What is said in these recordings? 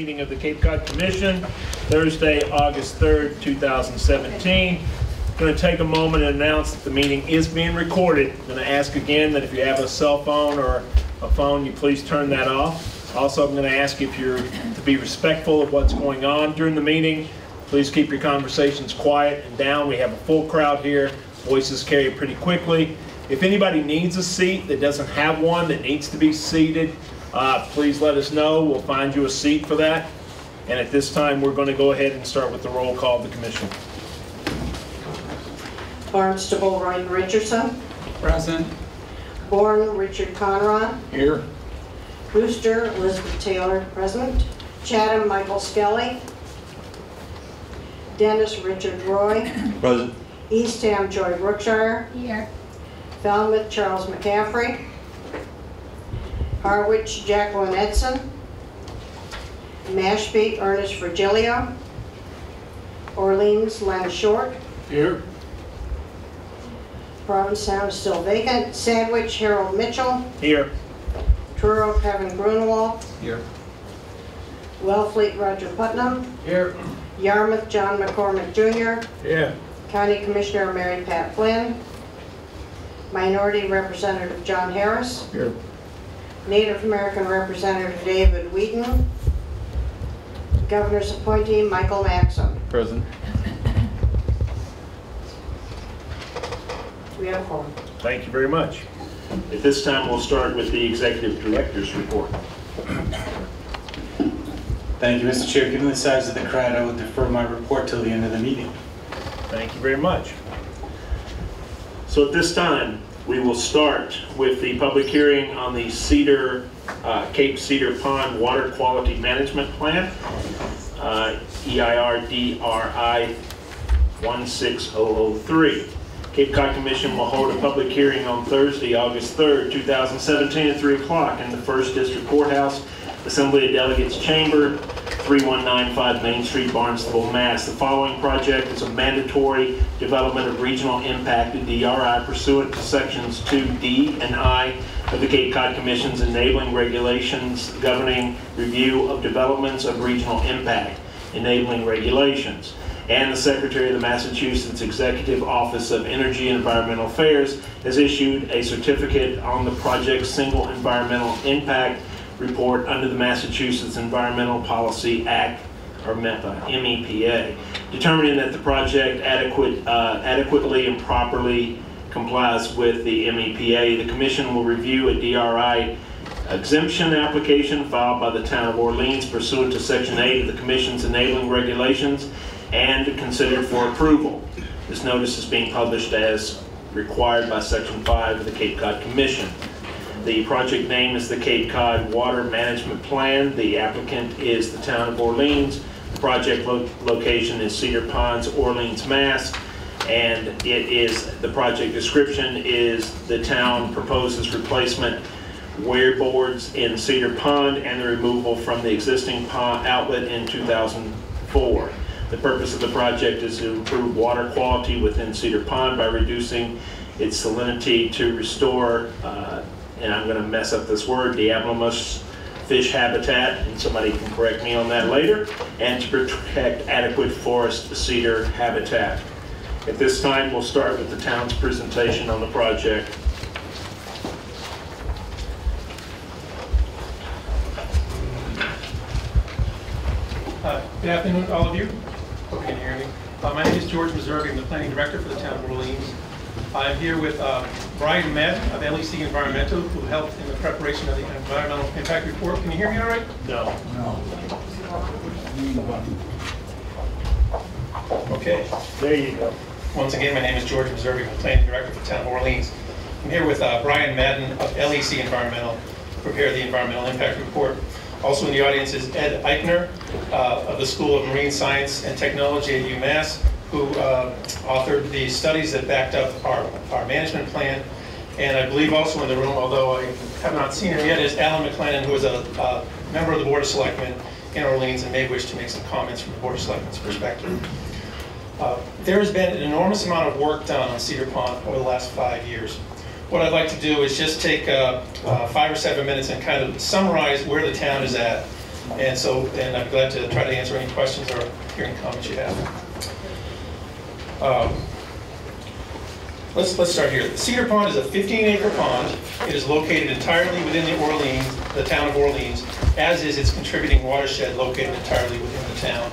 meeting of the Cape Cod Commission, Thursday, August 3rd, 2017. I'm Going to take a moment and announce that the meeting is being recorded. Going to ask again that if you have a cell phone or a phone, you please turn that off. Also, I'm going to ask if you're to be respectful of what's going on during the meeting. Please keep your conversations quiet and down. We have a full crowd here. Voices carry pretty quickly. If anybody needs a seat that doesn't have one, that needs to be seated, uh, please let us know. We'll find you a seat for that. And at this time, we're going to go ahead and start with the roll call of the commission. Barnstable, Ryan Richardson. Present. Bourne, Richard Conrad. Here. Brewster, Elizabeth Taylor, present. Chatham, Michael Skelly. Dennis, Richard Roy. Present. Eastham, Joy Brookshire. Here. Falmouth, Charles McCaffrey. Harwich, Jacqueline Etsten. Mashpee, Ernest Virgilio. Orleans, Len Short. Here. Provincetown is still vacant. Sandwich, Harold Mitchell. Here. Truro, Kevin Grunewald. Here. Wellfleet, Roger Putnam. Here. Yarmouth, John McCormick Jr. Yeah. County Commissioner, Mary Pat Flynn. Minority Representative, John Harris. Here. Native American Representative, David Wheaton. Governor's appointee, Michael Maxim. Present. We have a quorum. Thank you very much. At this time, we'll start with the executive director's report. Thank you, Mr. Chair. Given the size of the crowd, I will defer my report till the end of the meeting. Thank you very much. So at this time, we will start with the public hearing on the Cedar, uh, Cape Cedar Pond Water Quality Management Plan, uh, EIR DRI 16003. Cape Cod Commission will hold a public hearing on Thursday, August 3rd, 2017 at 3 o'clock in the First District Courthouse, Assembly of Delegates Chamber, 3195 Main Street, Barnstable, Mass. The following project is a mandatory development of regional impact DRI pursuant to sections 2D and I of the Cape Cod Commission's enabling regulations governing review of developments of regional impact, enabling regulations. And the Secretary of the Massachusetts Executive Office of Energy and Environmental Affairs has issued a certificate on the project's single environmental impact report under the Massachusetts Environmental Policy Act, or MEPA, MEPA, determining that the project adequate, uh, adequately and properly complies with the MEPA. The commission will review a DRI exemption application filed by the town of Orleans pursuant to section 8 of the commission's enabling regulations and considered for approval. This notice is being published as required by section 5 of the Cape Cod Commission. The project name is the Cape Cod Water Management Plan. The applicant is the town of Orleans. The project lo- location is Cedar Ponds, Orleans, Mass. And it is, the project description is the town proposes replacement weir boards in Cedar Pond and the removal from the existing pond outlet in 2004. The purpose of the project is to improve water quality within Cedar Pond by reducing its salinity to restore, uh, and I'm going to mess up this word, diablomus fish habitat, and somebody can correct me on that later, and to protect adequate forest cedar habitat. At this time, we'll start with the town's presentation on the project. Uh, Good afternoon, all of you. Hope you can hear me. Uh, My name is George Meserve, I'm the planning director for the town of Orleans. I'm here with uh, Brian Madden of LEC Environmental, who helped in the preparation of the environmental impact report. Can you hear me all right? No. No. Okay. There you go. Once again, my name is George the planning director for the town of Orleans. I'm here with uh, Brian Madden of LEC Environmental, to prepare the environmental impact report. Also in the audience is Ed Eichner uh, of the School of Marine Science and Technology at UMass, who uh, authored the studies that backed up our, our management plan. And I believe also in the room, although I have not seen him yet, is Alan McClennen, who is a uh, member of the Board of Selectmen in Orleans and may wish to make some comments from the Board of Selectmen's perspective. Uh, There has been an enormous amount of work done on Cedar Pond over the last five years. What I'd like to do is just take uh, uh, five or seven minutes and kind of summarize where the town is at And so, and I'm glad to try to answer any questions or hear any comments you have. Um, Let's, let's start here. Cedar Pond is a 15-acre pond. It is located entirely within the Orleans, the town of Orleans, as is its contributing watershed located entirely within the town.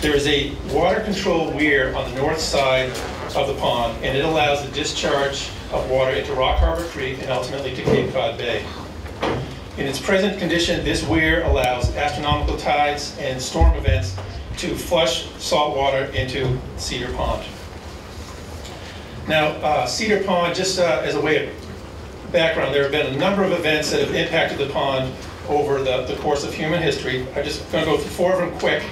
There is a water control weir on the north side of the pond, and it allows the discharge of water into Rock Harbor Creek and ultimately to Cape Cod Bay. In its present condition, this weir allows astronomical tides and storm events to flush salt water into Cedar Pond. Now, uh, Cedar Pond, just uh, as a way of background, there have been a number of events that have impacted the pond over the, the course of human history. I'm just going to go through four of them quick.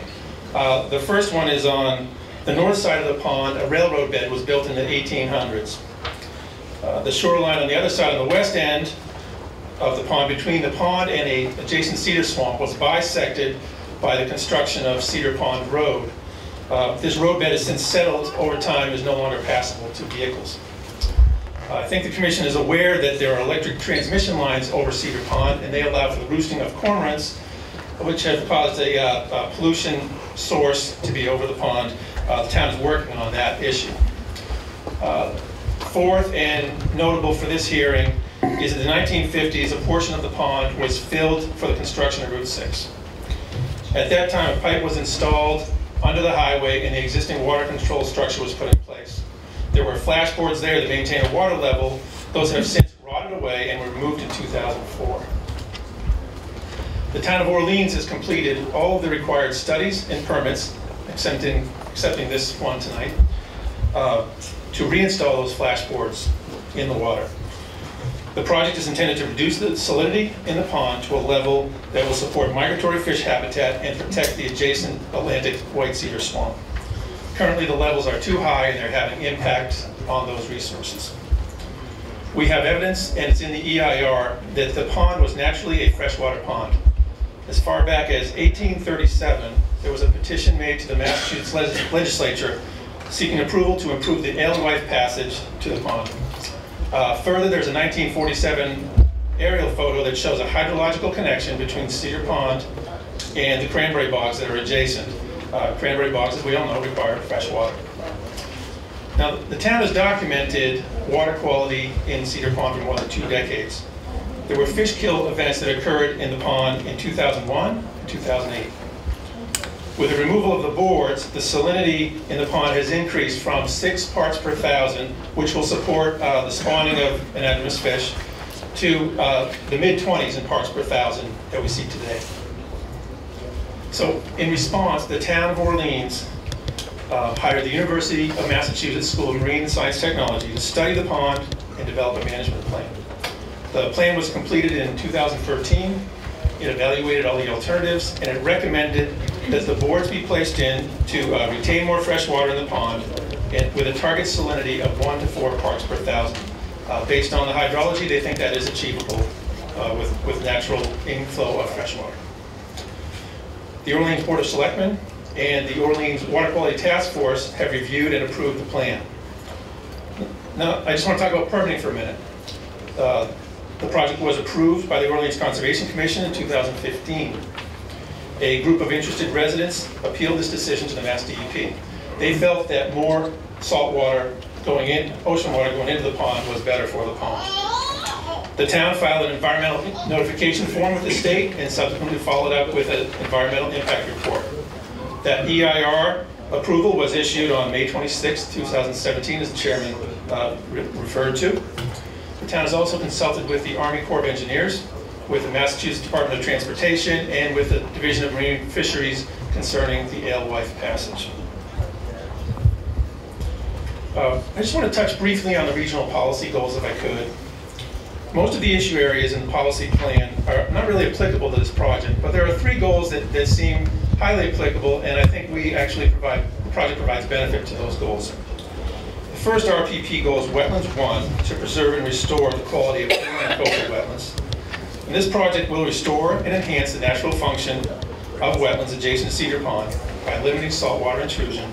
Uh, The first one is on the north side of the pond, a railroad bed was built in the 1800s. Uh, The shoreline on the other side, on the west end of the pond, between the pond and a adjacent cedar swamp, was bisected by the construction of Cedar Pond Road. Uh, This roadbed has since settled over time, and is no longer passable to vehicles. Uh, I think the commission is aware that there are electric transmission lines over Cedar Pond, and they allow for the roosting of cormorants, which have caused a uh, uh, pollution source to be over the pond. Uh, The town is working on that issue. Uh, Fourth and notable for this hearing is in the 1950s, a portion of the pond was filled for the construction of Route 6. At that time, a pipe was installed under the highway and the existing water control structure was put in place. There were flashboards there that maintain a water level. Those have since rotted away and were removed in 2004. The town of Orleans has completed all of the required studies and permits, accepting, accepting this one tonight, uh, to reinstall those flashboards in the water. The project is intended to reduce the salinity in the pond to a level that will support migratory fish habitat and protect the adjacent Atlantic white cedar swamp. Currently, the levels are too high and they're having impact on those resources. We have evidence, and it's in the EIR, that the pond was naturally a freshwater pond. As far back as 1837, there was a petition made to the Massachusetts legislature seeking approval to improve the Alewife passage to the pond. Uh, Further, there's a 1947 aerial photo that shows a hydrological connection between Cedar Pond and the cranberry bogs that are adjacent. Uh, Cranberry bogs, as we all know, require fresh water. Now, the town has documented water quality in Cedar Pond for more than two decades. There were fish kill events that occurred in the pond in 2001 and 2008. With the removal of the boards, the salinity in the pond has increased from six parts per thousand, which will support uh, the spawning of anadromous fish, to uh, the mid-20s in parts per thousand that we see today. So in response, the town of Orleans uh, hired the University of Massachusetts School of Marine Science Technology to study the pond and develop a management plan. The plan was completed in 2013. It evaluated all the alternatives, and it recommended that the boards be placed in to uh, retain more fresh water in the pond and with a target salinity of one to four parts per thousand. Uh, Based on the hydrology, they think that is achievable uh, with, with natural inflow of fresh water. The Orleans Board of Selectmen and the Orleans Water Quality Task Force have reviewed and approved the plan. Now, I just want to talk about permitting for a minute. Uh, The project was approved by the Orleans Conservation Commission in 2015. A group of interested residents appealed this decision to the Mass DEP. They felt that more salt water going in, ocean water going into the pond was better for the pond. The town filed an environmental notification form with the state and subsequently followed up with an environmental impact report. That EIR approval was issued on May 26, 2017, as the chairman uh, re- referred to. The town has also consulted with the Army Corps of Engineers, with the Massachusetts Department of Transportation, and with the Division of Marine Fisheries concerning the Alewife Passage. Uh, I just want to touch briefly on the regional policy goals if I could. Most of the issue areas in the policy plan are not really applicable to this project, but there are three goals that, that seem highly applicable, and I think we actually provide, the project provides benefit to those goals. The first RPP goal is Wetlands One, to preserve and restore the quality of coastal wetlands. And this project will restore and enhance the natural function of wetlands adjacent to Cedar Pond by limiting saltwater intrusion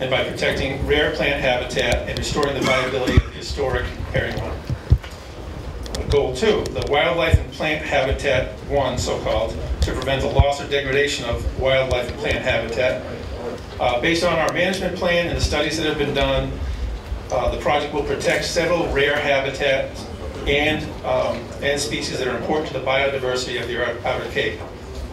and by protecting rare plant habitat and restoring the viability of the historic herring run. Goal two, the wildlife and plant habitat one, so-called, to prevent the loss or degradation of wildlife and plant habitat. Uh, Based on our management plan and the studies that have been done, uh, the project will protect several rare habitats and, um, and species that are important to the biodiversity of the Outer- Cape.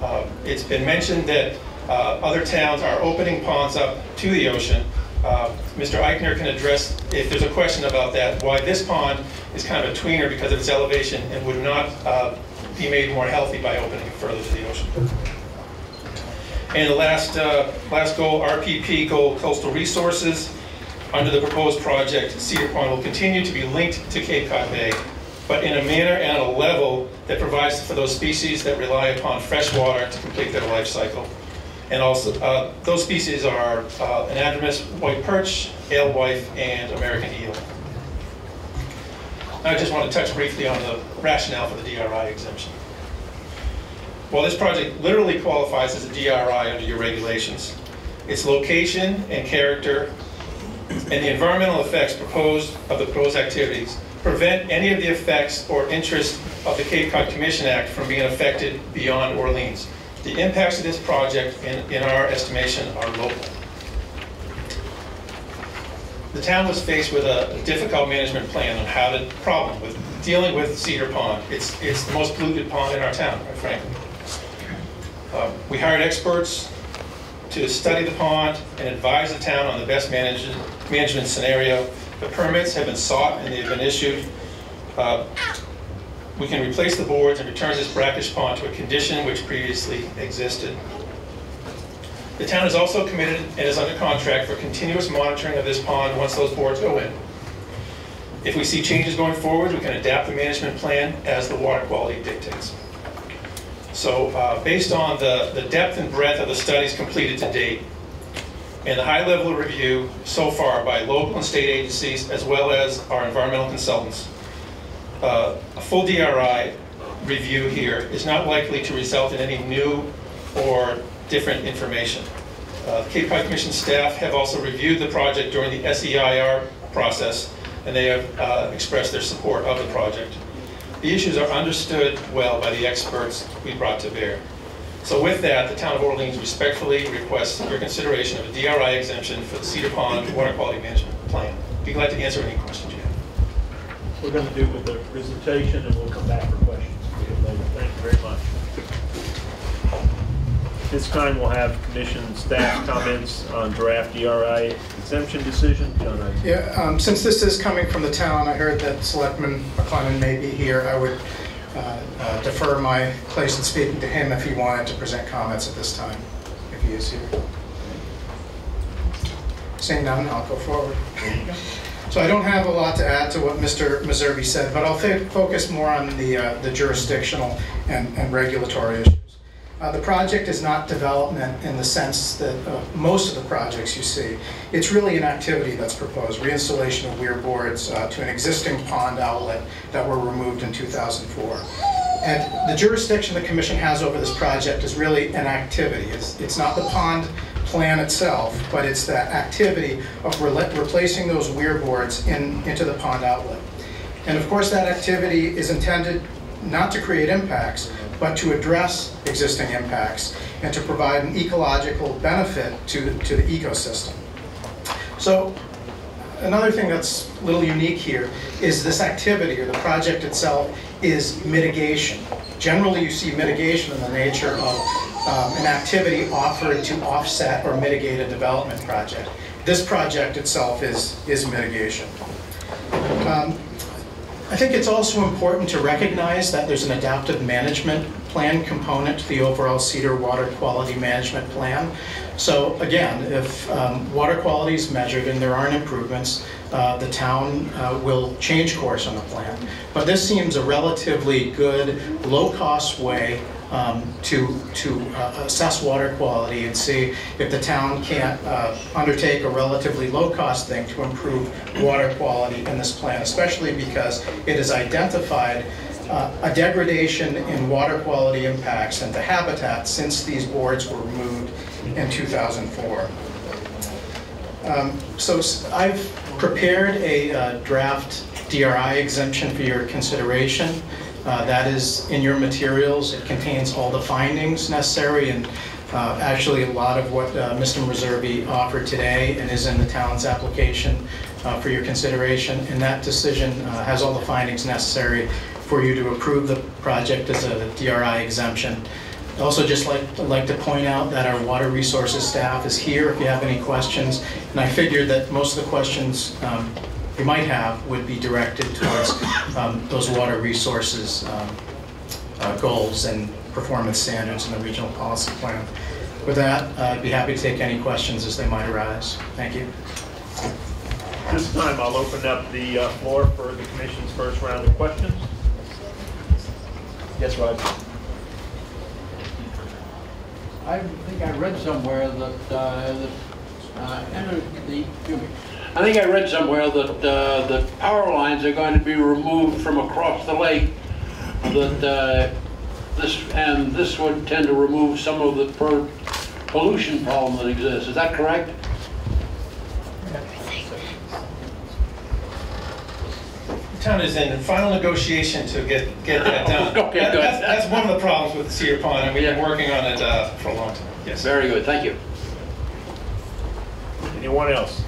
Uh, It's been mentioned that uh, other towns are opening ponds up to the ocean. Uh, Mr. Eichner can address, if there's a question about that, why this pond is kind of a tweener because of its elevation and would not uh, be made more healthy by opening it further to the ocean. And the last, uh, last goal, RPP goal, coastal resources. Under the proposed project, Cedar Pond will continue to be linked to Cape Cod Bay, but in a manner and a level that provides for those species that rely upon fresh water to complete their life cycle. And also, uh, those species are uh, anadromous white perch, alewife, and American eel. I just want to touch briefly on the rationale for the DRI exemption. While this project literally qualifies as a DRI under your regulations, its location and character and the environmental effects proposed of the proposed activities prevent any of the effects or interest of the Cape Cod Commission Act from being affected beyond Orleans. The impacts of this project, in, in our estimation, are local. The town was faced with a difficult management plan on how to, problem with dealing with Cedar Pond. It's, it's the most polluted pond in our town, quite frankly. Uh, We hired experts to study the pond and advise the town on the best manage- management scenario. The permits have been sought and they've been issued. Uh, We can replace the boards and return this brackish pond to a condition which previously existed. The town is also committed and is under contract for continuous monitoring of this pond once those boards go in. If we see changes going forward, we can adapt the management plan as the water quality dictates. So uh, based on the, the depth and breadth of the studies completed to date, and the high level of review so far by local and state agencies, as well as our environmental consultants, uh, a full DRI review here is not likely to result in any new or different information. Uh, The Cape Cod Commission staff have also reviewed the project during the SEIR process, and they have uh, expressed their support of the project. The issues are understood well by the experts we brought to bear. So with that, the town of Orleans respectfully requests your consideration of a DRI exemption for the Cedar Pond Water Quality Management Plan. Be glad to answer any questions you have. We're going to do with the presentation, and we'll come back for questions later. Thank you very much. This time, we'll have commission staff comments on draft DRI exemption decision. John, I- Yeah, um, since this is coming from the town, I heard that Selectman McClellan may be here. I would uh, uh, defer my place in speaking to him if he wanted to present comments at this time, if he is here. Seeing none, I'll go forward. So I don't have a lot to add to what Mr. Meserve said, but I'll focus more on the uh, the jurisdictional and and regulatory issues. Uh, The project is not development in the sense that uh, most of the projects you see. It's really an activity that's proposed, reinstallation of weir boards uh, to an existing pond outlet that were removed in 2004. And the jurisdiction the commission has over this project is really an activity. It's, it's not the pond plan itself, but it's that activity of replacing those weir boards in, into the pond outlet. And of course, that activity is intended not to create impacts, but to address existing impacts and to provide an ecological benefit to, to the ecosystem. So another thing that's a little unique here is this activity, or the project itself, is mitigation. Generally, you see mitigation in the nature of um, an activity offered to offset or mitigate a development project. This project itself is, is mitigation. Um, I think it's also important to recognize that there's an adaptive management plan component to the overall Cedar Water Quality Management Plan. So again, if um, water quality is measured and there aren't improvements, uh, the town uh, will change course on the plan. But this seems a relatively good, low-cost way um, to, to uh, assess water quality and see if the town can't uh, undertake a relatively low-cost thing to improve water quality in this plan, especially because it has identified uh, a degradation in water quality impacts and the habitat since these boards were removed in 2004. Um, So I've prepared a uh, draft DRI exemption for your consideration. Uh, That is in your materials. It contains all the findings necessary and uh, actually a lot of what uh, Mr. Meserve offered today and is in the town's application uh, for your consideration. And that decision uh, has all the findings necessary for you to approve the project as a DRI exemption. Also, just like, like to point out that our water resources staff is here if you have any questions. And I figured that most of the questions um, you might have would be directed towards um, those water resources um, uh, goals and performance standards in the regional policy plan. With that, uh, I'd be happy to take any questions as they might arise. Thank you. This time, I'll open up the uh, floor for the commission's first round of questions. Yes, Roger? I think I read somewhere that, uh, that, uh, enter the, excuse me. I think I read somewhere that, uh, the power lines are going to be removed from across the lake. That, uh, this, and this would tend to remove some of the per- pollution problem that exists. Is that correct? The town is in final negotiation to get, get that done. Okay, That- good. That's, that's one of the problems with the Cedar Pond, and we've been working on it uh, for a long time, yes. Very good, thank you. Anyone else?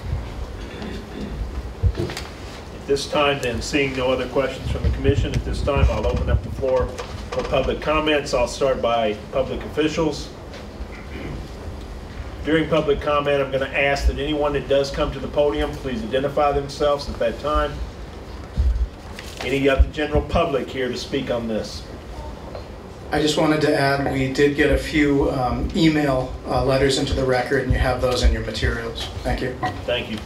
This time, then, seeing no other questions from the commission, at this time, I'll open up the floor for public comments. I'll start by public officials. During public comment, I'm going to ask that anyone that does come to the podium, please identify themselves at that time. Any of the general public here to speak on this? I just wanted to add, we did get a few um, email uh, letters into the record, and you have those in your materials. Thank you. Thank you.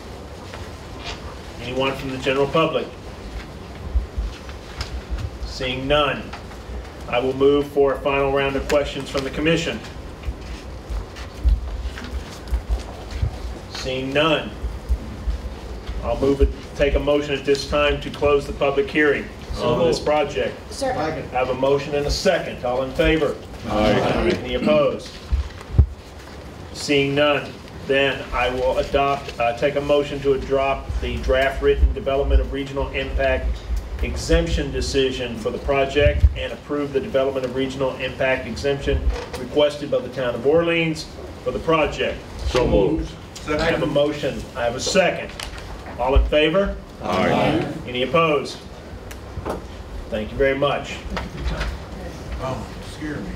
Anyone from the general public? Seeing none, I will move for a final round of questions from the commission. Seeing none, I'll move it, take a motion at this time to close the public hearing on this project. Sir, I have a motion and a second. All in favor? Aye. Any opposed? Seeing none, then I will adopt, uh, take a motion to adopt the draft written development of regional impact exemption decision for the project and approve the development of regional impact exemption requested by the town of Orleans for the project. So moved. I have a motion, I have a second. All in favor? Aye. Any opposed? Thank you very much. Oh, scare me.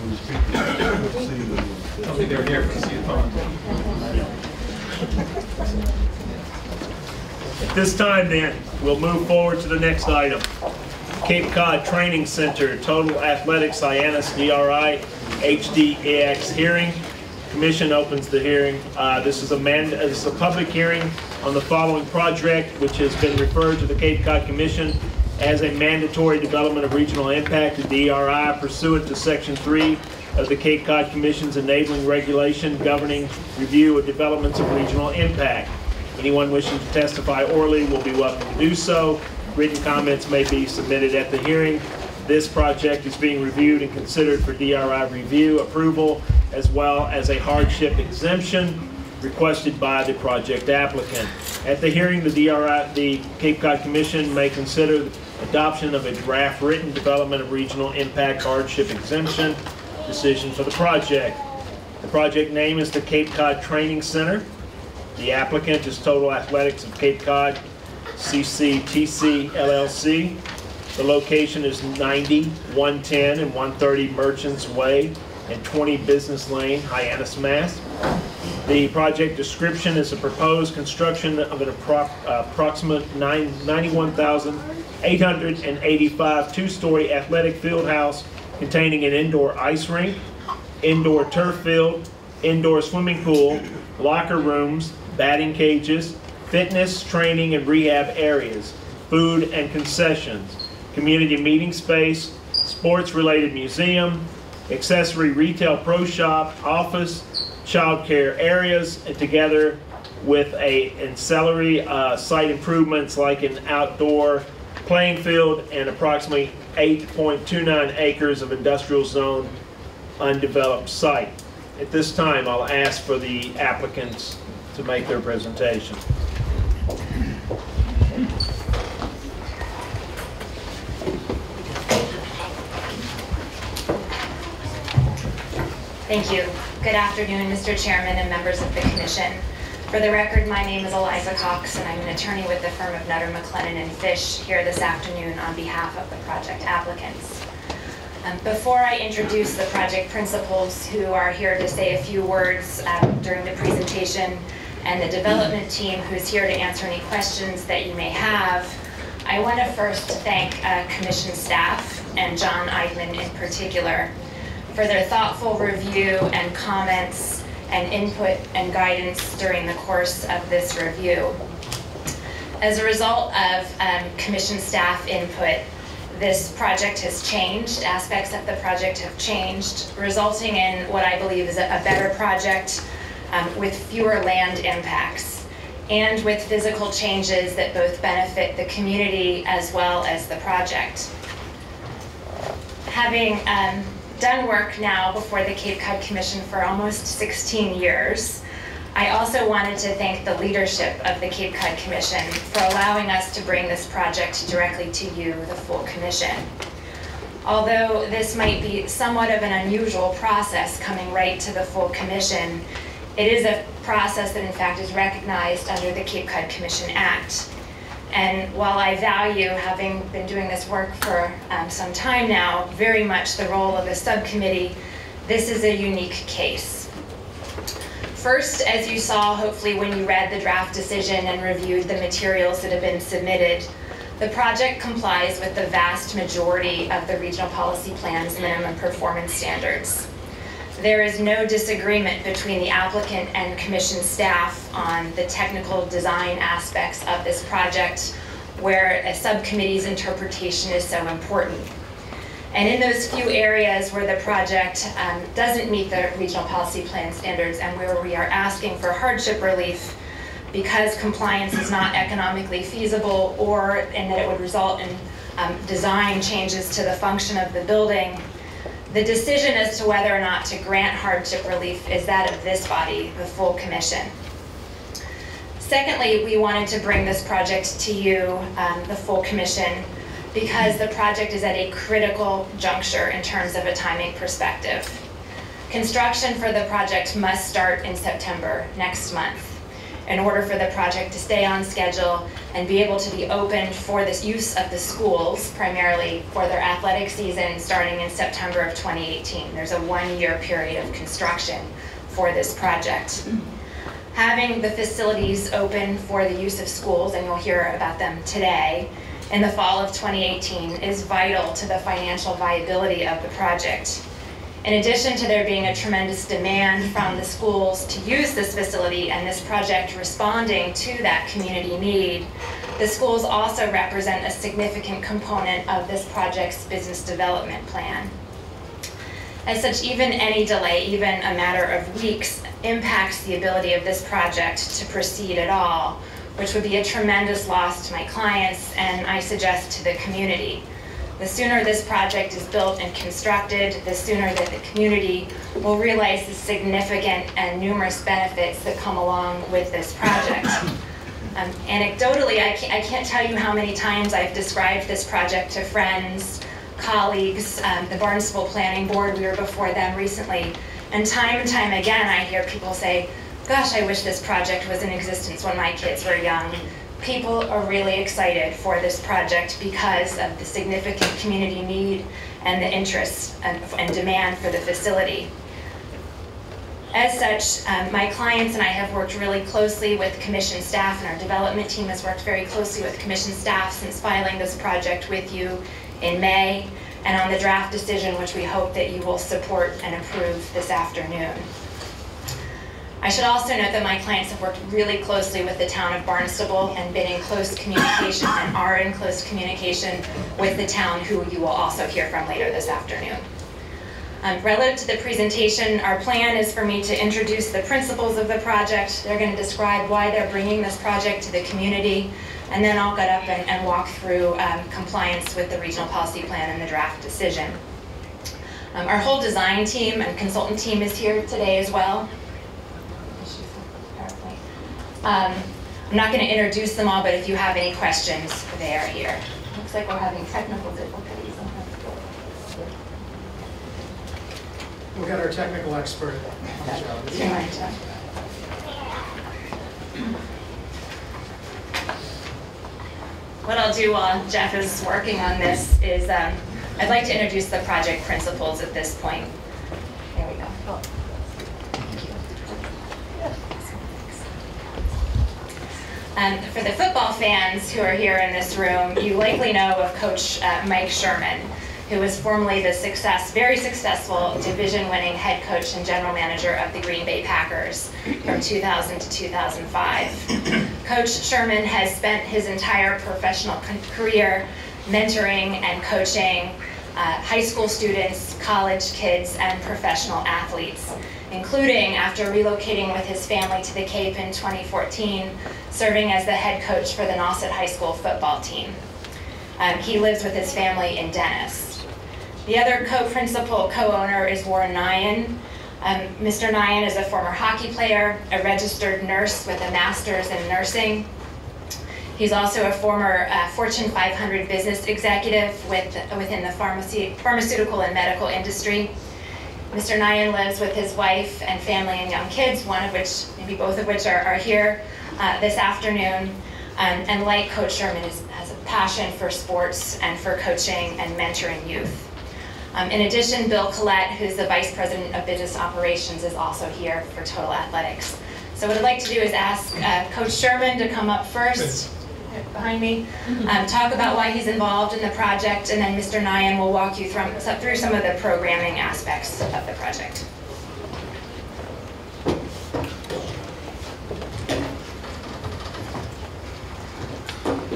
All these people, I don't think they were here for Cedar Pond. At this time then, we'll move forward to the next item. Cape Cod Training Center, Total Athletics, Hyannis, DRI, HDAX hearing. Commission opens the hearing. Uh, This is a man, this is a public hearing on the following project, which has been referred to the Cape Cod Commission as a mandatory development of regional impact, a DRI pursuant to Section 3 of the Cape Cod Commission's enabling regulation governing review of developments of regional impact. Anyone wishing to testify orally will be welcome to do so. Written comments may be submitted at the hearing. This project is being reviewed and considered for DRI review approval, as well as a hardship exemption requested by the project applicant. At the hearing, the DRI, the Cape Cod Commission may consider adoption of a draft written development of regional impact hardship exemption decision for the project. The project name is the Cape Cod Training Center. The applicant is Total Athletics of Cape Cod, CCTC LLC. The location is 90, 110, and 130 Merchants Way and 20 Business Lane, Hyannis, Mass. The project description is a proposed construction of an appro uh, approximate 9, 91,000 885 two-story athletic field house containing an indoor ice rink, indoor turf field, indoor swimming pool, locker rooms, batting cages, fitness, training, and rehab areas, food and concessions, community meeting space, sports-related museum, accessory retail pro shop, office, child care areas, and together with a ancillary uh, site improvements like an outdoor playing field and approximately 8.29 acres of industrial zone undeveloped site. At this time, I'll ask for the applicants to make their presentation. Thank you. Good afternoon, Mr. Chairman and members of the Commission. For the record, my name is Eliza Cox, and I'm an attorney with the firm of Nutter, McClennen and Fish here this afternoon on behalf of the project applicants. Um, Before I introduce the project principals who are here to say a few words um, during the presentation, and the development team who's here to answer any questions that you may have, I want to first thank uh, commission staff and John Idman in particular for their thoughtful review and comments and input and guidance during the course of this review. As a result of um, commission staff input, this project has changed, aspects of the project have changed, resulting in what I believe is a a better project um, with fewer land impacts and with physical changes that both benefit the community as well as the project. Having um, done work now before the Cape Cod Commission for almost 16 years, I also wanted to thank the leadership of the Cape Cod Commission for allowing us to bring this project directly to you, the full commission. Although this might be somewhat of an unusual process coming right to the full commission, it is a process that in fact is recognized under the Cape Cod Commission Act. And while I value, having been doing this work for um, some time now, very much the role of a subcommittee, this is a unique case. First, as you saw, hopefully when you read the draft decision and reviewed the materials that have been submitted, the project complies with the vast majority of the regional policy plan's minimum performance standards. There is no disagreement between the applicant and commission staff on the technical design aspects of this project where a subcommittee's interpretation is so important. And in those few areas where the project um, doesn't meet the regional policy plan standards and where we are asking for hardship relief because compliance is not economically feasible or and that it would result in um, design changes to the function of the building, the decision as to whether or not to grant hardship relief is that of this body, the full commission. Secondly, we wanted to bring this project to you, um, the full commission, because the project is at a critical juncture in terms of a timing perspective. Construction for the project must start in September, next month, in order for the project to stay on schedule and be able to be opened for this use of the schools, primarily for their athletic season starting in September of 2018. There's a one-year period of construction for this project. Having the facilities open for the use of schools, and you'll hear about them today, in the fall of 2018 is vital to the financial viability of the project. In addition to there being a tremendous demand from the schools to use this facility and this project responding to that community need, the schools also represent a significant component of this project's business development plan. As such, even any delay, even a matter of weeks, impacts the ability of this project to proceed at all, which would be a tremendous loss to my clients and I suggest to the community. The sooner this project is built and constructed, the sooner that the community will realize the significant and numerous benefits that come along with this project. Um, anecdotally, I can't, I can't tell you how many times I've described this project to friends, colleagues, um, the Barnstable Planning Board, we were before them recently, and time and time again I hear people say, gosh, I wish this project was in existence when my kids were young people are really excited for this project because of the significant community need and the interest and, and demand for the facility. As such, um, my clients and I have worked really closely with commission staff and our development team has worked very closely with commission staff since filing this project with you in May and on the draft decision which we hope that you will support and approve this afternoon. I should also note that my clients have worked really closely with the town of Barnstable and been in close communication and are in close communication with the town who you will also hear from later this afternoon. Um, relative to the presentation, our plan is for me to introduce the principles of the project. They're going to describe why they're bringing this project to the community, and then I'll get up and, and walk through um, compliance with the regional policy plan and the draft decision. Um, our whole design team and consultant team is here today as well. Um, I'm not going to introduce them all, but if you have any questions, they are here. Looks like we're having technical difficulties. We'll get our technical expert on the job. Do you mind, Jeff? What I'll do while Jeff is working on this is, um, I'd like to introduce the project principles at this point. There we go. Um, For the football fans who are here in this room, you likely know of Coach uh, Mike Sherman, who was formerly the success, very successful division-winning head coach and general manager of the Green Bay Packers from 2000 to 2005. Coach Sherman has spent his entire professional career mentoring and coaching uh, high school students, college kids, and professional athletes, including after relocating with his family to the Cape in 2014, serving as the head coach for the Nauset High School football team. Um, he lives with his family in Dennis. The other co-principal, co-owner is Warren Nyan. Um, Mr. Nyan is a former hockey player, a registered nurse with a master's in nursing. He's also a former uh, Fortune 500 business executive with, within the pharmacy, pharmaceutical and medical industry. Mr. Nyan lives with his wife and family and young kids, one of which, maybe both of which are, are here uh, this afternoon. Um, and like Coach Sherman, is, has a passion for sports and for coaching and mentoring youth. Um, in addition, Bill Collette, who's the Vice President of Business Operations, is also here for Total Athletics. So what I'd like to do is ask uh, Coach Sherman to come up first, behind me, um, talk about why he's involved in the project, and then Mr. Nyan will walk you through, through some of the programming aspects of the project.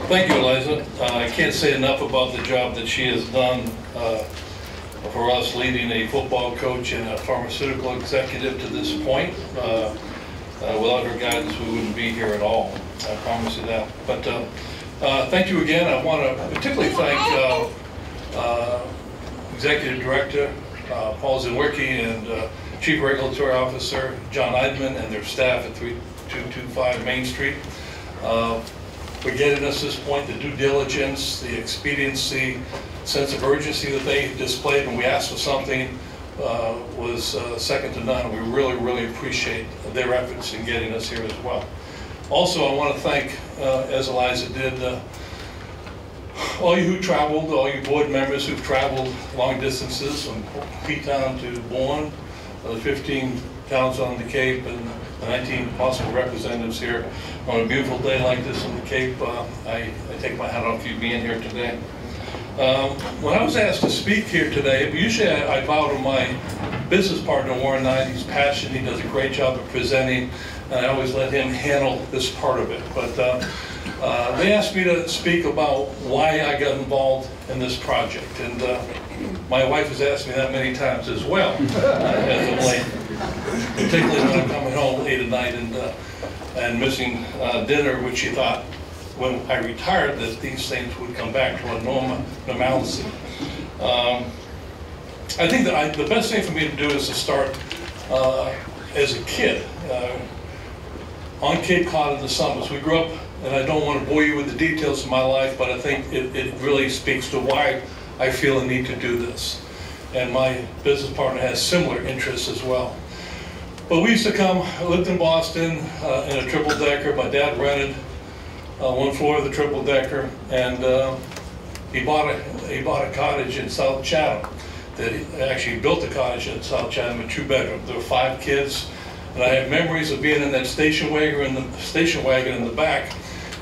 Thank you, Eliza. Uh, I can't say enough about the job that she has done uh, for us leading a football coach and a pharmaceutical executive to this point. Uh, uh, Without her guidance, we wouldn't be here at all. I promise you that. But uh, uh, thank you again. I want to particularly thank uh, uh, Executive Director uh, Paul Niedzwiecki and Chief Regulatory Officer John Idman and their staff at 3225 Main Street for getting us this point, the due diligence, the expediency, sense of urgency that they displayed when we asked for something uh, was uh, second to none. We really, really appreciate their efforts in getting us here as well. Also, I want to thank, uh, as Eliza did, uh, all you who traveled, all you board members who've traveled long distances from P-Town to Bourne, uh, the 15 towns on the Cape, and the 19 possible representatives here on a beautiful day like this on the Cape. Uh, I I take my hat off you being here today. Um, When I was asked to speak here today, usually I I bow to my business partner, Warren Knight. He's passionate, he does a great job of presenting, I always let him handle this part of it. But uh, uh, they asked me to speak about why I got involved in this project. And uh, my wife has asked me that many times as well, as of late, particularly when I'm coming home late at night and, uh, and missing uh, dinner, which she thought when I retired that these things would come back to a norma, normalcy. Um, I think that I, the best thing for me to do is to start uh, as a kid uh, on Cape Cod in the summers. We grew up, and I don't want to bore you with the details of my life, but I think it, it really speaks to why I feel a need to do this. And my business partner has similar interests as well. But we used to come, I lived in Boston uh, in a triple decker. My dad rented uh, one floor of the triple decker, and uh, he bought a he bought a cottage in South Chatham. That he actually built a cottage in South Chatham, a two bedroom. There were five kids, and I have memories of being in that station wagon in the station wagon in the back.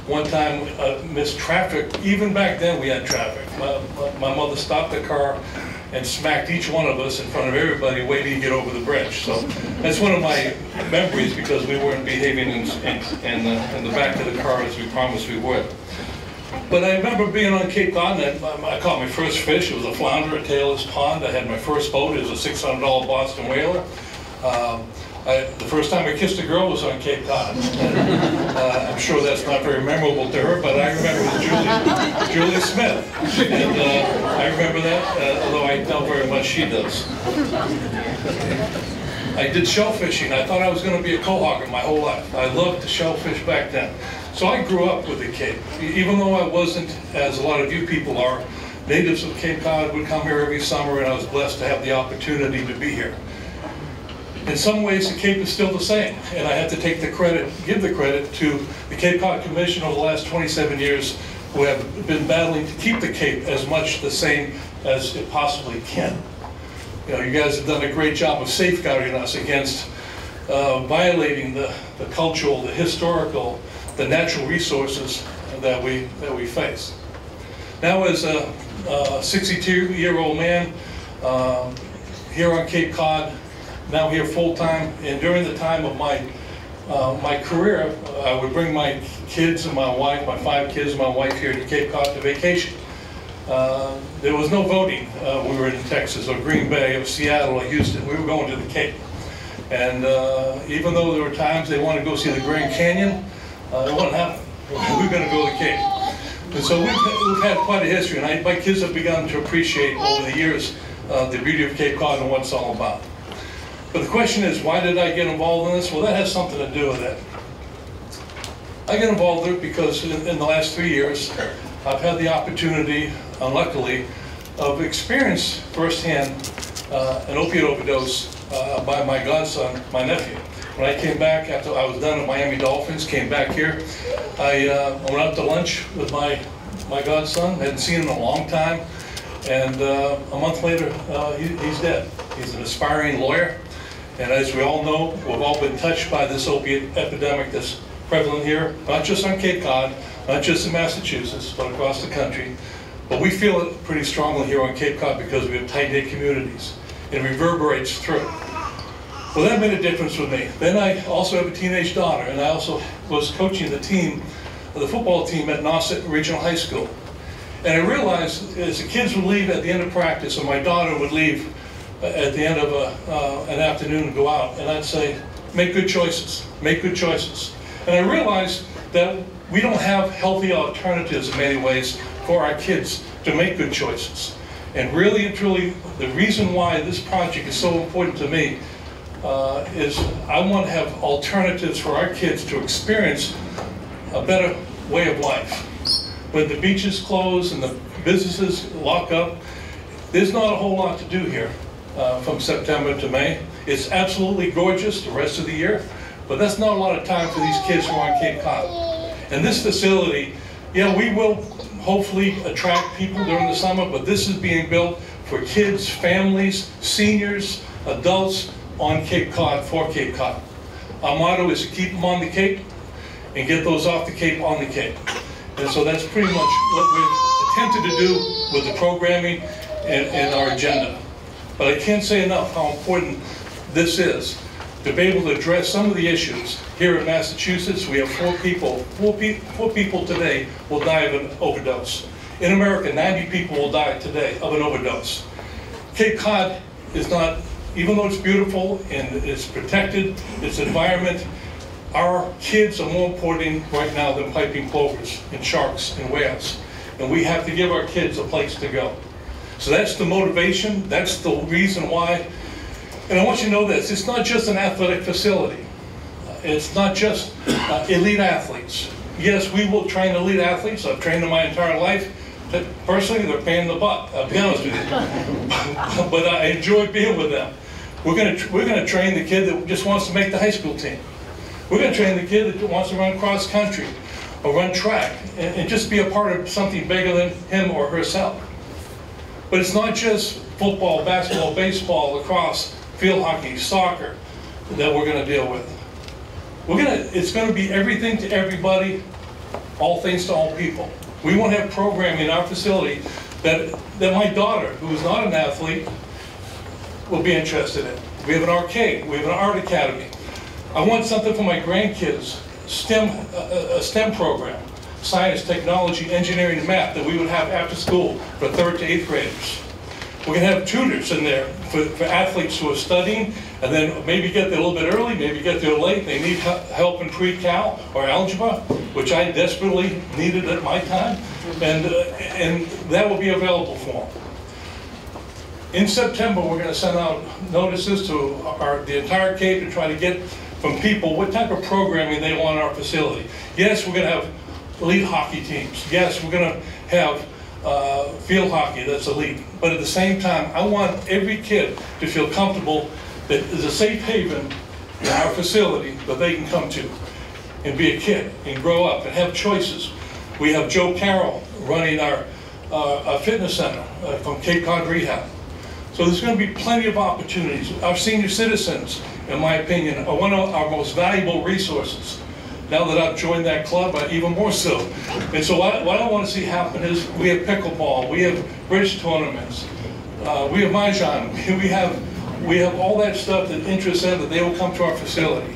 One time, uh, missed traffic. Even back then, we had traffic. My, my, mother stopped the car and smacked each one of us in front of everybody waiting to get over the bridge. So that's one of my memories because we weren't behaving in, in, in, the, in the back of the car as we promised we would. But I remember being on Cape Cod and I, I caught my first fish. It was a flounder at Taylor's Pond. I had my first boat. It was a $600 Boston whaler. Um, I, the first time I kissed a girl was on Cape Cod. uh, I'm sure that's not very memorable to her, but I remember it was Julie, Julie Smith. And uh, I remember that, uh, although I doubt very much she does. I did shellfishing. I thought I was going to be a quahogger my whole life. I loved to shellfish back then. So I grew up with the Cape. Even though I wasn't, as a lot of you people are, natives of Cape Cod would come here every summer, and I was blessed to have the opportunity to be here. In some ways, the Cape is still the same, and I have to take the credit, give the credit to the Cape Cod Commission over the last 27 years who have been battling to keep the Cape as much the same as it possibly can. You know, you guys have done a great job of safeguarding us against uh, violating the, the cultural, the historical, the natural resources that we, that we face. Now, as a 62-year-old man um, here on Cape Cod, now here full-time, and during the time of my, uh, my career, I would bring my kids and my wife, my five kids and my wife here to Cape Cod to vacation. Uh, There was no voting. Uh, We were in Texas or Green Bay or Seattle or Houston. We were going to the Cape. And uh, even though there were times they wanted to go see the Grand Canyon, uh, it wasn't happen. We were going to go to the Cape. And so we've, we've had quite a history, and I, my kids have begun to appreciate over the years uh, the beauty of Cape Cod and what it's all about. But the question is, why did I get involved in this? Well, that has something to do with it. I get involved in it because in, in the last three years, I've had the opportunity, unluckily, of experience firsthand uh, an opiate overdose uh, by my godson, my nephew. When I came back after I was done at Miami Dolphins, came back here, I uh, went out to lunch with my my godson. Hadn't seen him in a long time, and uh, a month later, uh, he, he's dead. He's an aspiring lawyer, and as we all know, we've all been touched by this opiate epidemic that's prevalent here, not just on Cape Cod, not just in Massachusetts, but across the country. But we feel it pretty strongly here on Cape Cod because we have tight-knit communities. It reverberates through. Well, that made a difference with me. Then I also have a teenage daughter, and I also was coaching the team, the football team at Nauset Regional High School. And I realized as the kids would leave at the end of practice, and my daughter would leave at the end of a, uh, an afternoon and go out, and I'd say, make good choices, make good choices. And I realized that we don't have healthy alternatives in many ways for our kids to make good choices. And really and truly, the reason why this project is so important to me uh, is I want to have alternatives for our kids to experience a better way of life. When the beaches close and the businesses lock up, there's not a whole lot to do here uh, from September to May. It's absolutely gorgeous the rest of the year, but that's not a lot of time for these kids who are on Cape Cod. And this facility, yeah, we will hopefully attract people during the summer, but this is being built for kids, families, seniors, adults on Cape Cod, for Cape Cod. Our motto is to keep them on the Cape and get those off the Cape on the Cape. And so that's pretty much what we've attempted to do with the programming and, and our agenda. But I can't say enough how important this is to be able to address some of the issues. Here in Massachusetts, we have four people, four, pe four people today will die of an overdose. In America, 90 people will die today of an overdose. Cape Cod is not, even though it's beautiful and it's protected, its environment, our kids are more important right now than piping plovers and sharks and whales. And we have to give our kids a place to go. So that's the motivation, that's the reason why. And I want you to know this, it's not just an athletic facility. It's not just uh, elite athletes. Yes, we will train elite athletes, I've trained them my entire life. But Personally, they're paying the buck, I'll be honest with you. But I enjoy being with them. We're gonna, we're gonna train the kid that just wants to make the high school team. We're gonna train the kid that wants to run cross country or run track and, and just be a part of something bigger than him or herself. But it's not just football, basketball, baseball, lacrosse, field hockey, soccer that we're gonna deal with. We're gonna, it's gonna be everything to everybody, all things to all people. We want to have programming in our facility that, that my daughter, who is not an athlete, will be interested in. We have an arcade, we have an art academy. I want something for my grandkids, STEM, a, a STEM program, science, technology, engineering, and math that we would have after school for third to eighth graders. We're gonna have tutors in there for, for athletes who are studying, and then maybe get there a little bit early, maybe get there late, they need help in pre-cal or algebra, which I desperately needed at my time, and, uh, and that will be available for them. In September, we're gonna send out notices to our, the entire Cape and try to get from people what type of programming they want in our facility. Yes, we're gonna have elite hockey teams. Yes, we're gonna have, uh, field hockey that's elite. But at the same time, I want every kid to feel comfortable that is a safe haven in our facility that they can come to and be a kid and grow up and have choices. We have Joe Carroll running our, uh, our fitness center uh, from Cape Cod Rehab. So there's going to be plenty of opportunities. Our senior citizens, in my opinion, are one of our most valuable resources. Now that I've joined that club, I- even more so. And so what what I want to see happen is, we have pickleball, we have bridge tournaments, uh, we have mahjong, we have, we have all that stuff that interests them, that they will come to our facility.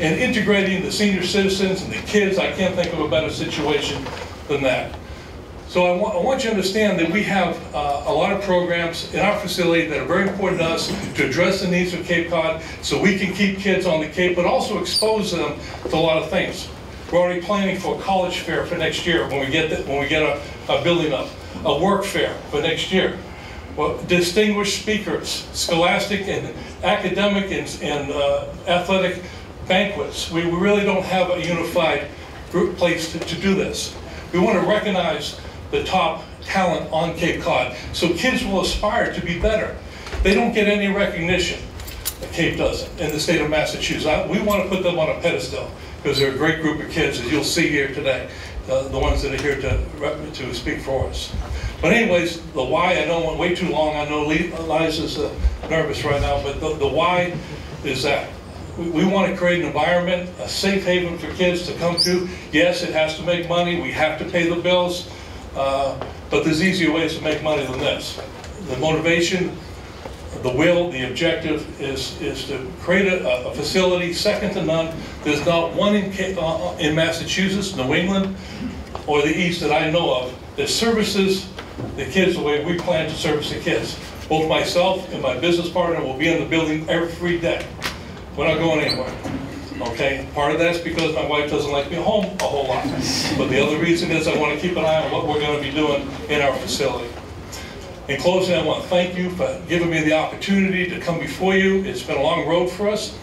And integrating the senior citizens and the kids, I can't think of a better situation than that. So I want, I want you to understand that we have uh, a lot of programs in our facility that are very important to us to address the needs of Cape Cod, so we can keep kids on the Cape, but also expose them to a lot of things. We're already planning for a college fair for next year, when we get, the- when we get a, a building up, a work fair for next year. Well, distinguished speakers, scholastic and academic and, and uh, athletic banquets. We we really don't have a unified group place to, to do this. We want to recognize the top talent on Cape Cod, so kids will aspire to be better. They don't get any recognition, Cape doesn't, in the state of Massachusetts. I- We want to put them on a pedestal, because they're a great group of kids, as you'll see here today, uh, the ones that are here to, to speak for us. But anyways, the why, I don't want, way too long, I know Liza's uh, nervous right now, but the, the why is that. We want to create an environment, a safe haven for kids to come to. Yes, it has to make money, we have to pay the bills, uh, but there's easier ways to make money than this. The motivation, the will, the objective is, is to create a, a facility second to none. There's not one in, uh, uh, in Massachusetts, New England, or the East that I know of that services the kids the way we plan to service the kids. Both myself and my business partner will be in the building every day. We're not going anywhere. Okay, part of that's because my wife doesn't like me home a whole lot. But the other reason is I want to keep an eye on what we're going to be doing in our facility. In closing, I want to thank you for giving me the opportunity to come before you. It's been a long road for us,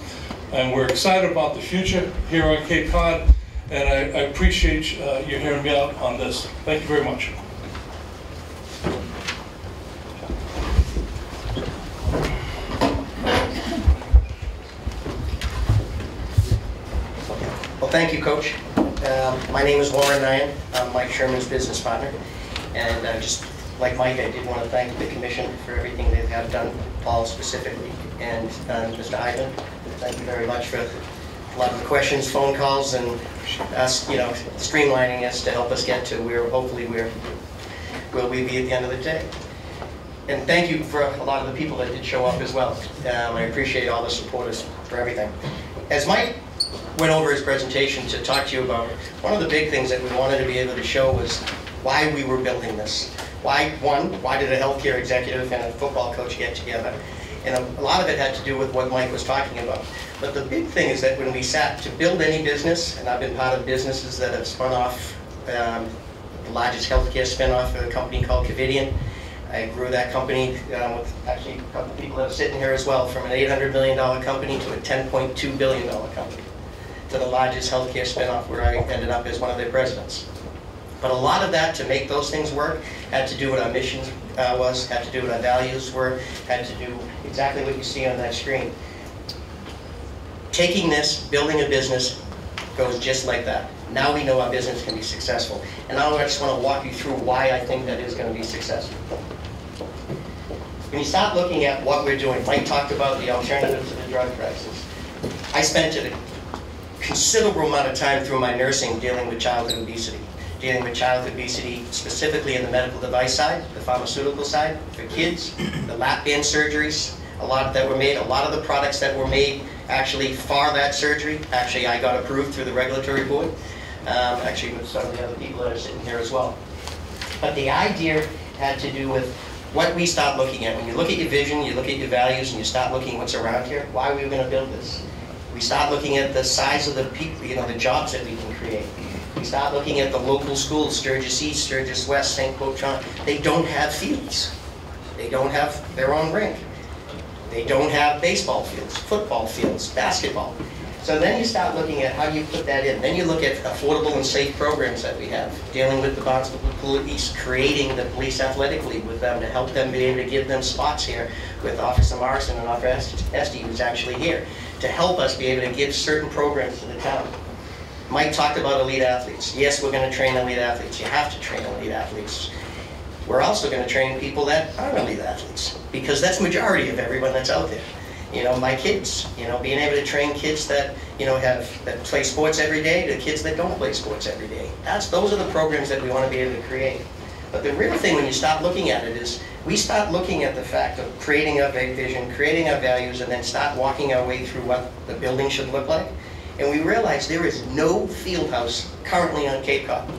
and we're excited about the future here on Cape Cod, and I I appreciate uh, you hearing me out on this. Thank you very much. Well, thank you, Coach. Um, My name is Warren Nyan. I'm Mike Sherman's business partner. And uh, just like Mike, I did want to thank the commission for everything they have done, Paul specifically, and Mr. Idman. Thank you very much for a lot of the questions, phone calls, and us, you know, streamlining us to help us get to where hopefully we're, will we be at the end of the day. And thank you for a lot of the people that did show up as well. Um, I appreciate all the supporters for everything. As Mike went over his presentation to talk to you about, one of the big things that we wanted to be able to show was why we were building this. Why, one, why did a healthcare executive and a football coach get together? And a, a lot of it had to do with what Mike was talking about. But the big thing is that when we sat to build any business, and I've been part of businesses that have spun off, um, the largest healthcare spin-off, a company called Covidien. I grew that company um, with actually a couple of people that are sitting here as well, from an $800 million company to a $10.2 billion company to the largest healthcare spinoff where I ended up as one of their presidents. But a lot of that, to make those things work, had to do what our mission uh, was, had to do what our values were, had to do exactly what you see on that screen. Taking this, building a business, goes just like that. Now we know our business can be successful. And now I just want to walk you through why I think that is going to be successful. When you start looking at what we're doing, Mike talked about the alternative to the drug crisis. I spent a considerable amount of time through my nursing dealing with childhood obesity. Dealing with childhood obesity specifically in the medical device side, the pharmaceutical side, for kids, the lap band surgeries, a lot that were made, a lot of the products that were made actually for that surgery. Actually, I got approved through the regulatory board, um, actually with some of the other people that are sitting here as well. But the idea had to do with what we start looking at. When you look at your vision, you look at your values, and you start looking what's around here, why are we going to build this? We start looking at the size of the people, you know, the jobs that we can create. We start looking at the local schools, Sturgis East, Sturgis West, St. Clair. They don't have fields. They don't have their own rink. They don't have baseball fields, football fields, basketball. So then you start looking at how you put that in. Then you look at affordable and safe programs that we have, dealing with the Barnstable Police, creating the Police Athletic League with them to help them be able to give them spots here with Officer Morrison and Officer Esty, who's actually here, to help us be able to give certain programs to the town. Mike talked about elite athletes. Yes, we're gonna train elite athletes. You have to train elite athletes. We're also gonna train people that aren't elite athletes, because that's majority of everyone that's out there. You know, my kids, you know, being able to train kids that, you know, have, that play sports every day to kids that don't play sports every day. That's, those are the programs that we wanna be able to create. But the real thing, when you start looking at it, is we start looking at the fact of creating our big vision, creating our values, and then start walking our way through what the building should look like. And we realize there is no field house currently on Cape Cod.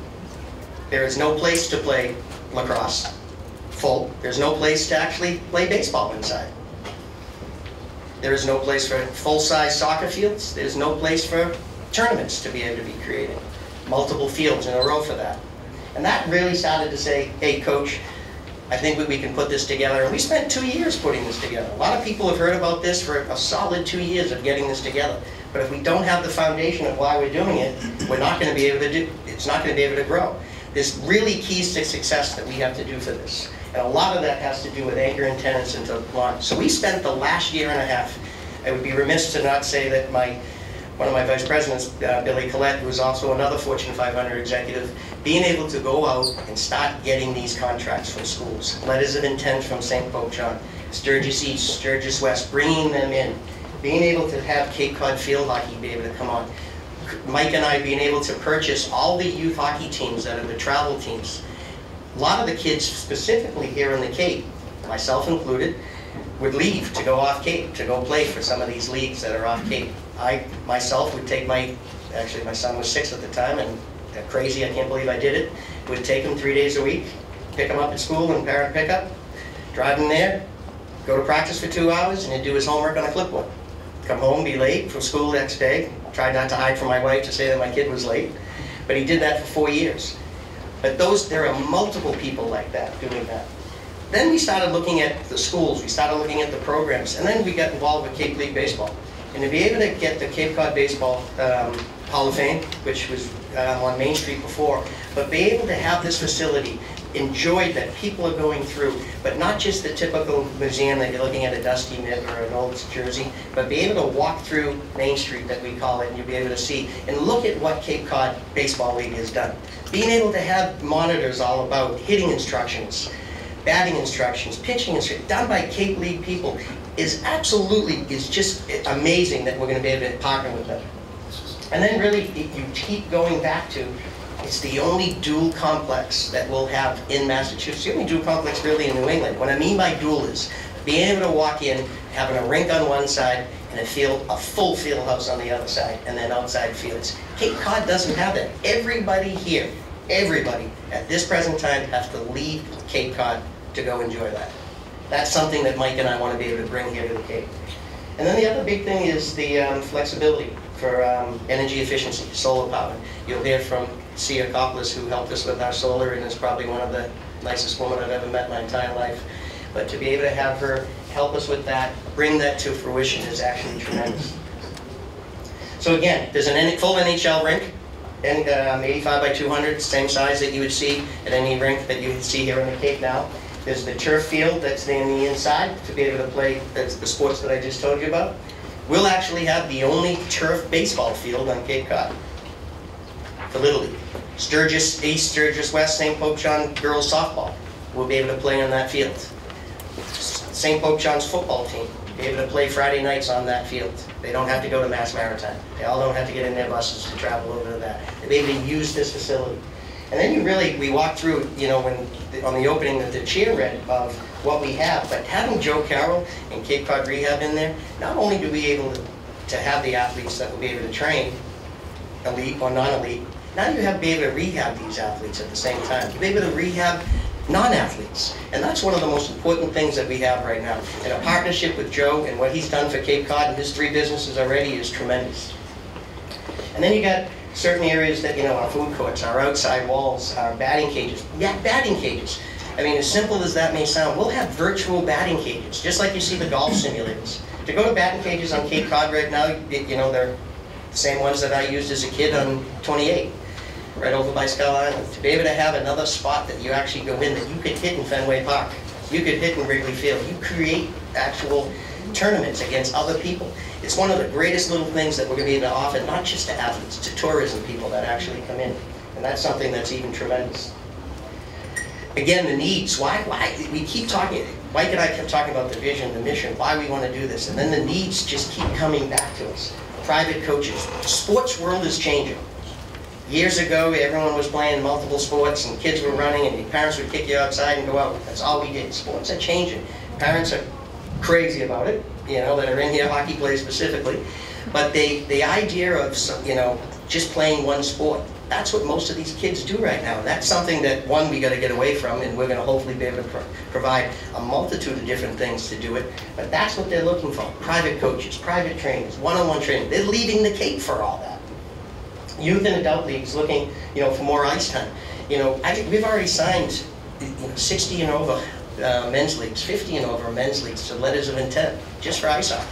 There is no place to play lacrosse full. There's no place to actually play baseball inside. There is no place for full-size soccer fields. There's no place for tournaments to be able to be created. Multiple fields in a row for that. And that really started to say, hey, coach, I think we- can put this together. And we spent two years putting this together. A lot of people have heard about this for a solid two years of getting this together. But if we don't have the foundation of why we're doing it, we're not gonna be able to do, it's not gonna be able to grow. There's really keys to success that we have to do for this. And a lot of that has to do with anchor and tenants into launch. So we spent the last year and a half, I would be remiss to not say that my, one of my vice presidents, uh, Billy Collette, who is also another Fortune 500 executive, being able to go out and start getting these contracts from schools. Letters of intent from St. Pope John, Sturgis East, Sturgis West, bringing them in. Being able to have Cape Cod Field Hockey be able to come on. Mike and I being able to purchase all the youth hockey teams that are the travel teams. A lot of the kids specifically here in the Cape, myself included, would leave to go off Cape, to go play for some of these leagues that are off Cape. I myself would take my, actually my son was six at the time and crazy, I can't believe I did it, would take him three days a week, pick him up at school and parent pickup, drive him there, go to practice for two hours and he'd do his homework on a clipboard. Come home, be late from school the next day, tried not to hide from my wife to say that my kid was late, but he did that for four years. But those, there are multiple people like that doing that. Then we started looking at the schools, we started looking at the programs, and then we got involved with Cape League Baseball. And to be able to get the Cape Cod Baseball um, Hall of Fame, which was uh, on Main Street before, but be able to have this facility enjoyed that people are going through, but not just the typical museum that you're looking at a dusty mitt or an old jersey, but be able to walk through Main Street that we call it, and you'll be able to see, and look at what Cape Cod Baseball League has done. Being able to have monitors all about hitting instructions, batting instructions, pitching instructions, done by Cape League people, is absolutely, is just amazing that we're gonna be able to partner with them. And then really, you keep going back to, it's the only dual complex that we'll have in Massachusetts, the only dual complex really in New England. What I mean by dual is being able to walk in, having a rink on one side and a field, a full field house on the other side, and then outside fields. Cape Cod doesn't have that. Everybody here, everybody at this present time has to leave Cape Cod to go enjoy that. That's something that Mike and I want to be able to bring here to the Cape. And then the other big thing is the um, flexibility for um, energy efficiency, solar power. You'll hear from Sia Coppolis, who helped us with our solar and is probably one of the nicest women I've ever met in my entire life. But to be able to have her help us with that, bring that to fruition is actually tremendous. So again, there's an full NHL rink, and um, 85 by 200, same size that you would see at any rink that you would see here in the Cape now. There's the turf field that's in the inside to be able to play the sports that I just told you about. We'll actually have the only turf baseball field on Cape Cod for Little League. Sturgis East, Sturgis West, St. Pope John girls softball will be able to play on that field. St. Pope John's football team will be able to play Friday nights on that field. They don't have to go to Mass Maritime. They all don't have to get in their buses to travel over to that. They'll be able to use this facility. And then you really, we walk through, you know, when, on the opening of the chair read of what we have, but having Joe Carroll and Cape Cod Rehab in there, not only do we able to, to have the athletes that will be able to train, elite or non-elite, now you have to be able to rehab these athletes at the same time. You'll be able to rehab non-athletes. And that's one of the most important things that we have right now. And a partnership with Joe and what he's done for Cape Cod and his three businesses already is tremendous. And then you got certain areas that, you know, our food courts, our outside walls, our batting cages. Yeah, batting cages. I mean, as simple as that may sound, we'll have virtual batting cages, just like you see the golf simulators. To go to batting cages on Cape Cod right now, you know, they're the same ones that I used as a kid on 28, right over by Skull Island. To be able to have another spot that you actually go in that you could hit in Fenway Park, you could hit in Wrigley Field, you create actual tournaments against other people. It's one of the greatest little things that we're gonna be able to offer, not just to athletes, to tourism people that actually come in. And that's something that's even tremendous. Again, the needs, why, why, we keep talking, Mike and I kept talking about the vision, the mission, why we wanna do this, and then the needs just keep coming back to us. Private coaches, sports world is changing. Years ago, everyone was playing multiple sports and kids were running and parents would kick you outside and go out. That's all we did. Sports are changing. Parents are crazy about it, you know, that are in here, hockey players specifically. But they, the idea of, you know, just playing one sport, that's what most of these kids do right now. That's something that, one, we gotta get away from, and we're gonna hopefully be able to pro- provide a multitude of different things to do it. But that's what they're looking for, private coaches, private trainers, one-on-one training. They're leaving the Cape for all that youth and adult leagues looking, you know, for more ice time. You know, I we've already signed you know, 60 and over uh, men's leagues, 50 and over men's leagues to letters of intent, just for ice hockey.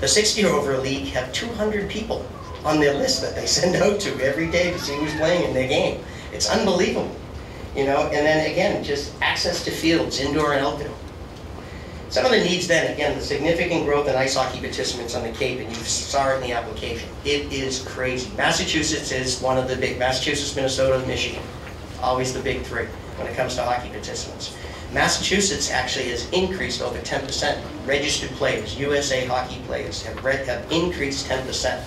The 60 and over league have 200 people on their list that they send out to every day to see who's playing in their game. It's unbelievable, you know, and then again, just access to fields, indoor and outdoor. Some of the needs then, again, the significant growth in ice hockey participants on the Cape, and you saw it in the application. It is crazy. Massachusetts is one of the big, Massachusetts, Minnesota, Michigan, always the big three when it comes to hockey participants. Massachusetts actually has increased over 10%. Registered players, USA hockey players have, read, have increased 10%.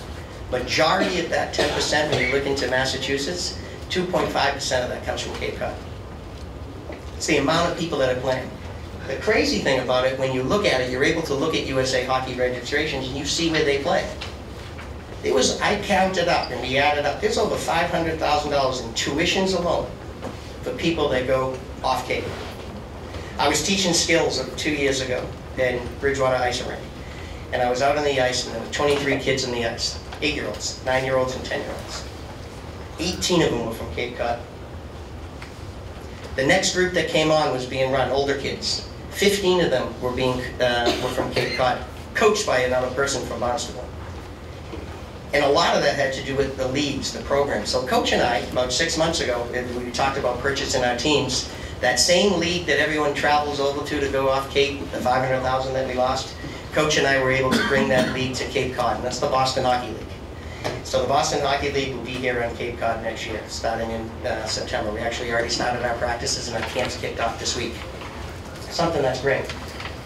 Majority of that 10%, when you look into Massachusetts, 2.5% of that comes from Cape Cod. It's the amount of people that are playing. The crazy thing about it, when you look at it, you're able to look at USA Hockey registrations and you see where they play. It was, I counted up and we added up, there's over $500,000 in tuitions alone for people that go off Cape. I was teaching skills two years ago in Bridgewater Ice Rink. And I was out on the ice and there were 23 kids on the ice, eight-year-olds, nine-year-olds and 10-year-olds. 18 of them were from Cape Cod. The next group that came on was being run, older kids. 15 of them were being, uh, were from Cape Cod, coached by another person from Barnstable. And a lot of that had to do with the leagues, the program. So Coach and I, about six months ago, we talked about purchasing our teams. That same league that everyone travels over to to go off Cape, the 500,000 that we lost, Coach and I were able to bring that league to Cape Cod, and that's the Boston Hockey League. So the Boston Hockey League will be here on Cape Cod next year, starting in uh, September. We actually already started our practices and our camps kicked off this week. Something that's great.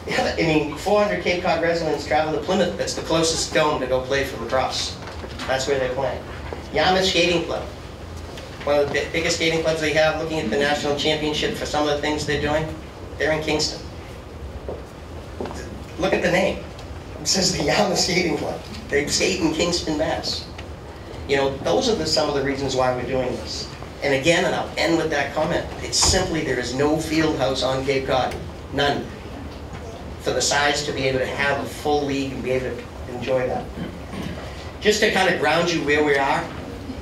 I mean, 400 Cape Cod residents travel to Plymouth, that's the closest dome to go play for lacrosse. That's where they're playing. Yarmouth Skating Club, one of the biggest skating clubs they have, looking at the national championship for some of the things they're doing, they're in Kingston. Look at the name. It says the Yarmouth Skating Club. They skate in Kingston, Mass. You know, those are the, some of the reasons why we're doing this. And again, and I'll end with that comment, it's simply there is no field house on Cape Cod, none, for the size to be able to have a full league and be able to enjoy that. Just to kind of ground you where we are,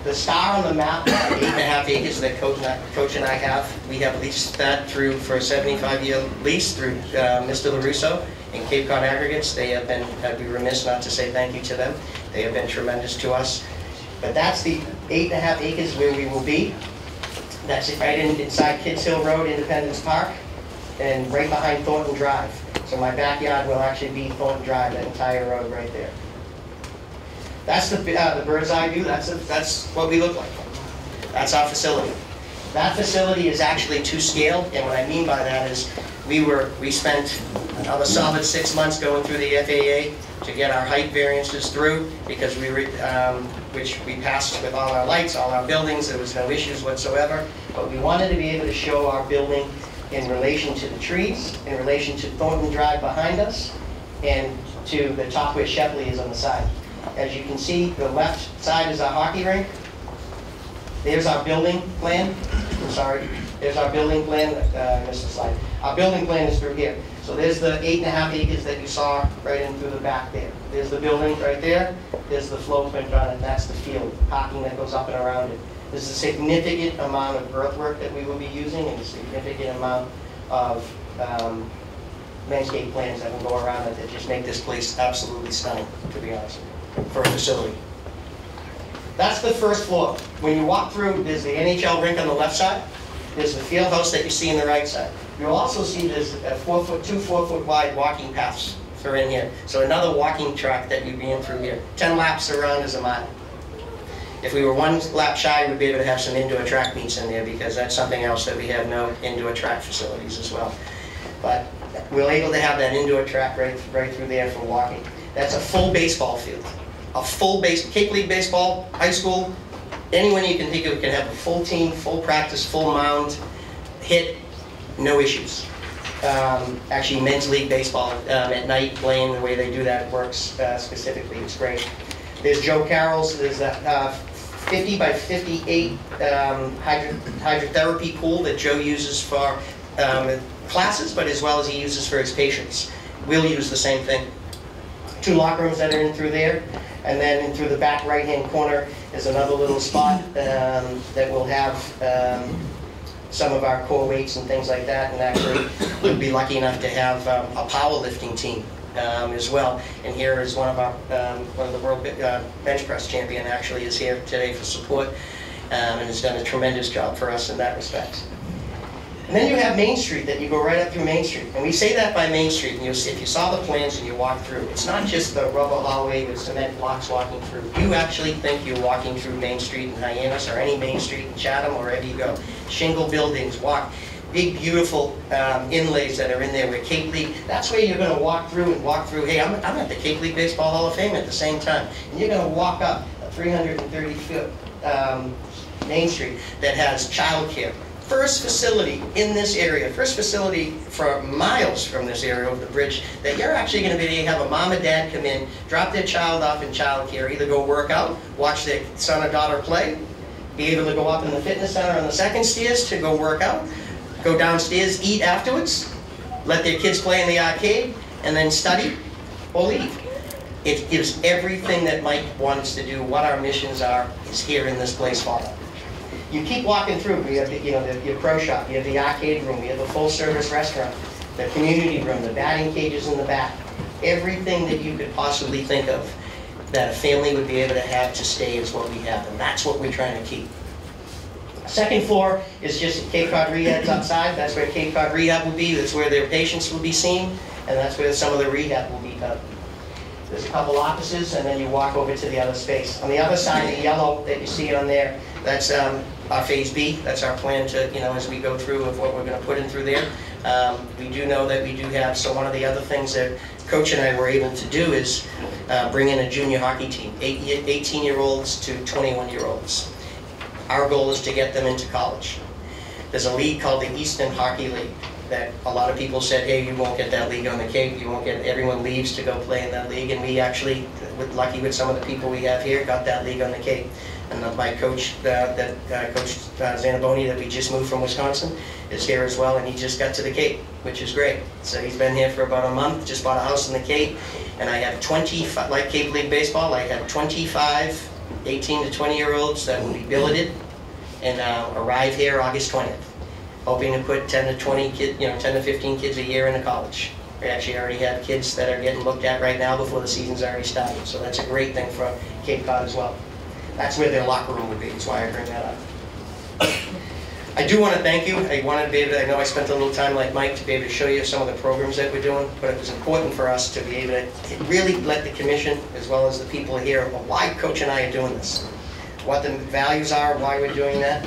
the star on the map, eight and a half acres that Coach and I, I have, we have leased that through, for a 75-year lease through uh, Mr. LaRusso and Cape Cod Aggregates. They have been, I'd be remiss not to say thank you to them. They have been tremendous to us. But that's the eight and a half acres where we will be. That's right in- inside Kidds Hill Road, Independence Park, and right behind Thornton Drive. So my backyard will actually be Thornton Drive, that entire road right there. That's the, uh, the bird's eye view, that's, that's what we look like. That's our facility. That facility is actually to scale, and what I mean by that is, we were, we spent another solid six months going through the FAA to get our height variances through, because we, were, um, which we passed with all our lights, all our buildings, there was no issues whatsoever. But we wanted to be able to show our building in relation to the trees, in relation to Thornton Drive behind us, and to the top where Shepley is on the side. As you can see, the left side is our hockey rink. There's our building plan, I'm sorry, there's our building plan, uh, I missed the slide. Our building plan is through here. So there's the eight and a half acres that you saw right in through the back there. There's the building right there, there's the flow print on it, that's the field, parking that goes up and around it. There's a significant amount of earthwork that we will be using and a significant amount of um, landscape plans that will go around it that just make this place absolutely stunning, to be honest, for a facility. That's the first floor. When you walk through, there's the NHL rink on the left side. There's the field house that you see on the right side. You'll also see there's a four foot, two four foot wide walking paths for in here. So another walking track that you'd be in through here. Ten laps around is a mile. If we were one lap shy, we'd be able to have some indoor track meets in there because that's something else that we have no indoor track facilities as well. But we're able to have that indoor track right, right through there for walking. That's a full baseball field. A full base, Cape League baseball, high school, anyone you can think of can have a full team, full practice, full mound, hit, no issues. Um, actually, men's league baseball um, at night playing the way they do that works uh, specifically. It's great. There's Joe Carroll's. There's a uh, 50 by 58 um, hydro hydrotherapy pool that Joe uses for um, classes, but as well as he uses for his patients. We'll use the same thing. Two locker rooms that are in through there, and then in through the back right-hand corner is another little spot um, that will have um, some of our core weights and things like that, and actually we'd be lucky enough to have um, a powerlifting team um, as well. And here is one of our, um, one of the world uh, bench press champion actually is here today for support, um, and has done a tremendous job for us in that respect. And then you have Main Street that you go right up through Main Street. And we say that by Main Street, and you'll see, if you saw the plans and you walk through, it's not just the rubber hallway with cement blocks walking through. You actually think you're walking through Main Street in Hyannis or any Main Street in Chatham or wherever you go. Shingle buildings, walk, big beautiful um, inlays that are in there with Cape League. That's where you're gonna walk through and walk through, hey, I'm, I'm at the Cape League Baseball Hall of Fame at the same time. And you're gonna walk up a 330 foot um, Main Street that has childcare. First facility in this area, first facility for miles from this area over the bridge, that you're actually gonna be able to have a mom and dad come in, drop their child off in childcare, either go work out, watch their son or daughter play, be able to go up in the fitness center on the second stairs to go work out, go downstairs, eat afterwards, let their kids play in the arcade, and then study or leave. It gives everything that Mike wants to do, what our missions are, is here in this place for them. You keep walking through, we have, the, you know, the, your pro shop, you have the arcade room, you have the full-service restaurant, the community room, the batting cages in the back. Everything that you could possibly think of that a family would be able to have to stay is what we have, and that's what we're trying to keep. Second floor is just Cape Cod Rehab's outside, that's where Cape Cod Rehab will be, that's where their patients will be seen, and that's where some of the rehab will be done. There's a couple offices, and then you walk over to the other space. On the other side, the yellow that you see on there, that's um, our Phase B, that's our plan to, you know, as we go through of what we're gonna put in through there. Um, We do know that we do have, so one of the other things that Coach and I were able to do is uh, bring in a junior hockey team, 18-year-olds to 21-year-olds. Our goal is to get them into college. There's a league called the Eastern Hockey League that a lot of people said, hey, you won't get that league on the Cape, you won't get, everyone leaves to go play in that league, and we actually, with, lucky with some of the people we have here, got that league on the Cape. And my coach, uh, that, uh, Coach uh, Zanaboni, that we just moved from Wisconsin, is here as well, and he just got to the Cape, which is great. So he's been here for about a month, just bought a house in the Cape, and I have 20, like Cape League Baseball, I have 25 18 to 20-year-olds that will be billeted and uh, arrive here August 20th, hoping to put 10 to 20 kid, you know, 10 to 15 kids a year into college. We actually already have kids that are getting looked at right now before the season's already started, so that's a great thing for Cape Cod as well. That's where their locker room would be, that's why I bring that up. I do want to thank you. I wanted to be able to, I know I spent a little time like Mike to be able to show you some of the programs that we're doing, but it was important for us to be able to really let the commission, as well as the people here, why Coach and I are doing this. What the values are, why we're doing that,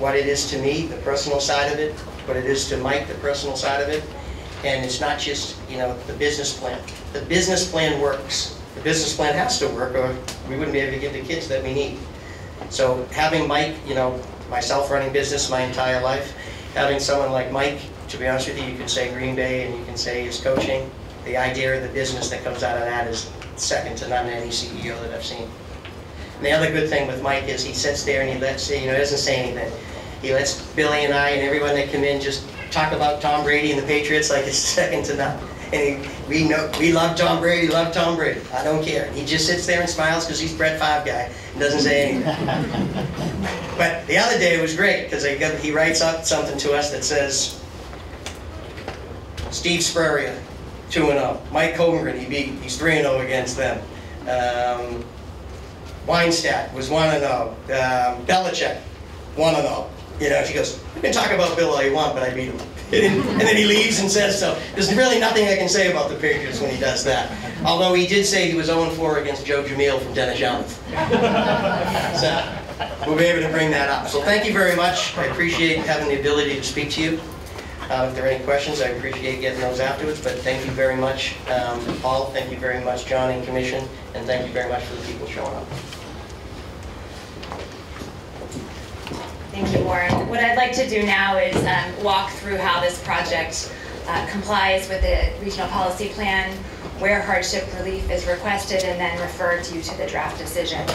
what it is to me, the personal side of it, what it is to Mike, the personal side of it. And it's not just, you know, the business plan. The business plan works. The business plan has to work or we wouldn't be able to give the kids that we need. So having Mike, you know, myself running business my entire life, having someone like Mike, to be honest with you, you can say Green Bay and you can say his coaching. The idea of the business that comes out of that is second to none any CEO that I've seen. And the other good thing with Mike is he sits there and he lets, you know, he doesn't say anything. He lets Billy and I and everyone that come in just talk about Tom Brady and the Patriots like it's second to none. And we know we love Tom Brady, love Tom Brady. I don't care. He just sits there and smiles because he's Brett Favre guy and doesn't say anything. but the other day it was great because he writes up something to us that says, Steve Spurrier, 2 and 0. Mike Holmgren, he beat, he's 3 and 0 against them. Um, Wannstedt was one and oh. Um, Belichick, one and oh. You know, she goes, you can talk about Bill all you want, but I beat him. And then he leaves and says so. There's really nothing I can say about the Patriots when he does that. Although he did say he was 0-4 against Joe Jamil from Dennis Yarmouth. so we'll be able to bring that up. So thank you very much. I appreciate having the ability to speak to you. Uh, if there are any questions, I appreciate getting those afterwards, but thank you very much, um, Paul, thank you very much, John and Commission, and thank you very much for the people showing up. Thank you, Warren. What I'd like to do now is um, walk through how this project uh, complies with the regional policy plan, where hardship relief is requested, and then refer to you to the draft decision.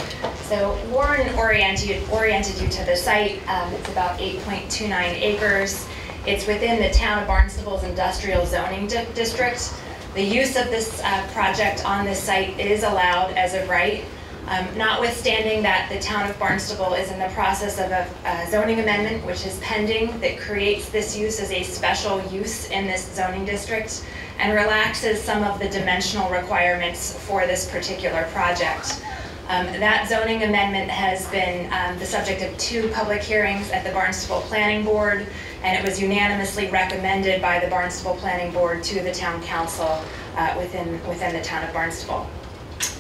So Warren oriented, oriented you to the site. Um, It's about 8.29 acres. It's within the town of Barnstable's industrial zoning di- district. The use of this uh, project on this site is allowed as of right. Um, Notwithstanding that the town of Barnstable is in the process of a a zoning amendment, which is pending, that creates this use as a special use in this zoning district and relaxes some of the dimensional requirements for this particular project. Um, That zoning amendment has been um, the subject of two public hearings at the Barnstable Planning Board, and it was unanimously recommended by the Barnstable Planning Board to the town council uh, within, within the town of Barnstable.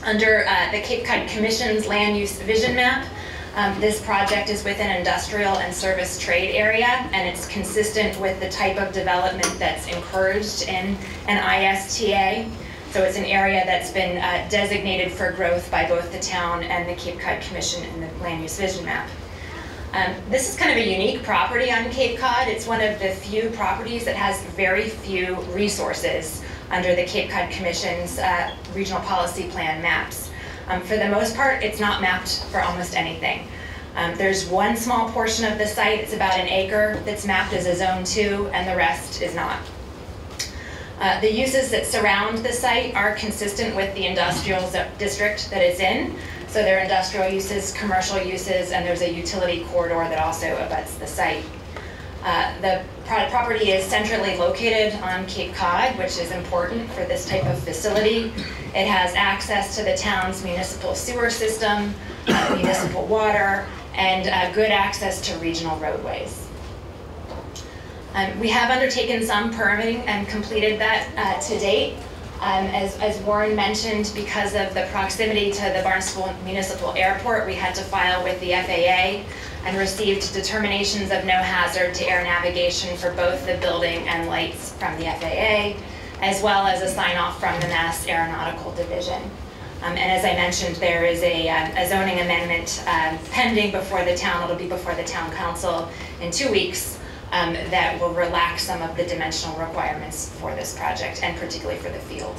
Under uh, the Cape Cod Commission's land use vision map, um, this project is within industrial and service trade area, and it's consistent with the type of development that's encouraged in an ISTA. So it's an area that's been uh, designated for growth by both the town and the Cape Cod Commission in the land use vision map. Um, This is kind of a unique property on Cape Cod. It's one of the few properties that has very few resources under the Cape Cod Commission's uh, regional policy plan maps. Um, For the most part, it's not mapped for almost anything. Um, There's one small portion of the site, it's about an acre, that's mapped as a Zone 2, and the rest is not. Uh, The uses that surround the site are consistent with the industrial district that it's in. So there are industrial uses, commercial uses, and there's a utility corridor that also abuts the site. Uh, The property is centrally located on Cape Cod, which is important for this type of facility. It has access to the town's municipal sewer system, uh, municipal water, and uh, good access to regional roadways. Um, We have undertaken some permitting and completed that uh, to date. Um, As as Warren mentioned, because of the proximity to the Barnstable Municipal Airport, we had to file with the FAA and received determinations of no hazard to air navigation for both the building and lights from the FAA, as well as a sign-off from the Mass Aeronautical Division. Um, And as I mentioned, there is a uh, a zoning amendment um, pending before the town, it'll be before the town council in two weeks, um, that will relax some of the dimensional requirements for this project, and particularly for the field.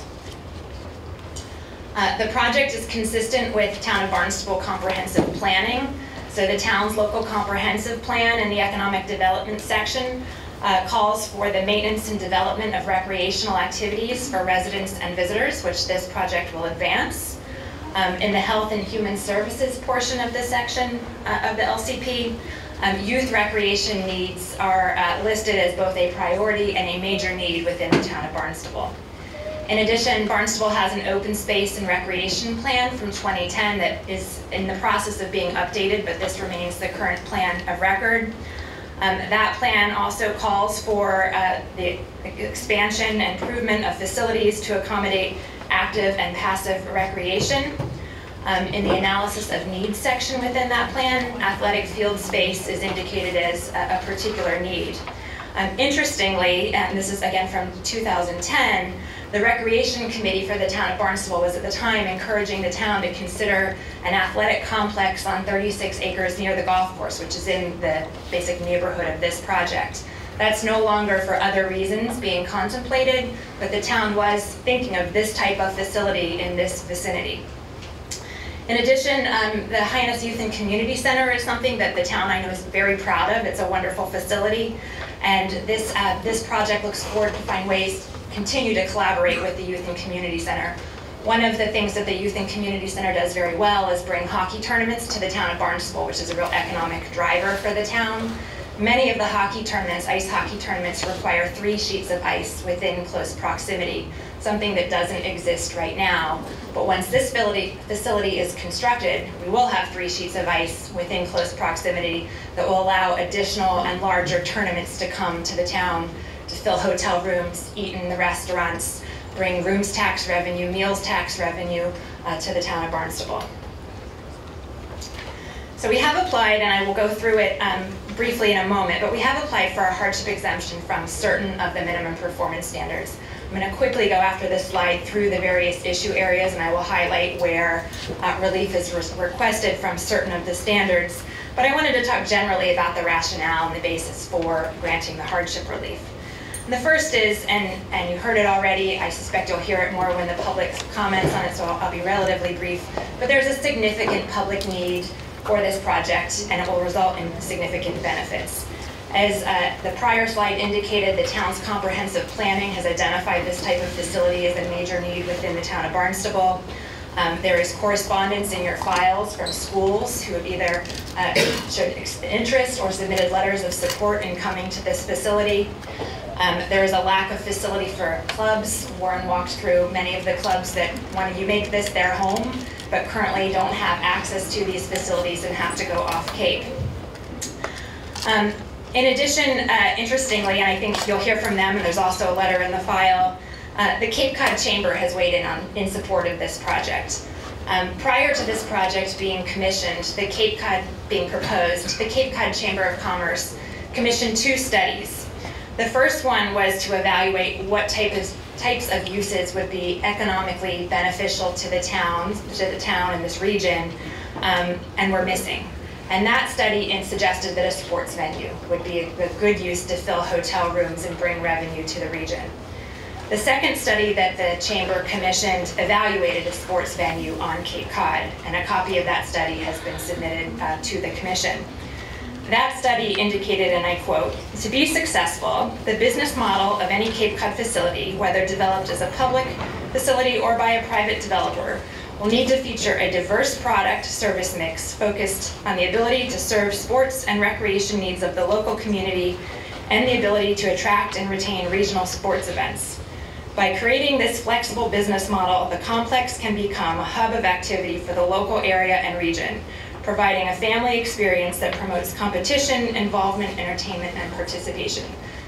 Uh, The project is consistent with Town of Barnstable comprehensive planning. So the town's local comprehensive plan in the economic development section uh, calls for the maintenance and development of recreational activities for residents and visitors, which this project will advance. Um, In the health and human services portion of this section uh, of the LCP, um, youth recreation needs are uh, listed as both a priority and a major need within the town of Barnstable. In addition, Barnstable has an open space and recreation plan from 2010 that is in the process of being updated, but this remains the current plan of record. Um, That plan also calls for uh, the expansion and improvement of facilities to accommodate active and passive recreation. Um, In the analysis of needs section within that plan, athletic field space is indicated as a a particular need. Um, Interestingly, and this is again from 2010, the Recreation Committee for the town of Barnstable was at the time encouraging the town to consider an athletic complex on 36 acres near the golf course, which is in the basic neighborhood of this project. That's no longer for other reasons being contemplated, but the town was thinking of this type of facility in this vicinity. In addition, um, the Hyannis Youth and Community Center is something that the town I know is very proud of. It's a wonderful facility. And this, uh, this project looks forward to find ways continue to collaborate with the Youth and Community Center. One of the things that the Youth and Community Center does very well is bring hockey tournaments to the town of Barnstable, which is a real economic driver for the town. Many of the hockey tournaments, ice hockey tournaments, require three sheets of ice within close proximity, something that doesn't exist right now. But once this facility, facility is constructed, we will have three sheets of ice within close proximity that will allow additional and larger tournaments to come to the town to fill hotel rooms, eat in the restaurants, bring rooms tax revenue, meals tax revenue uh, to the town of Barnstable. So we have applied, and I will go through it um, briefly in a moment, but we have applied for a hardship exemption from certain of the minimum performance standards. I'm going to quickly go after this slide through the various issue areas, and I will highlight where uh, relief is re requested from certain of the standards. But I wanted to talk generally about the rationale and the basis for granting the hardship relief. The first is, and, and you heard it already, I suspect you'll hear it more when the public comments on it, so I'll, I'll be relatively brief, but there's a significant public need for this project, and it will result in significant benefits. As uh, the prior slide indicated, the town's comprehensive planning has identified this type of facility as a major need within the town of Barnstable. Um, there is correspondence in your files from schools who have either uh, showed interest or submitted letters of support in coming to this facility. Um, there is a lack of facility for clubs. Warren walked through many of the clubs that want to make this their home, but currently don't have access to these facilities and have to go off Cape. Um, in addition, uh, interestingly, and I think you'll hear from them, and there's also a letter in the file, uh, the Cape Cod Chamber has weighed in on in support of this project. Um, prior to this project being commissioned, the Cape Cod being proposed, the Cape Cod Chamber of Commerce commissioned two studies the first one was to evaluate what type of, types of uses would be economically beneficial to the town, to the town in this region, um, and were missing. And that study suggested that a sports venue would be a, good use to fill hotel rooms and bring revenue to the region. The second study that the Chamber commissioned evaluated a sports venue on Cape Cod, and a copy of that study has been submitted uh, to the Commission. That study indicated, and I quote, to be successful, the business model of any Cape Cod facility, whether developed as a public facility or by a private developer, will need to feature a diverse product service mix focused on the ability to serve sports and recreation needs of the local community and the ability to attract and retain regional sports events. By creating this flexible business model, the complex can become a hub of activity for the local area and region, providing a family experience that promotes competition, involvement, entertainment, and participation.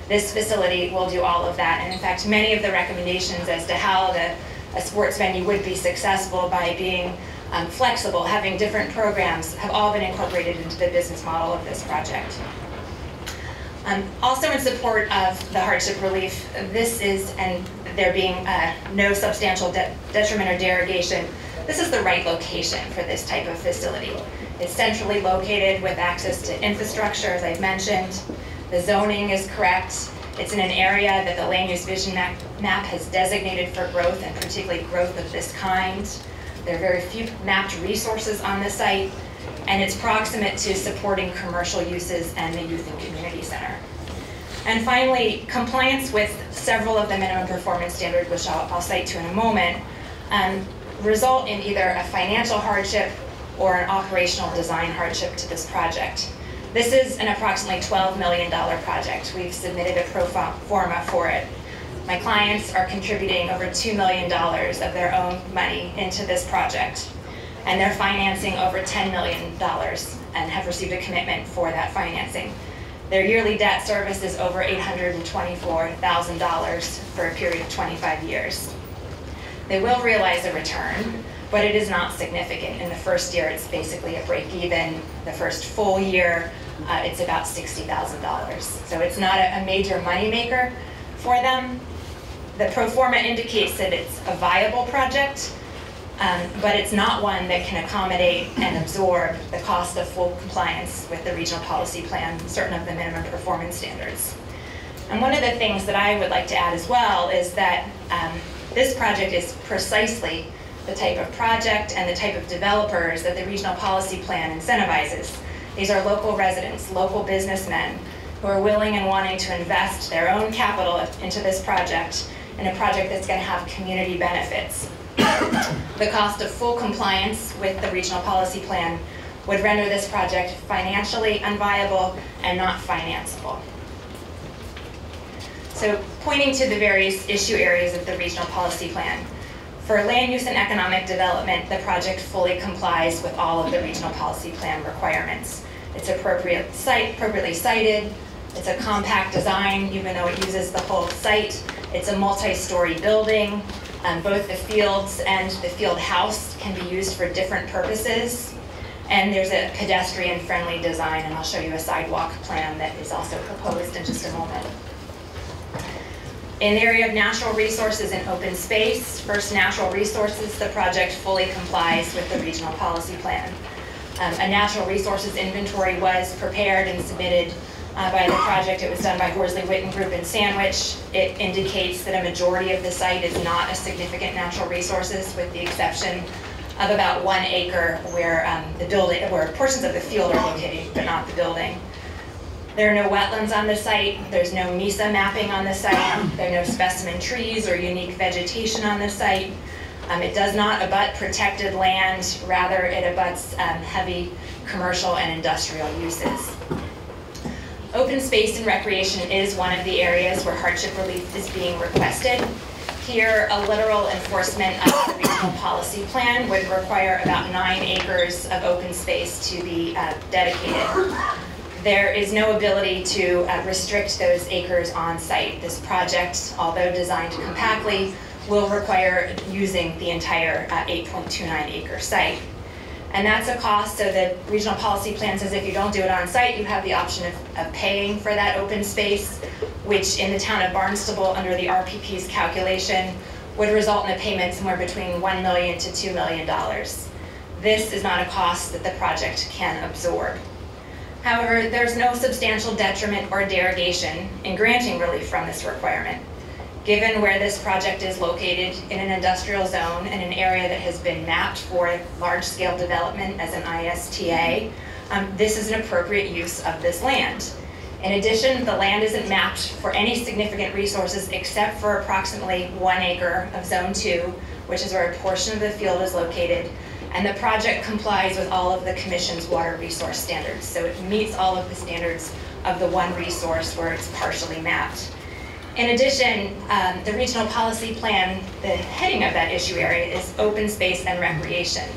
This facility will do all of that, and in fact, many of the recommendations as to how the, a sports venue would be successful by being um, flexible, having different programs, have all been incorporated into the business model of this project. Um, also in support of the hardship relief, this is, and there being uh, no substantial de detriment or derogation, this is the right location for this type of facility. It's centrally located with access to infrastructure, as I've mentioned. The zoning is correct. It's in an area that the land use vision map, map has designated for growth and particularly growth of this kind. There are very few mapped resources on the site and it's proximate to supporting commercial uses and the Youth and Community Center. And finally, compliance with several of the minimum performance standards, which I'll, I'll cite to in a moment, um, result in either a financial hardship or an operational design hardship to this project. This is an approximately $12 million project. We've submitted a pro forma for it. My clients are contributing over $2 million of their own money into this project. And they're financing over $10 million and have received a commitment for that financing. Their yearly debt service is over $824,000 for a period of 25 years. They will realize a return, but it is not significant. In the first year, it's basically a break even. The first full year, uh, it's about $60,000. So it's not a, a major moneymaker for them. The pro forma indicates that it's a viable project, um, but it's not one that can accommodate and absorb the cost of full compliance with the regional policy plan, certain of the minimum performance standards. And one of the things that I would like to add as well is that um, this project is precisely the type of project and the type of developers that the regional policy plan incentivizes. These are local residents, local businessmen who are willing and wanting to invest their own capital into this project in a project that's going to have community benefits. the cost of full compliance with the regional policy plan would render this project financially unviable and not financeable. So pointing to the various issue areas of the regional policy plan, for land use and economic development, the project fully complies with all of the regional policy plan requirements. It's appropriate site, appropriately sited, it's a compact design, even though it uses the whole site. It's a multi-story building. Um, both the fields and the field house can be used for different purposes. And there's a pedestrian-friendly design, and I'll show you a sidewalk plan that is also proposed in just a moment. In the area of natural resources and open space, first natural resources, the project fully complies with the regional policy plan. Um, a natural resources inventory was prepared and submitted uh, by the project. It was done by Horsley Witten Group in Sandwich. It indicates that a majority of the site is not a significant natural resources, with the exception of about one acre where um, the building, where portions of the field are located, but not the building. There are no wetlands on the site. There's no MESA mapping on the site. There are no specimen trees or unique vegetation on the site. Um, it does not abut protected land, rather it abuts um, heavy commercial and industrial uses. Open space and recreation is one of the areas where hardship relief is being requested. Here, a literal enforcement of the regional policy plan would require about nine acres of open space to be uh, dedicated. There is no ability to uh, restrict those acres on site. This project, although designed compactly, will require using the entire uh, 8.29 acre site. And that's a cost, so the regional policy plan says if you don't do it on site, you have the option of, of paying for that open space, which in the town of Barnstable, under the RPP's calculation, would result in a payment somewhere between 1 million to $2 million. This is not a cost that the project can absorb. However, there's no substantial detriment or derogation in granting relief from this requirement. Given where this project is located in an industrial zone in an area that has been mapped for large-scale development as an ISTA, um, this is an appropriate use of this land. In addition, the land isn't mapped for any significant resources except for approximately one acre of Zone 2, which is where a portion of the field is located, and the project complies with all of the commission's water resource standards. So it meets all of the standards of the one resource where it's partially mapped. In addition, um, the regional policy plan, the heading of that issue area is open space and recreation.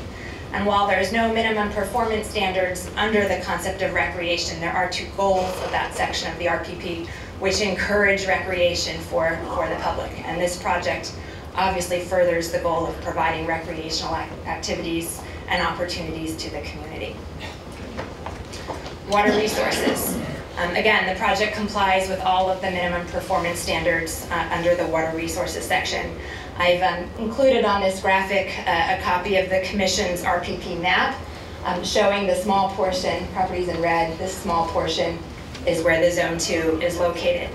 And while there's no minimum performance standards under the concept of recreation, there are two goals of that section of the RPP which encourage recreation for, for the public. And this project obviously furthers the goal of providing recreational ac activities and opportunities to the community. Water resources. Um, again, the project complies with all of the minimum performance standards uh, under the water resources section. I've um, included on this graphic uh, a copy of the Commission's RPP map um, showing the small portion, properties in red, this small portion is where the Zone 2 is located.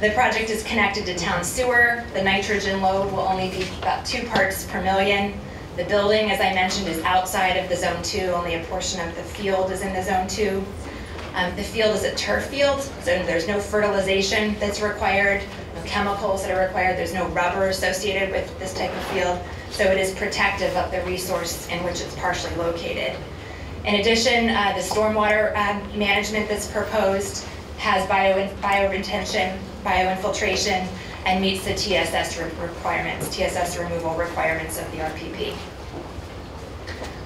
The project is connected to town sewer. The nitrogen load will only be about two parts per million. The building, as I mentioned, is outside of the Zone 2. Only a portion of the field is in the Zone 2. Um, the field is a turf field, so there's no fertilization that's required, no chemicals that are required, there's no rubber associated with this type of field, so it is protective of the resource in which it's partially located. In addition, uh, the stormwater uh, management that's proposed has bio, bio retention, bioinfiltration, and meets the TSS re requirements, TSS removal requirements of the RPP.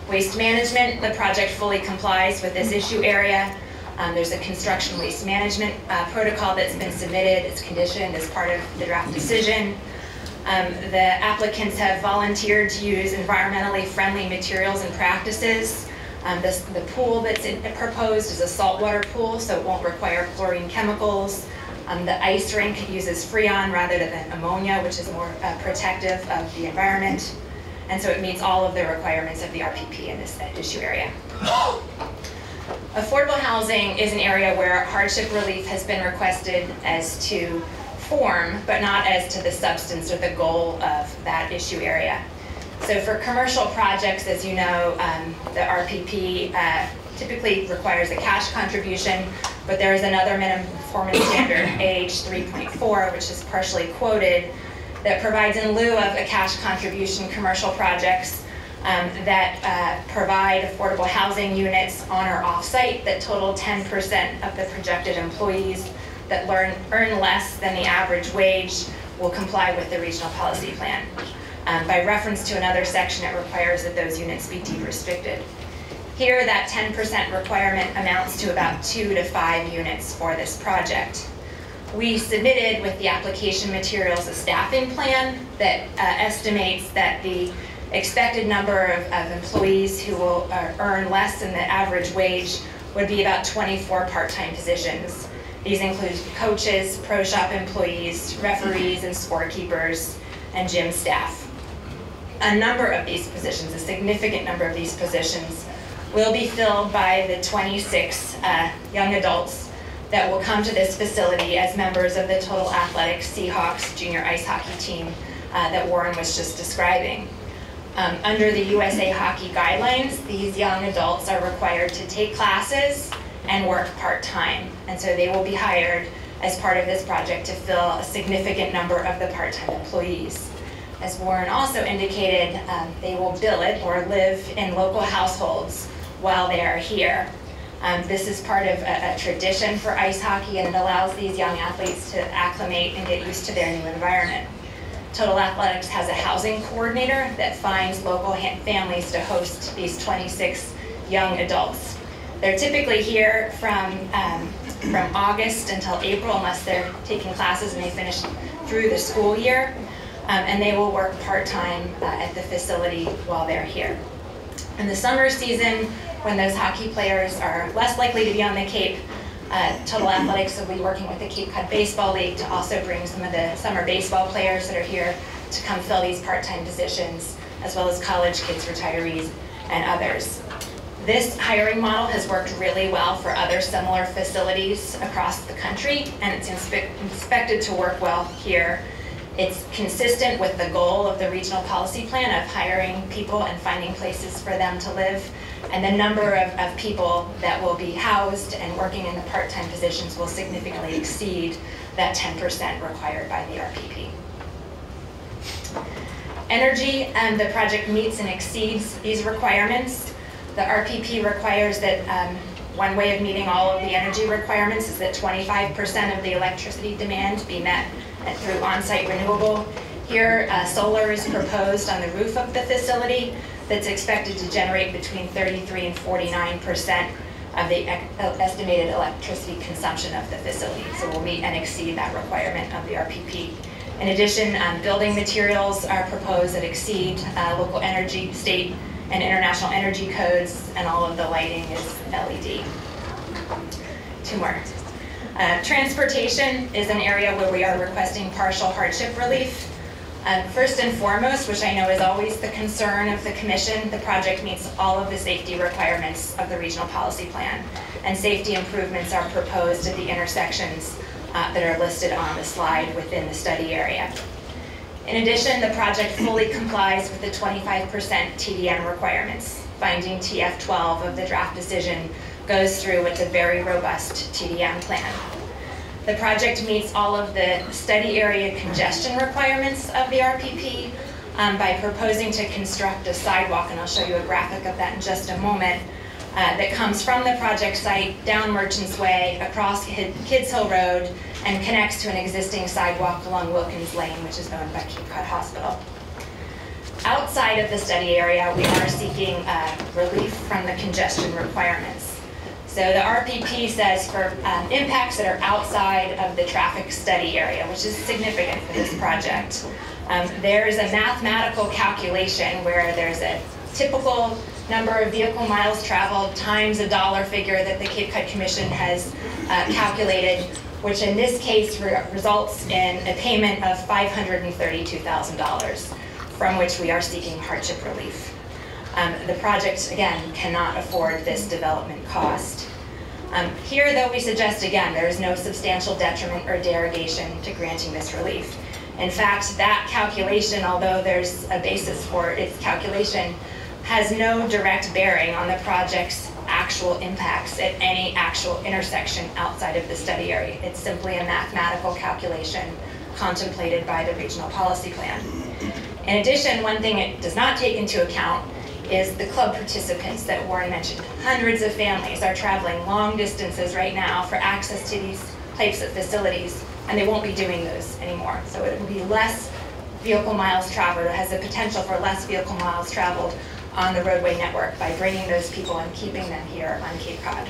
Waste management, the project fully complies with this issue area. Um, there's a construction waste management uh, protocol that's been submitted. It's conditioned as part of the draft decision. Um, the applicants have volunteered to use environmentally friendly materials and practices. Um, this, the pool that's in, proposed is a saltwater pool, so it won't require chlorine chemicals. Um, the ice rink uses Freon rather than ammonia, which is more uh, protective of the environment. And so it meets all of the requirements of the RPP in this issue area. Affordable housing is an area where hardship relief has been requested as to form, but not as to the substance or the goal of that issue area. So for commercial projects, as you know, um, the RPP uh, typically requires a cash contribution, but there is another minimum performance standard, AH 3.4, which is partially quoted, that provides in lieu of a cash contribution commercial projects um, that uh, provide affordable housing units on or off-site that total 10% of the projected employees that learn, earn less than the average wage will comply with the regional policy plan. Um, By reference to another section, it requires that those units be deed restricted. Here, that 10% requirement amounts to about two to five units for this project. We submitted with the application materials a staffing plan that uh, estimates that the expected number of, of employees who will uh, earn less than the average wage would be about 24 part-time positions. These include coaches, pro shop employees, referees and scorekeepers, and gym staff. A number of these positions, a significant number of these positions, will be filled by the 26 uh, young adults that will come to this facility as members of the Total Athletic Seahawks junior ice hockey team uh, that Warren was just describing. Um, Under the USA Hockey guidelines, these young adults are required to take classes and work part-time. And so they will be hired as part of this project to fill a significant number of the part-time employees. As Warren also indicated, um, they will billet or live in local households while they are here. Um, This is part of a a tradition for ice hockey, and it allows these young athletes to acclimate and get used to their new environment. Total Athletics has a housing coordinator that finds local families to host these 26 young adults. They're typically here from, um, from August until April unless they're taking classes and they finish through the school year. Um, And they will work part-time uh, at the facility while they're here. In the summer season, when those hockey players are less likely to be on the Cape, uh, Total Athletics will be working with the Cape Cod Baseball League to also bring some of the summer baseball players that are here to come fill these part-time positions, as well as college kids, retirees, and others. This hiring model has worked really well for other similar facilities across the country, and it's inspe- expected to work well here. It's consistent with the goal of the regional policy plan of hiring people and finding places for them to live. And the number of, of people that will be housed and working in the part-time positions will significantly exceed that 10% required by the RPP. Energy, um, the project meets and exceeds these requirements. The RPP requires that, um, one way of meeting all of the energy requirements is that 25% of the electricity demand be met through on-site renewable. Here, uh, solar is proposed on the roof of the facility that's expected to generate between 33 and 49% of the uh, estimated electricity consumption of the facility. So we'll meet and exceed that requirement of the RPP. In addition, um, building materials are proposed that exceed uh, local energy, state, and international energy codes, and all of the lighting is LED. Two more. Uh, Transportation is an area where we are requesting partial hardship relief. Um, First and foremost, which I know is always the concern of the commission, the project meets all of the safety requirements of the regional policy plan. And safety improvements are proposed at the intersections uh, that are listed on the slide within the study area. In addition, the project fully complies with the 25% TDM requirements. Finding TF12 of the draft decision goes through with a very robust TDM plan. The project meets all of the study area congestion requirements of the RPP um, by proposing to construct a sidewalk, and I'll show you a graphic of that in just a moment, uh, that comes from the project site down Merchants Way, across Kid- Kidds Hill Road, and connects to an existing sidewalk along Wilkins Lane, which is owned by Cape Cod Hospital. Outside of the study area, we are seeking uh, relief from the congestion requirements. So the RPP says for um, impacts that are outside of the traffic study area, which is significant for this project, um, there's a mathematical calculation where there's a typical number of vehicle miles traveled times a dollar figure that the Cape Cod Commission has uh, calculated, which in this case re- results in a payment of $532,000, from which we are seeking hardship relief. Um, The project, again, cannot afford this development cost. Um, Here, though, we suggest, again, there is no substantial detriment or derogation to granting this relief. In fact, that calculation, although there's a basis for its calculation, has no direct bearing on the project's actual impacts at any actual intersection outside of the study area. It's simply a mathematical calculation contemplated by the regional policy plan. In addition, one thing it does not take into account is the club participants that Warren mentioned. Hundreds of families are traveling long distances right now for access to these types of facilities, and they won't be doing those anymore. So it will be less vehicle miles traveled, it has the potential for less vehicle miles traveled on the roadway network by bringing those people and keeping them here on Cape Cod.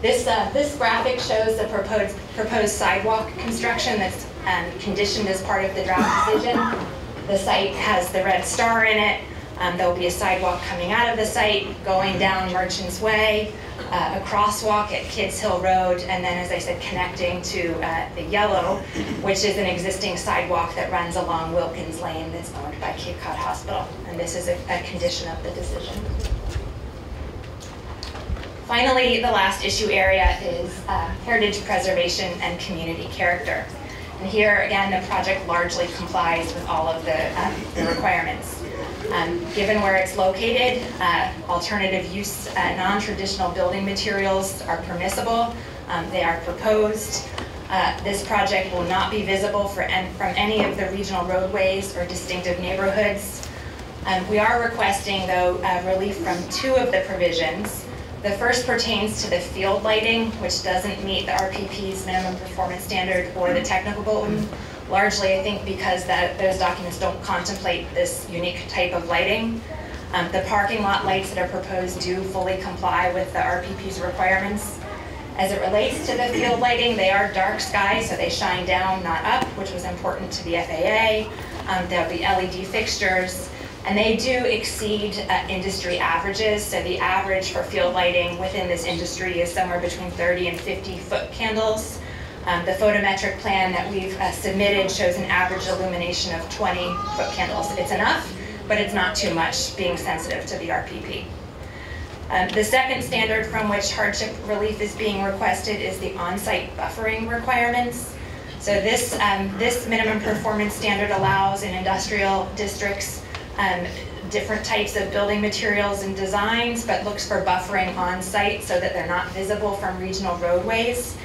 This, uh, this graphic shows the proposed, proposed sidewalk construction that's um, conditioned as part of the draft decision. The site has the red star in it. Um, There'll be a sidewalk coming out of the site, going down Merchants Way, uh, a crosswalk at Kidds Hill Road, and then, as I said, connecting to uh, the yellow, which is an existing sidewalk that runs along Wilkins Lane that's owned by Cape Cod Hospital. And this is a a condition of the decision. Finally, the last issue area is uh, heritage preservation and community character. And here, again, the project largely complies with all of the um, the requirements. Um, Given where it's located, uh, alternative use, uh, non-traditional building materials are permissible. Um, They are proposed. Uh, This project will not be visible for an- from any of the regional roadways or distinctive neighborhoods. Um, We are requesting, though, uh, relief from two of the provisions. The first pertains to the field lighting, which doesn't meet the RPP's minimum performance standard or the technical bulletin, largely, I think, because that, those documents don't contemplate this unique type of lighting. Um, The parking lot lights that are proposed do fully comply with the RPP's requirements. As it relates to the field lighting, they are dark sky, so they shine down, not up, which was important to the FAA. Um, There'll be LED fixtures, and they do exceed uh, industry averages. So the average for field lighting within this industry is somewhere between 30 and 50 foot candles. Um, The photometric plan that we've uh, submitted shows an average illumination of 20 foot candles. It's enough, but it's not too much, being sensitive to the RPP. Um, The second standard from which hardship relief is being requested is the on-site buffering requirements. So this, um, this minimum performance standard allows in industrial districts um, different types of building materials and designs, but looks for buffering on-site so that they're not visible from regional roadways.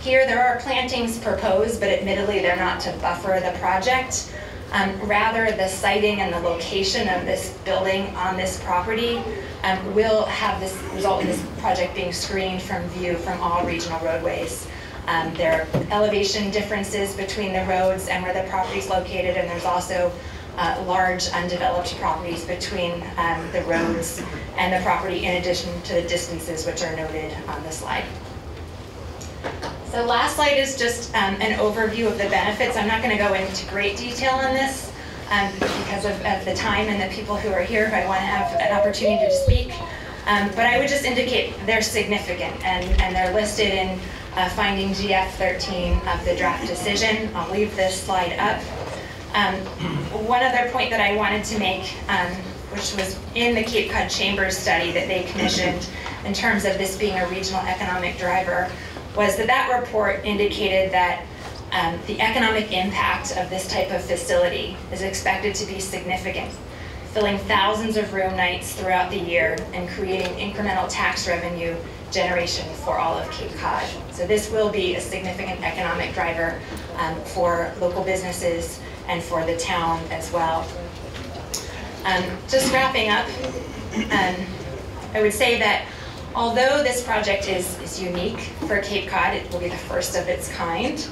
Here, there are plantings proposed, but admittedly, they're not to buffer the project. Um, Rather, the siting and the location of this building on this property um, will have this, result in this project being screened from view from all regional roadways. Um, There are elevation differences between the roads and where the property is located, and there's also uh, large undeveloped properties between um, the roads and the property in addition to the distances which are noted on the slide. So last slide is just um, an overview of the benefits. I'm not going to go into great detail on this um, because of, of the time and the people who are here who I want to have an opportunity to speak. Um, But I would just indicate they're significant and, and they're listed in uh, finding GF 13 of the draft decision. I'll leave this slide up. Um, One other point that I wanted to make, um, which was in the Cape Cod Chambers study that they commissioned in terms of this being a regional economic driver, was that that report indicated that um, the economic impact of this type of facility is expected to be significant, filling thousands of room nights throughout the year and creating incremental tax revenue generation for all of Cape Cod. So this will be a significant economic driver um, for local businesses and for the town as well. Um, Just wrapping up, um, I would say that although this project is, is unique for Cape Cod, it will be the first of its kind,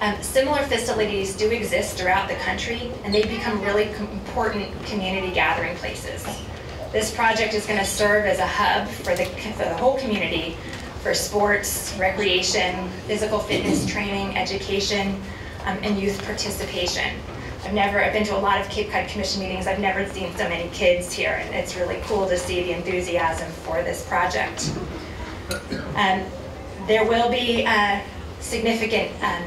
um, similar facilities do exist throughout the country, and they become really com- important community gathering places. This project is going to serve as a hub for the, for the whole community for sports, recreation, physical fitness training, education, um, and youth participation. I've never, I've been to a lot of Cape Cod Commission meetings, I've never seen so many kids here, and it's really cool to see the enthusiasm for this project. Um, There will be uh, significant um,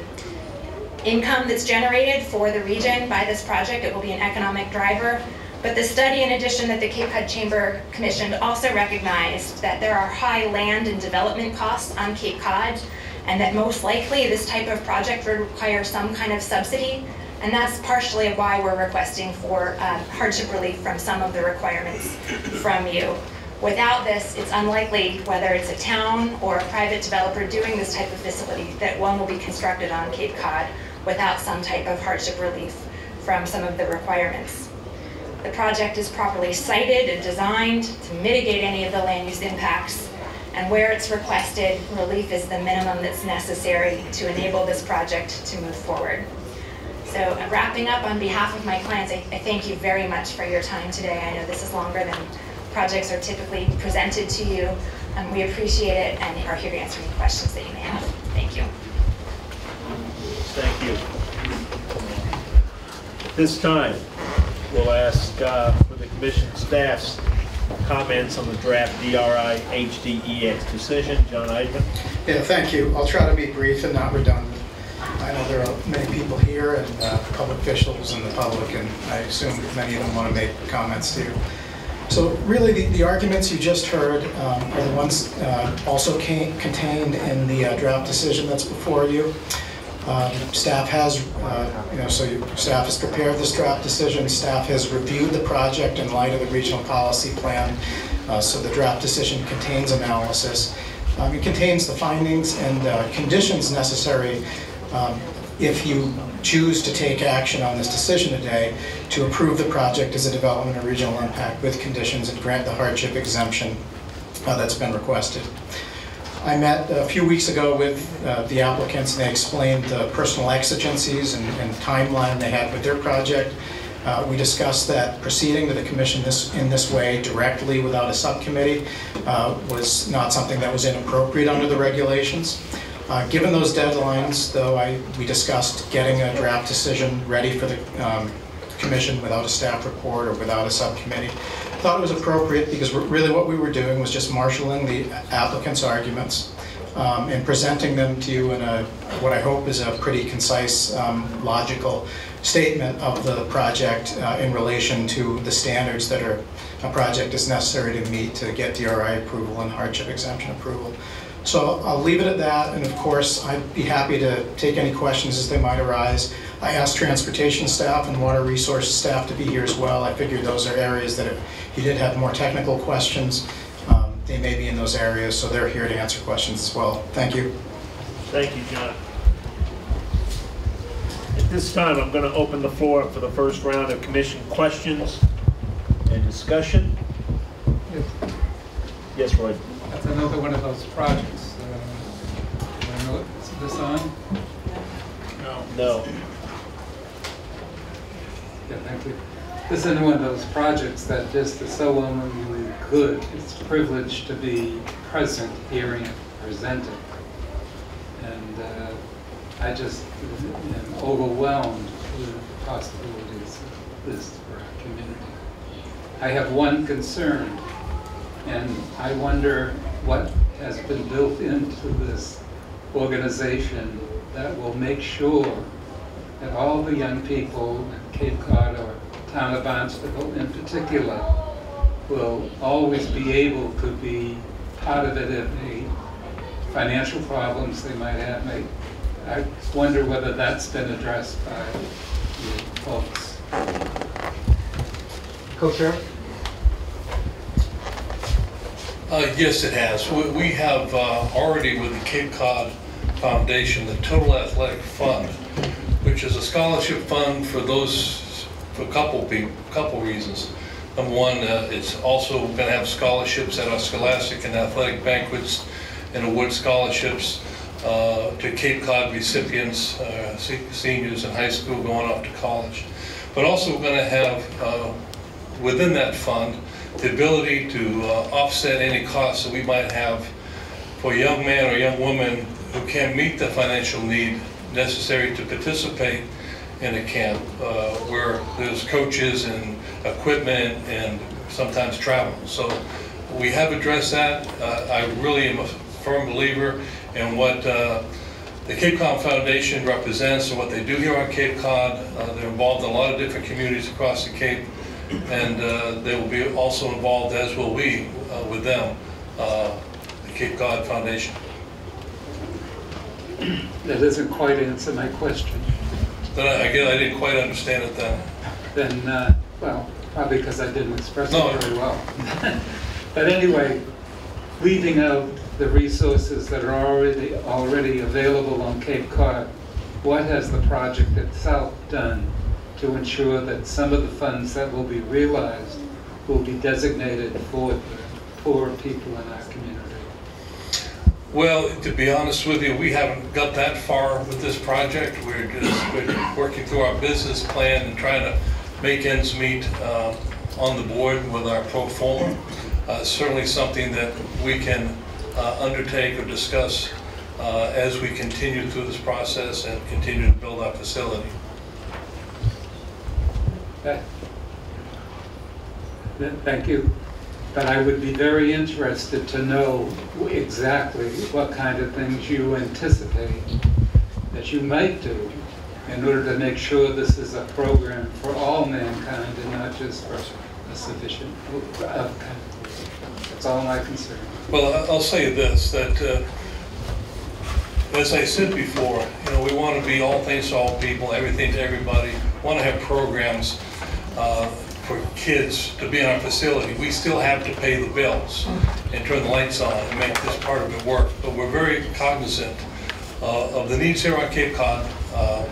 income that's generated for the region by this project. It will be an economic driver. But the study, in addition, that the Cape Cod Chamber commissioned also recognized that there are high land and development costs on Cape Cod, and that most likely this type of project would require some kind of subsidy. And that's partially why we're requesting for um, hardship relief from some of the requirements from you. Without this, it's unlikely, whether it's a town or a private developer doing this type of facility, that one will be constructed on Cape Cod without some type of hardship relief from some of the requirements. the project is properly sited and designed to mitigate any of the land use impacts, and where it's requested, relief is the minimum that's necessary to enable this project to move forward. So uh, wrapping up on behalf of my clients, I I thank you very much for your time today. I know this is longer than projects are typically presented to you. Um, We appreciate it and are here to answer any questions that you may have. Thank you. Thank you. This time, we'll ask uh, for the commission staff's comments on the draft DRI HDEX decision. John Idman? Yeah, thank you. I'll try to be brief and not redundant. I know there are many people here and uh, public officials and the public, and I assume many of them want to make comments too. So really, the, the arguments you just heard um, are the ones uh, also ca- contained in the uh, draft decision that's before you. Um, Staff has, uh, you know, so you- staff has prepared this draft decision. Staff has reviewed the project in light of the regional policy plan. Uh, So the draft decision contains analysis. Um, It contains the findings and uh, conditions necessary um, if you choose to take action on this decision today to approve the project as a development of regional impact with conditions and grant the hardship exemption uh, that's been requested. I met a few weeks ago with uh, the applicants, and they explained the personal exigencies and and timeline they had with their project. Uh, We discussed that proceeding to the commission this, in this way directly without a subcommittee uh, was not something that was inappropriate under the regulations. Uh, Given those deadlines, though, I, we discussed getting a draft decision ready for the um, commission without a staff report or without a subcommittee. I thought it was appropriate because really what we were doing was just marshaling the applicant's arguments um, and presenting them to you in a, what I hope is a pretty concise, um, logical statement of the project uh, in relation to the standards that are, a project is necessary to meet to get DRI approval and hardship exemption approval. So I'll leave it at that, and of course, I'd be happy to take any questions as they might arise. I asked transportation staff and water resources staff to be here as well. I figured those are areas that if you did have more technical questions, um, they may be in those areas, so they're here to answer questions as well. Thank you. Thank you, John. At this time, I'm going to open the floor for the first round of commission questions and discussion. Yes, Roy? That's another one of those projects. uh, I know, is this on? No. Yeah, thank you. This is one of those projects that just is so overwhelmingly good. It's a privilege to be present, hearing it presented. And uh, I just am overwhelmed with the possibilities of this for our community. I have one concern, and I wonder what has been built into this organization that will make sure that all the young people in Cape Cod or town of Barnstable in particular will always be able to be part of it if any financial problems they might have. May- I wonder whether that's been addressed by you folks. Co-chair? Uh, Yes, it has. We we have uh, already with the Cape Cod Foundation, the Total Athletic Fund, which is a scholarship fund for those, for a couple people, couple reasons. Number one, uh, it's also going to have scholarships at our scholastic and athletic banquets and award scholarships uh, to Cape Cod recipients, uh, se- seniors in high school going off to college. But also, we're going to have, uh, within that fund, the ability to uh, offset any costs that we might have for a young man or young woman who can't meet the financial need necessary to participate in a camp, uh, where there's coaches and equipment and sometimes travel. So we have addressed that. Uh, I really am a firm believer in what uh, the Cape Cod Foundation represents and what they do here on Cape Cod. Uh, They're involved in a lot of different communities across the Cape, and uh, they will be also involved, as will we, uh, with them, uh, the Cape Cod Foundation. That doesn't quite answer my question. Then I, again, I didn't quite understand it then. Then, uh, well, probably because I didn't express No. it very well. But anyway, leaving out the resources that are already, already available on Cape Cod, what has the project itself done to ensure that some of the funds that will be realized will be designated for the poor people in our community. Well, to be honest with you, we haven't got that far with this project. We're just, we're working through our business plan and trying to make ends meet uh, on the board with our pro forma. Uh, Certainly something that we can uh, undertake or discuss uh, as we continue through this process and continue to build our facility. Thank you. But I would be very interested to know exactly what kind of things you anticipate that you might do in order to make sure this is a program for all mankind and not just for a sufficient. That's all my concern. Well, I'll say this, that, uh, as I said before, you know, we want to be all things to all people, everything to everybody, want to have programs for kids to be in our facility. We still have to pay the bills and turn the lights on and make this part of it work, but we're very cognizant uh, of the needs here on Cape Cod, uh,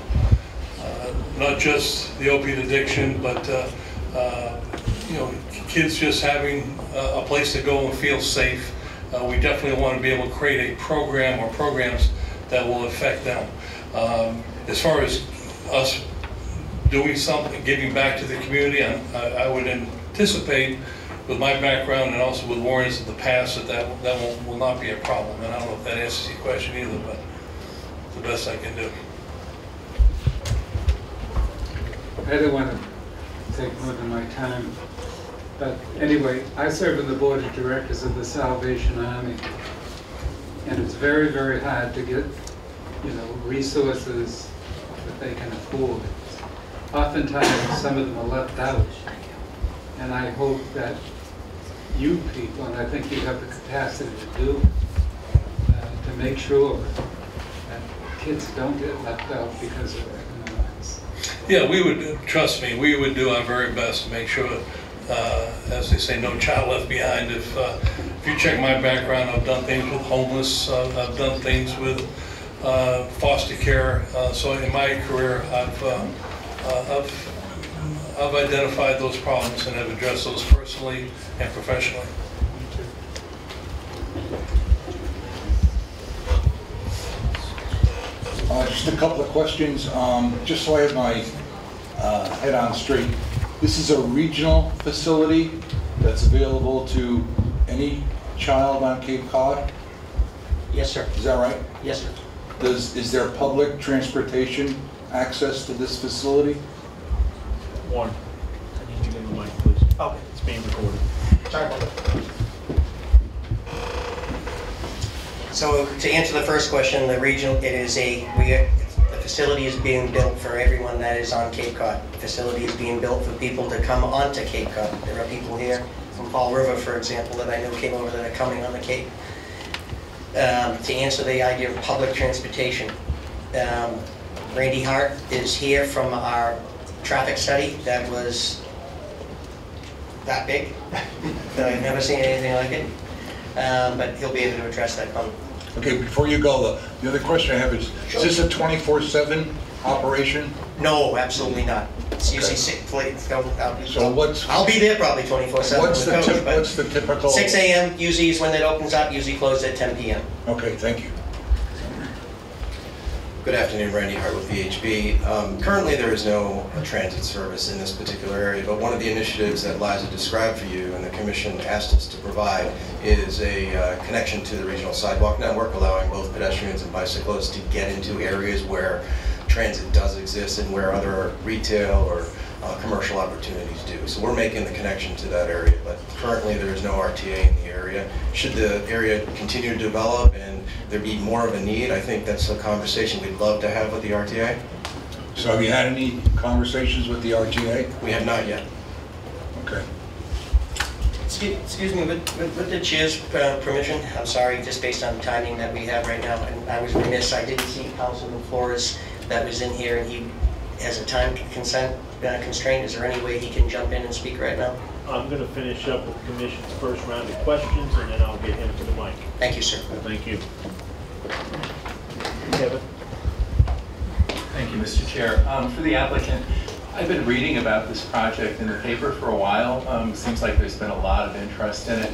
uh, not just the opiate addiction, but, uh, uh, you know, kids just having a place to go and feel safe. We definitely want to be able to create a program or programs that will affect them. Um, As far as us doing something, giving back to the community, I I would anticipate with my background and also with Warren's in the past, that that that will will not be a problem. And I don't know if that answers your question either, but it's the best I can do. I don't want to take more than my time, but anyway, I serve on the board of directors of the Salvation Army. And it's very, very hard to get, you know, resources that they can afford. Oftentimes, some of them are left out. And I hope that you people, and I think you have the capacity to do, uh, to make sure that kids don't get left out because of economics. Yeah, we would, trust me, we would do our very best to make sure, uh, as they say, no child left behind. If, uh, if you check my background, I've done things with homeless, uh, I've done things with uh, foster care. Uh, So in my career, I've, uh, uh, I've, I've identified those problems and have addressed those personally and professionally. Uh, Just a couple of questions, um, just so I have my uh, head on straight. This is a regional facility that's available to any child on Cape Cod? Yes, sir. Is that right? Yes, sir. Does, is there public transportation access to this facility? Warren, I need you to give the mic, please. Okay. It's being recorded. Sorry. So to answer the first question, the regional, it is a, we, the facility is being built for everyone that is on Cape Cod. The Facility is being built for people to come onto Cape Cod. There are people here from Fall River, for example, that I know came over that are coming on the Cape. Um, To answer the idea of public transportation, um, Randy Hart is here from our traffic study that was that big. I've never seen anything like it. Um, But he'll be able to address that comment. Okay, before you go, the- the other question I have is, is this a 24/7 operation? No, absolutely not. It's usually Okay. six, please, go, I'll be, So what's, I'll be there probably twenty-four seven what's with the, coach, what's the typical? six AM usually is when it opens up, usually closed at ten PM. Okay, thank you. Good afternoon, Randy Hart with VHB. Um, Currently, there is no transit service in this particular area, but one of the initiatives that Liza described for you and the commission asked us to provide is a uh, connection to the regional sidewalk network, allowing both pedestrians and bicyclists to get into areas where transit does exist and where other retail or uh, commercial opportunities do. So we're making the connection to that area, but currently there is no RTA in the area. Should the area continue to develop and there be more of a need, I think that's a conversation we'd love to have with the RTA. So have you had any conversations with the RTA? We have not yet. Okay. Excuse excuse me, with, with with the chair's uh, permission, I'm sorry, just based on the timing that we have right now, and I was remiss, I didn't see Councilman Flores that was in here, and he has a time consent uh, constraint. Is there any way he can jump in and speak right now? I'm going to finish up with the commission's first round of questions, and then I'll get him to the mic. Thank you, sir. Thank you. Kevin? Thank you, Mr. Chair. Um, For the applicant, I've been reading about this project in the paper for a while. Um, Seems like there's been a lot of interest in it.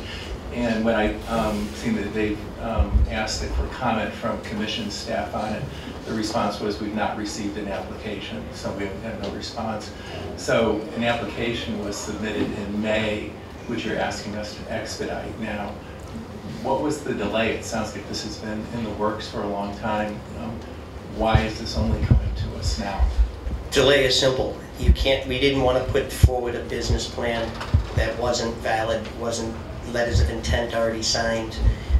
And when I um, seen that they've um, asked it for comment from commission staff on it, the response was, we've not received an application, so we have no response. So an application was submitted in May, which you're asking us to expedite now. What was the delay? It sounds like this has been in the works for a long time. Um, Why is this only coming to us now? Delay is simple. You can't, we didn't want to put forward a business plan that wasn't valid, wasn't letters of intent already signed,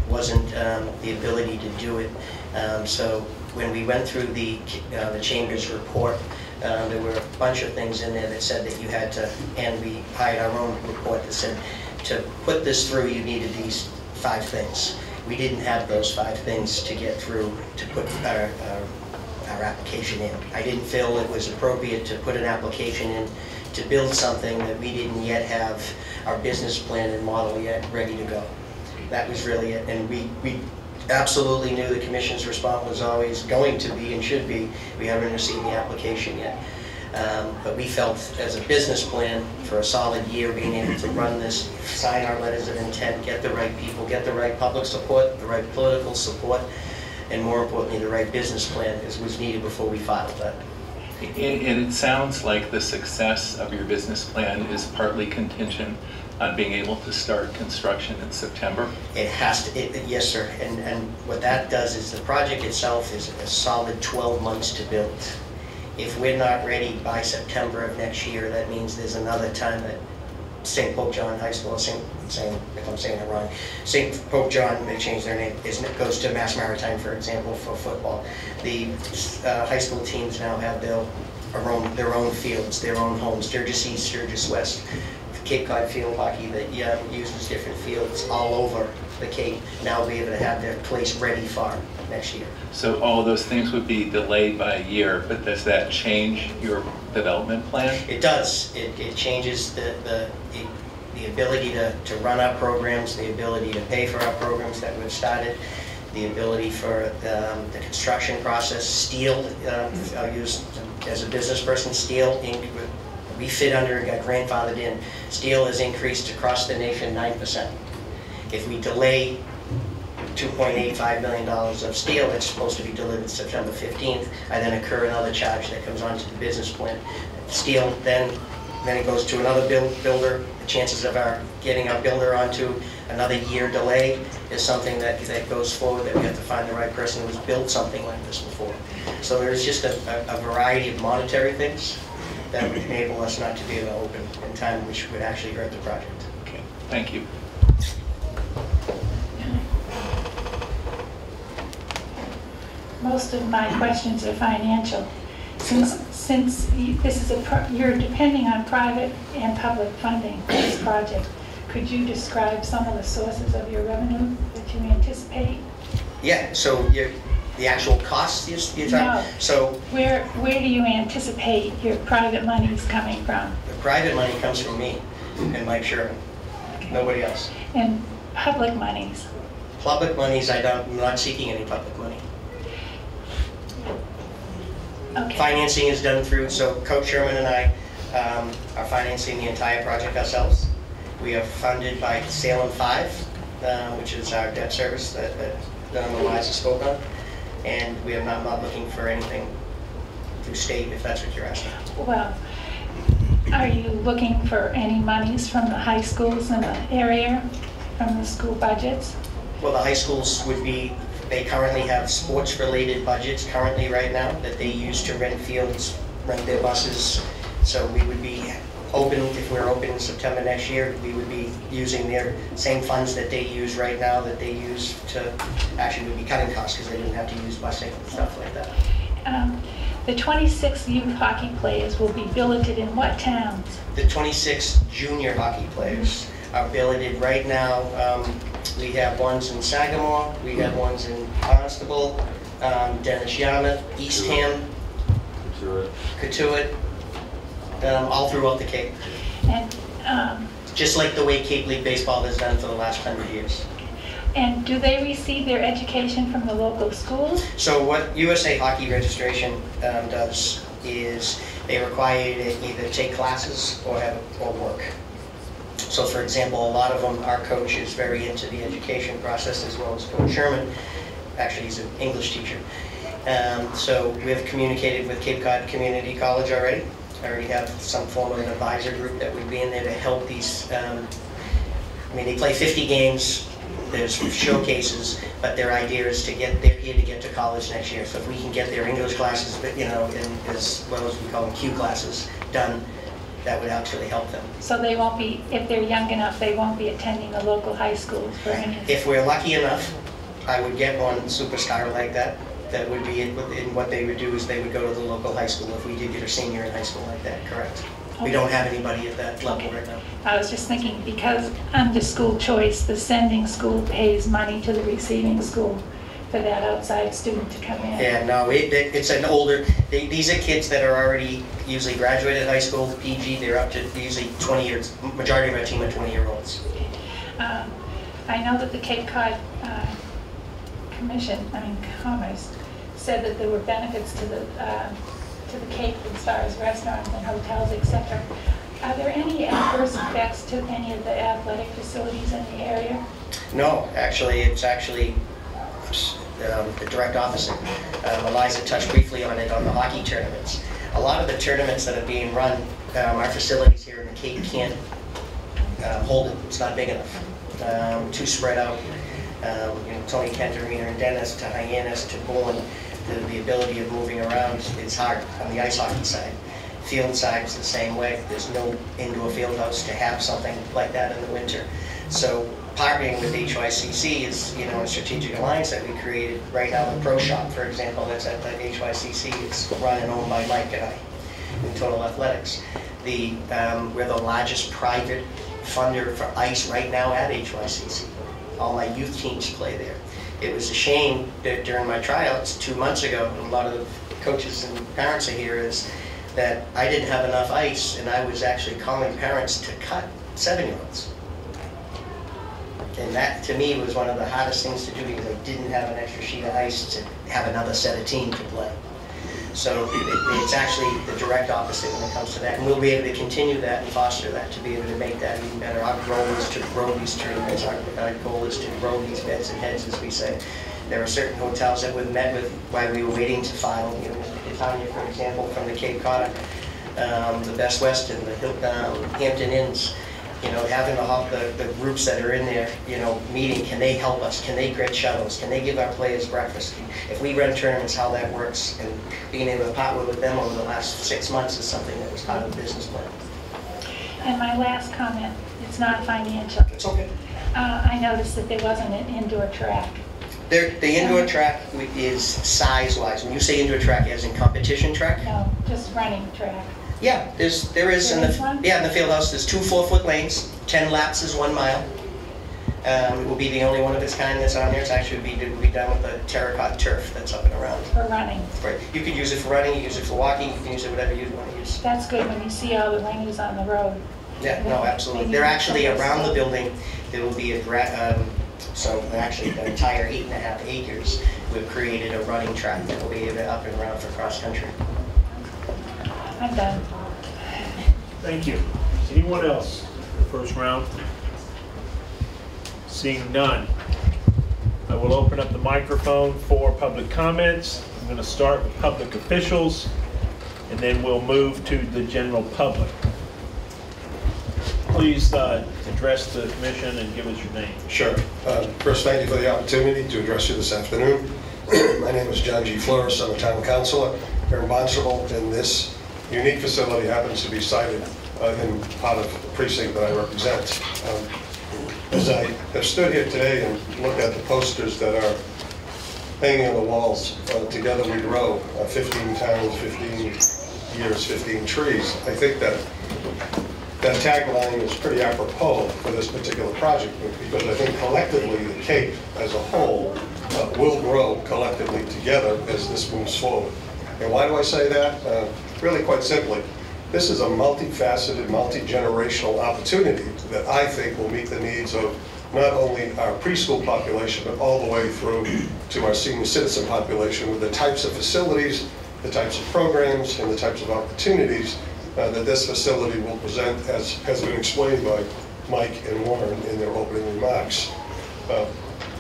wasn't um, the ability to do it. Um, So when we went through the, uh, the Chamber's report, uh, there were a bunch of things in there that said that you had to, and we hired our own report that said, to put this through, you needed these five things. We didn't have those five things to get through, to put our, our our application in. I didn't feel it was appropriate to put an application in to build something that we didn't yet have our business plan and model yet ready to go. That was really it, and we, we absolutely knew the commission's response was always going to be and should be, we haven't received the application yet. Um, But we felt as a business plan for a solid year, being able to run this, sign our letters of intent, get the right people, get the right public support, the right political support, and more importantly, the right business plan is was needed before we filed that. And and it sounds like the success of your business plan is partly contingent on being able to start construction in September. It has to, it- yes, sir, and, and what that does is the project itself is a solid 12 months to build. If we're not ready by September of next year, that means there's another time that St. Pope John High School, St. If I'm saying it wrong, St. Pope John, they changed their name, is, goes to Mass Maritime, for example, for football. The uh, high school teams now have their, their own, their own fields, their own homes, Sturgis East, Sturgis West. Cape Cod Field Hockey that uses different fields all over the Cape, now be able to have their place ready for next year. So all those things would be delayed by a year, but does that change your development plan? It does. It, it changes the, the, the ability to, to run our programs, the ability to pay for our programs that we've started, the ability for um, the construction process, steel, um, I'll use as a business person, steel, in- we fit under, and got grandfathered in. Steel has increased across the nation 9%. If we delay $2.85 million of steel that's supposed to be delivered September 15th, I then incur another charge that comes onto the business plan. Steel, then, then it goes to another buil- builder. The chances of our getting our builder onto another year delay is something that, that goes forward, that we have to find the right person who's built something like this before. So there's just a, a a variety of monetary things that would enable us not to be able to open in time, which would actually hurt the project. Okay, thank you. Most of my questions are financial. Since, since you- this is a, pro- you're depending on private and public funding for this project, could you describe some of the sources of your revenue that you anticipate? Yeah, so you the actual costs you're talking? No. So Where, where do you anticipate your private money is coming from? the private money comes from me and Mike Sherman, nobody else. And public monies? Public monies, I don't, I'm not seeking any public money. Okay. Financing is done through, so Coach Sherman and I um, are financing the entire project ourselves. We are funded by Salem Five, uh, which is our debt service that, that um, Eliza spoke on. And we are not, not looking for anything through state, if that's what you're asking. Well, are you looking for any monies from the high schools in the area, from the school budgets? Well, the high schools would be, they currently have sports-related budgets currently right now that they use to rent fields, rent their buses. So we would be open, if we're open in September next year, we would be using their same funds that they use right now that they use to, actually would be cutting costs because they wouldn't have to use busing and stuff like that. Um, The 26 youth hockey players will be billeted in what towns? The 26 junior hockey players are billeted right now. Um, We have ones in Sagamore, we have ones in Constable, um, Dennis Yarmouth, Eastham, Cotuit, um, all throughout the Cape. And, um, Just like the way Cape League Baseball has done for the last hundred years. and do they receive their education from the local schools? So what USA Hockey Registration um, does is they require you to either take classes or have, or work. So for example, a lot of them, our coach is very into the education process as well as Coach Sherman. Actually, he's an English teacher. Um, So we have communicated with Cape Cod Community College already. I already have some form of an advisor group that would be in there to help these, um, I mean, they play 50 games, there's showcases, but their idea is to get, their kid to get to college next year. So if we can get their English classes, but, you know, and as well as we call them Q classes, done, that would actually help them. So they won't be, if they're young enough, they won't be attending the local high schools for any If we're lucky enough, I would get one superstar like that. That would be, in in what they would do is they would go to the local high school if we did get a senior in high school like that, correct? We don't have anybody at that level right now. I was just thinking, because under school choice, the sending school pays money to the receiving school for that outside student to come in. Yeah, no, it, it- it's an older, they- these are kids that are already usually graduated high school, PG, they're up to usually 20 years, majority of our team are 20-year-olds. Um, I know that the Cape Cod uh, Commission, I mean Commerce, said that there were benefits to the, uh, to the Cape and as restaurants and hotels, et cetera. Are there any adverse effects to any of the athletic facilities in the area? No, actually, it's actually um, the direct opposite. Um, Eliza touched briefly on it on the hockey tournaments. A lot of the tournaments that are being run, um, our facilities here in the Cape can't uh, hold it, it's not big enough, Um, too spread out. Um, You know, Tony Kent Arena and Dennis to Hyannis to Bourne, the the ability of moving around is hard on the ice hockey side. Field side is the same way, there's no indoor field house to have something like that in the winter. So partnering with HYCC is, you know, a strategic alliance that we created right now, the Pro Shop, for example, that's at the HYCC, it's run and owned by Mike and I in Total Athletics. The, um, we're the largest private funder for ice right now at HYCC. All my youth teams play there. It was a shame that during my tryouts two months ago, and a lot of the coaches and parents are here, is that I didn't have enough ice and I was actually calling parents to cut seven-year-olds. And that, to me, was one of the hardest things to do because I didn't have an extra sheet of ice to have another set of team to play. So it- it's actually the direct opposite when it comes to that. And we'll be able to continue that and foster that, to be able to make that even better. Our goal is to grow these tournaments, our our goal is to grow these beds and heads, as we say. There are certain hotels that we've met with while we were waiting to file, you know, Tanya, for example, from the Cape Cod, um, the Best Western, the Hill- um, Hampton Inns, you know, having the, the, the groups that are in there, you know, meeting, can they help us? Can they get shuttles? Can they give our players breakfast? If we run tournaments, how that works, and being able to partner with them over the last six months is something that was part of the business plan. And my last comment, it's not financial. It's okay. Uh, I noticed that there wasn't an indoor track. There, the indoor track is size-wise, when you say indoor track, as in competition track? No, just running track. Yeah, there's, there is, in the, yeah, in the field house, there's two four-foot lanes, 10 laps is one mile. Um, It will be the only one of its kind that's on there, it's actually be, will be done with the terracotta turf that's up and around. For running. Right, you could use it for running, you can use it for walking, you can use it whatever you want to use. That's good when you see all the lanes on the road. Yeah, no, absolutely. They're actually around the building, there will be a gra, um, so actually the entire eight and a half acres, we've created a running track that will be up and around for cross-country. I'm done. Thank you. Is anyone else? First round? Seeing none. I will open up the microphone for public comments. I'm going to start with public officials, and then we'll move to the general public. Please uh, address the commission and give us your name. Sure. Uh, First, thank you for the opportunity to address you this afternoon. My name is John G. Flores. I'm a town councilor here in Barnstable, and this unique facility happens to be sited uh, in part of the precinct that I represent. Um, As I have stood here today and looked at the posters that are hanging on the walls, uh, Together We Grow, uh, 15 towns, 15 years, 15 trees, I think that that tagline is pretty apropos for this particular project, because I think collectively, the Cape as a whole uh, will grow collectively together as this moves forward. And why do I say that? Uh, Really quite simply, this is a multifaceted, multi-generational opportunity that I think will meet the needs of not only our preschool population, but all the way through to our senior citizen population with the types of facilities the types of programs and the types of opportunities uh, that this facility will present, as has been explained by Mike and Warren in their opening remarks. Uh,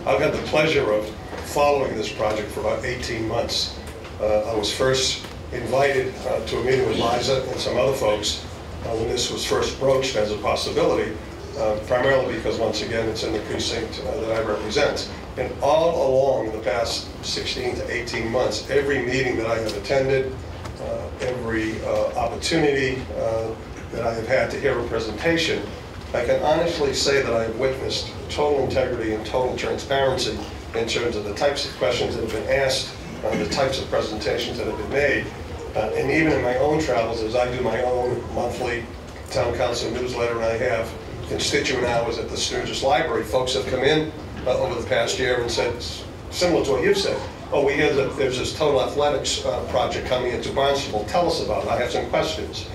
I've had the pleasure of following this project for about 18 months. Uh, I was first invited uh, to a meeting with Liza and some other folks uh, when this was first broached as a possibility, uh, primarily because, once again, it's in the precinct uh, that I represent. And all along the past 16 to 18 months, every meeting that I have attended, uh, every uh, opportunity that I have had to hear a presentation, I can honestly say that I have witnessed total integrity and total transparency in terms of the types of questions that have been asked, uh, the types of presentations that have been made. Uh, And even in my own travels, as I do my own monthly town council newsletter, and I have constituent hours at the Sturgis Library, folks have come in uh, over the past year and said, similar to what you've said, oh, we hear that there's this total athletics uh, project coming into Barnstable, tell us about it, I have some questions.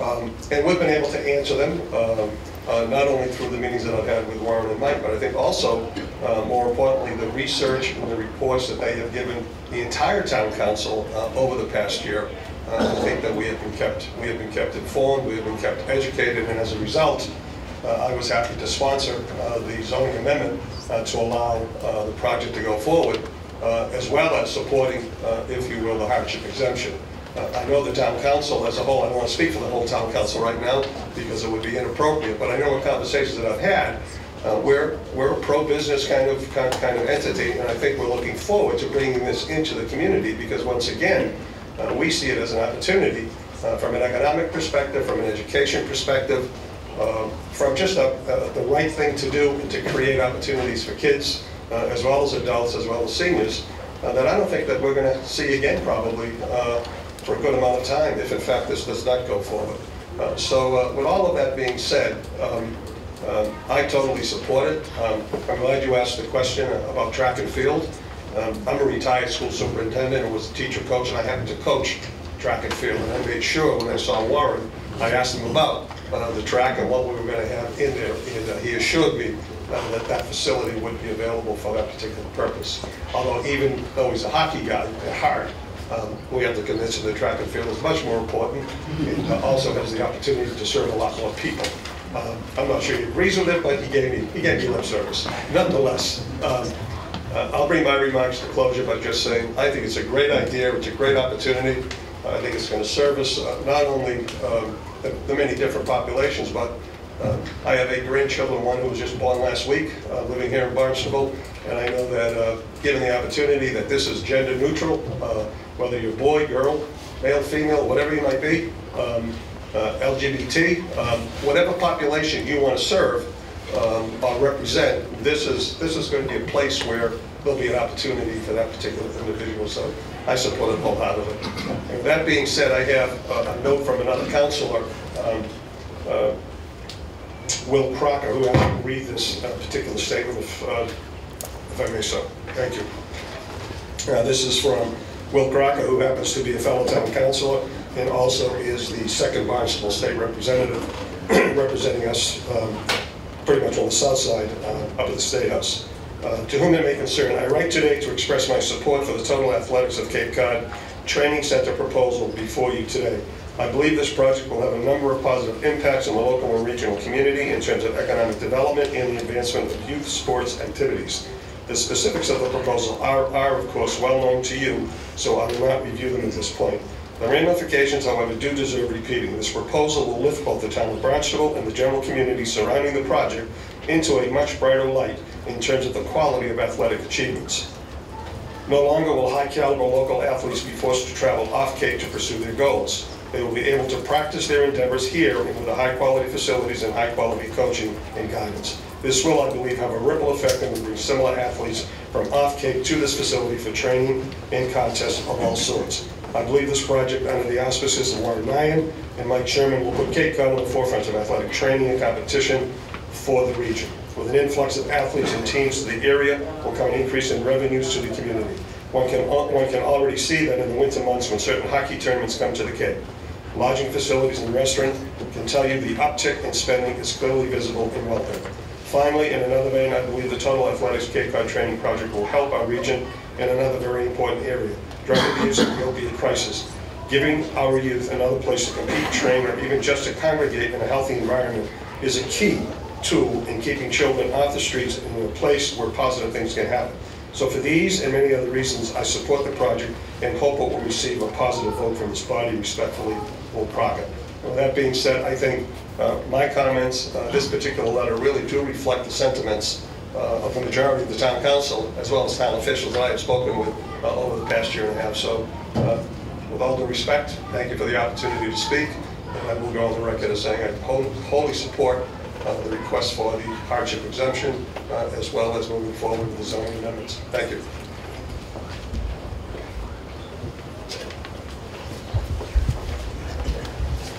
Um, And we've been able to answer them, um, uh, not only through the meetings that I've had with Warren and Mike, but I think also, uh, more importantly, the research and the reports that they have given the entire town council uh, over the past year. Uh, I think that we have been kept, we have been kept informed, we have been kept educated, and as a result, uh, I was happy to sponsor the zoning amendment to allow the project to go forward, as well as supporting, if you will, the hardship exemption. I know the town council as a whole, I don't want to speak for the whole town council right now because it would be inappropriate, but I know in conversations that I've had, uh, we're, we're a pro-business kind of, kind of entity, and I think we're looking forward to bringing this into the community because once again, uh, we see it as an opportunity uh, from an economic perspective, from an education perspective, uh, from just a- the right thing to do and to create opportunities for kids, uh, as well as adults, as well as seniors, that I don't think that we're going to see again probably for a good amount of time if in fact this does not go forward. Uh, So uh, with all of that being said, um, um, I totally support it. Um, I'm glad you asked the question about track and field. Um, I'm a retired school superintendent and was a teacher coach, and I happened to coach track and field. And I made sure when I saw Warren, I asked him about uh, the track and what we were going to have in there. And uh, he assured me uh, that that facility would be available for that particular purpose. Although even though he's a hockey guy at heart, um, we have to convince him that track and field is much more important. Uh, also has the opportunity to serve a lot more people. Um, I'm not sure he agrees with it, but he gave me, he gave me lip service. Nonetheless, um, uh, I'll bring my remarks to closure by just saying, I think it's a great idea, it's a great opportunity. I think it's going to service uh, not only um, the the many different populations, but uh, I have eight grandchildren, one who was just born last week, uh, living here in Barnstable, and I know that, given the opportunity that this is gender neutral, whether you're boy, girl, male, female, whatever you might be, um, uh, LGBT, um, whatever population you want to serve um, or represent, this is, this is going to be a place where there'll be an opportunity for that particular individual, so I support it wholeheartedly. And that being said, I have a note from another counselor, um, uh, Will Crocker, who me to read this uh, particular statement, if, uh, if I may so. Thank you. Uh, This is from Will Crocker, who happens to be a fellow town councilor and also is the second Barnstable State Representative, representing us um, pretty much on the south side uh, up at the State House. Uh, To whom it may concern, I write today to express my support for the Total Athletics of Cape Cod Training Center proposal before you today. I believe this project will have a number of positive impacts on the local and regional community in terms of economic development and the advancement of youth sports activities. The specifics of the proposal are, are of course, well known to you, so I will not review them at this point. The ramifications, however, do deserve repeating. This proposal will lift both the town of Barnstable and the general community surrounding the project into a much brighter light in terms of the quality of athletic achievements. No longer will high-caliber local athletes be forced to travel off-Cape to pursue their goals. They will be able to practice their endeavors here with the high-quality facilities and high-quality coaching and guidance. This will, I believe, have a ripple effect and will bring similar athletes from off-Cape to this facility for training and contests of all sorts. I believe this project, under the auspices of Warren Nyan and Mike Sherman, will put Cape Cod on the forefront of athletic training and competition for the region. With an influx of athletes and teams to the area will come an increase in revenues to the community. One can, uh, one can already see that in the winter months when certain hockey tournaments come to the Cape. Lodging facilities and restaurants can tell you the uptick in spending is clearly visible in Welton. Finally, in another vein, I believe the Total Athletics Cape Cod Training Project will help our region in another very important area, drug abuse and the opiate crisis. Giving our youth another place to compete, train, or even just to congregate in a healthy environment is a key tool in keeping children off the streets and in a place where positive things can happen. So for these and many other reasons, I support the project and hope it will receive a positive vote from this body. Respectfully, Will Crocker. With that being said, I think uh, my comments, uh, this particular letter, really do reflect the sentiments uh, of the majority of the town council, as well as town officials that I have spoken with uh, over the past year and a half. So uh, with all due respect, thank you for the opportunity to speak, and I will go on the record as saying I wholly support the request for the hardship exemption, as well as moving forward with the zoning amendments. Thank you.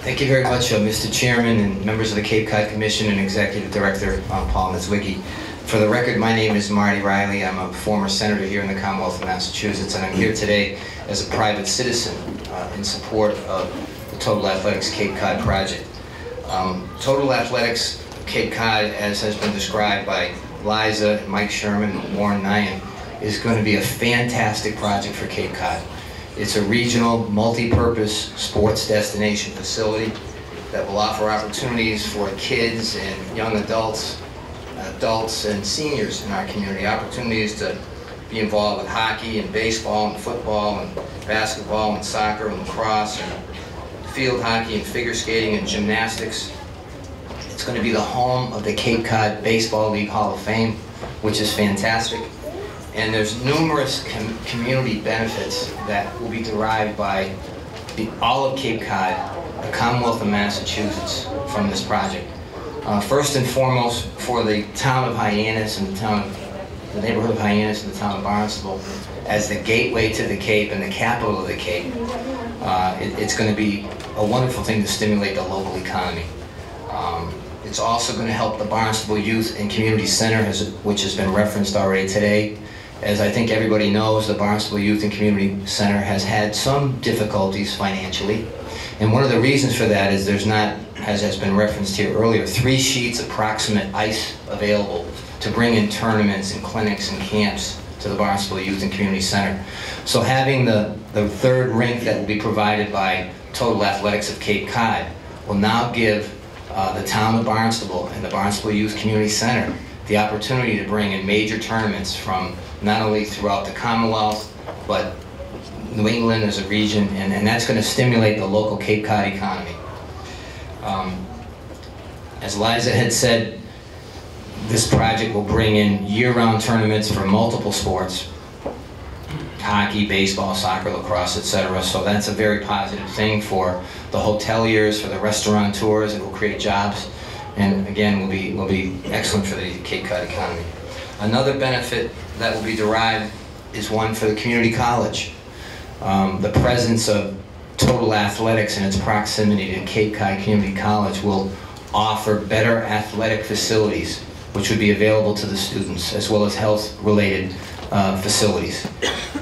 Thank you very much, uh, Mr. Chairman and members of the Cape Cod Commission and Executive Director uh, Paul Niedzwiecki. For the record, my name is Marty Riley. I'm a former senator here in the Commonwealth of Massachusetts, and I'm here today as a private citizen uh, in support of the Total Athletics Cape Cod project. Um, Total Athletics Cape Cod, as has been described by Liza, Mike Sherman, and Warren Nyan, is going to be a fantastic project for Cape Cod. It's a regional, multi-purpose sports destination facility that will offer opportunities for kids and young adults, adults and seniors in our community, opportunities to be involved with hockey and baseball and football and basketball and soccer and lacrosse and field hockey and figure skating and gymnastics. It's going to be the home of the Cape Cod Baseball League Hall of Fame, which is fantastic. And there's numerous com- community benefits that will be derived by the, all of Cape Cod, the Commonwealth of Massachusetts, from this project. Uh, first and foremost, for the town of Hyannis and the town, the neighborhood of Hyannis and the town of Barnstable, as the gateway to the Cape and the capital of the Cape, uh, it, it's going to be a wonderful thing to stimulate the local economy. Um, it's also going to help the Barnstable Youth and Community Center, which has been referenced already today. As I think everybody knows, the Barnstable Youth and Community Center has had some difficulties financially. And one of the reasons for that is there's not, as has been referenced here earlier, three sheets of approximate ice available to bring in tournaments and clinics and camps to the Barnstable Youth and Community Center. So having the, the third rink that will be provided by Total Athletics of Cape Cod will now give uh, the town of Barnstable and the Barnstable Youth Community Center the opportunity to bring in major tournaments from not only throughout the Commonwealth, but New England as a region, and, and that's going to stimulate the local Cape Cod economy. Um, as Liza had said, this project will bring in year-round tournaments for multiple sports, hockey, baseball, soccer, lacrosse, etc. So that's a very positive thing for the hoteliers, for the restaurateurs. It will create jobs, and again, will be will be excellent for the Cape Cod economy. Another benefit that will be derived is one for the community college. Um, the presence of Total Athletics and its proximity to Cape Cod Community College will offer better athletic facilities, which would be available to the students, as well as health-related uh, facilities.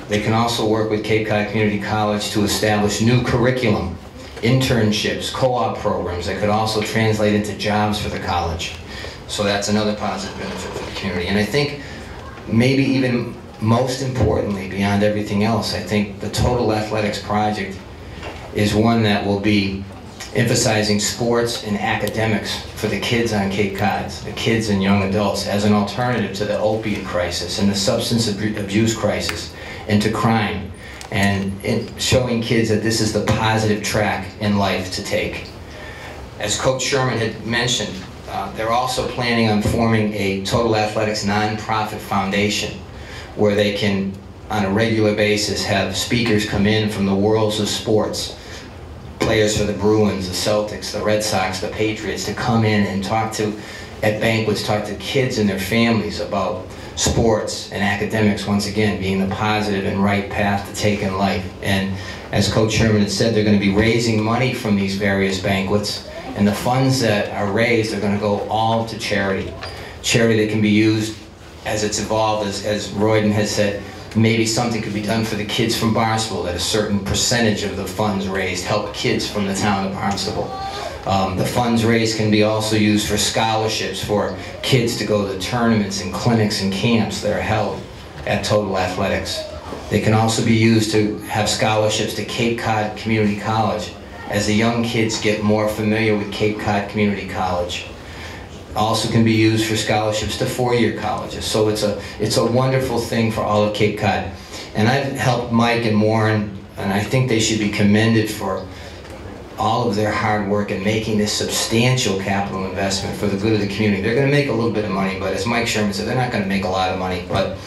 They can also work with Cape Cod Community College to establish new curriculum, internships, co-op programs that could also translate into jobs for the college. So that's another positive benefit for the community. And I think maybe even most importantly, beyond everything else, I think the Total Athletics Project is one that will be emphasizing sports and academics for the kids on Cape Cod, the kids and young adults, as an alternative to the opiate crisis and the substance abuse crisis and to crime, and showing kids that this is the positive track in life to take. As Coach Sherman had mentioned, uh, they're also planning on forming a Total Athletics nonprofit foundation where they can, on a regular basis, have speakers come in from the worlds of sports, players for the Bruins, the Celtics, the Red Sox, the Patriots, to come in and talk to, at banquets, talk to kids and their families about sports and academics, once again, being the positive and right path to take in life. And as Coach Sherman had said, they're going to be raising money from these various banquets, and the funds that are raised are going to go all to charity. Charity that can be used as it's evolved, as, as Royden has said, maybe something could be done for the kids from Barnstable, that a certain percentage of the funds raised help kids from the town of Barnstable. Um, the funds raised can be also used for scholarships for kids to go to tournaments and clinics and camps that are held at Total Athletics. They can also be used to have scholarships to Cape Cod Community College as the young kids get more familiar with Cape Cod Community College. Also can be used for scholarships to four-year colleges. So it's a, it's a wonderful thing for all of Cape Cod. And I've helped Mike and Warren, and I think they should be commended for all of their hard work in making this substantial capital investment for the good of the community. They're going to make a little bit of money, but as Mike Sherman said, they're not going to make a lot of money. But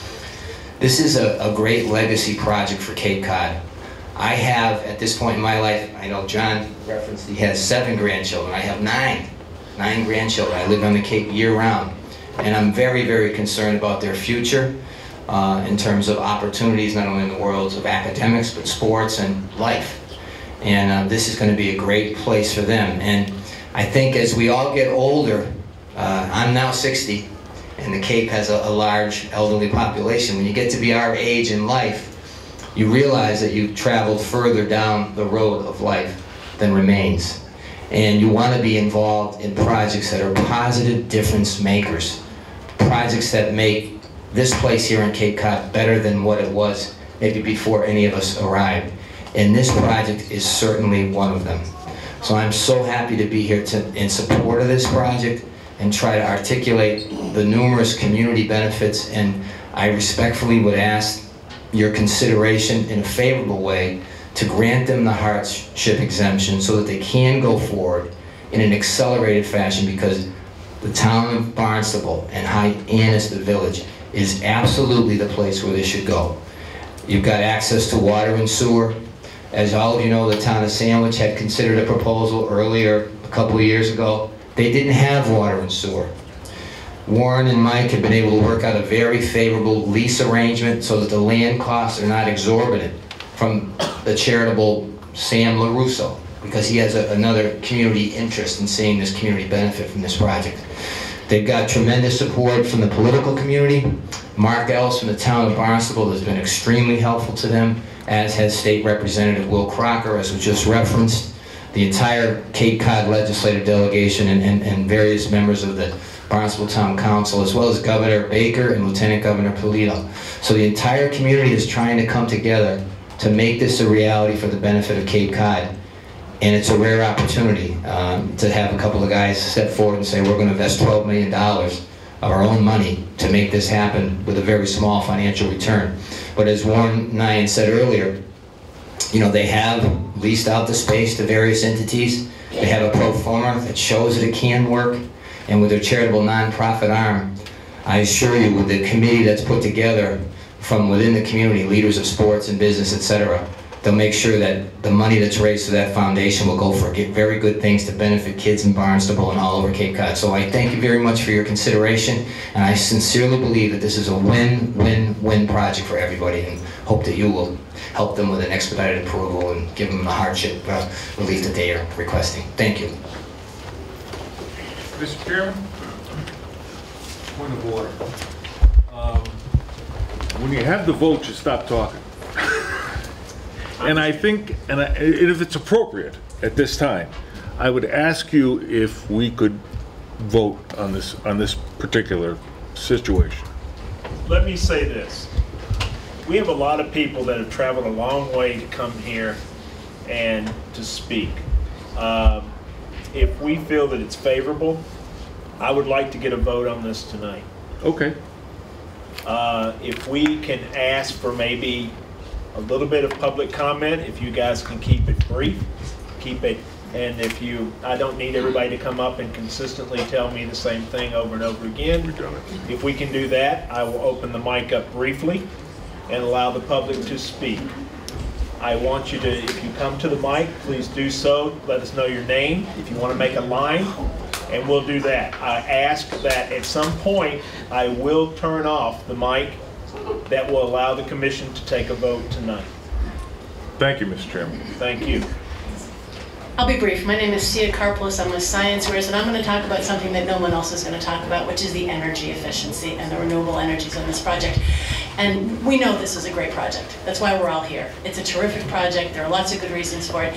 this is a, a great legacy project for Cape Cod. I have, at this point in my life, I know John referenced he has seven grandchildren. I have nine, nine grandchildren. I live on the Cape year-round. And I'm very, very concerned about their future uh, in terms of opportunities, not only in the worlds of academics, but sports and life. And uh, this is going to be a great place for them. And I think as we all get older, uh, I'm now 60, and the Cape has a, a large elderly population. When you get to be our age in life, you realize that you've traveled further down the road of life than remains. And you want to be involved in projects that are positive difference makers. Projects that make this place here in Cape Cod better than what it was maybe before any of us arrived. And this project is certainly one of them. So I'm so happy to be here to, in support of this project and try to articulate the numerous community benefits. And I respectfully would ask your consideration in a favorable way to grant them the hardship exemption so that they can go forward in an accelerated fashion because the town of Barnstable and Hyannis, the village, is absolutely the place where they should go. You've got access to water and sewer. As all of you know, the town of Sandwich had considered a proposal earlier, a couple of years ago. They didn't have water and sewer. Warren and Mike have been able to work out a very favorable lease arrangement so that the land costs are not exorbitant from the charitable Sam LaRusso because he has a, another community interest in seeing this community benefit from this project. They've got tremendous support from the political community. Mark Ells from the town of Barnstable has been extremely helpful to them, as has State Representative Will Crocker, as was just referenced. The entire Cape Cod legislative delegation and, and, and various members of the Barnstable Town Council, as well as Governor Baker and Lieutenant Governor Polito. So the entire community is trying to come together to make this a reality for the benefit of Cape Cod. And it's a rare opportunity um, to have a couple of guys step forward and say, we're going to invest $12 million of our own money to make this happen with a very small financial return. But as Warren Nyan said earlier, you know, they have leased out the space to various entities. They have a pro forma that shows that it can work. And with their charitable nonprofit arm, I assure you, with the committee that's put together from within the community, leaders of sports and business, et cetera, they'll make sure that the money that's raised to that foundation will go for very good things to benefit kids in Barnstable and all over Cape Cod. So I thank you very much for your consideration, and I sincerely believe that this is a win-win-win project for everybody, and hope that you will help them with an expedited approval and give them the hardship uh, relief that they are requesting. Thank you. Mr. Chairman, point of order. Um, When you have the vote, you stop talking. And I think, and I- and if it's appropriate at this time, I would ask you if we could vote on this, on this particular situation. Let me say this. We have a lot of people that have traveled a long way to come here and to speak. Um, If we feel that it's favorable, I would like to get a vote on this tonight. Okay. Uh, If we can ask for maybe a little bit of public comment, if you guys can keep it brief, keep it, and if you, I don't need everybody to come up and consistently tell me the same thing over and over again. If we can do that, I will open the mic up briefly and allow the public to speak. I want you to, if you come to the mic, please do so. Let us know your name, if you want to make a line, and we'll do that. I ask that at some point, I will turn off the mic that will allow the commission to take a vote tonight. Thank you, Mr. Chairman. Thank you. I'll be brief. My name is Sia Karpoulos. I'm with ScienceWares, and I'm going to talk about something that no one else is going to talk about, which is the energy efficiency and the renewable energies on this project. And we know this is a great project. That's why we're all here. It's a terrific project. There are lots of good reasons for it.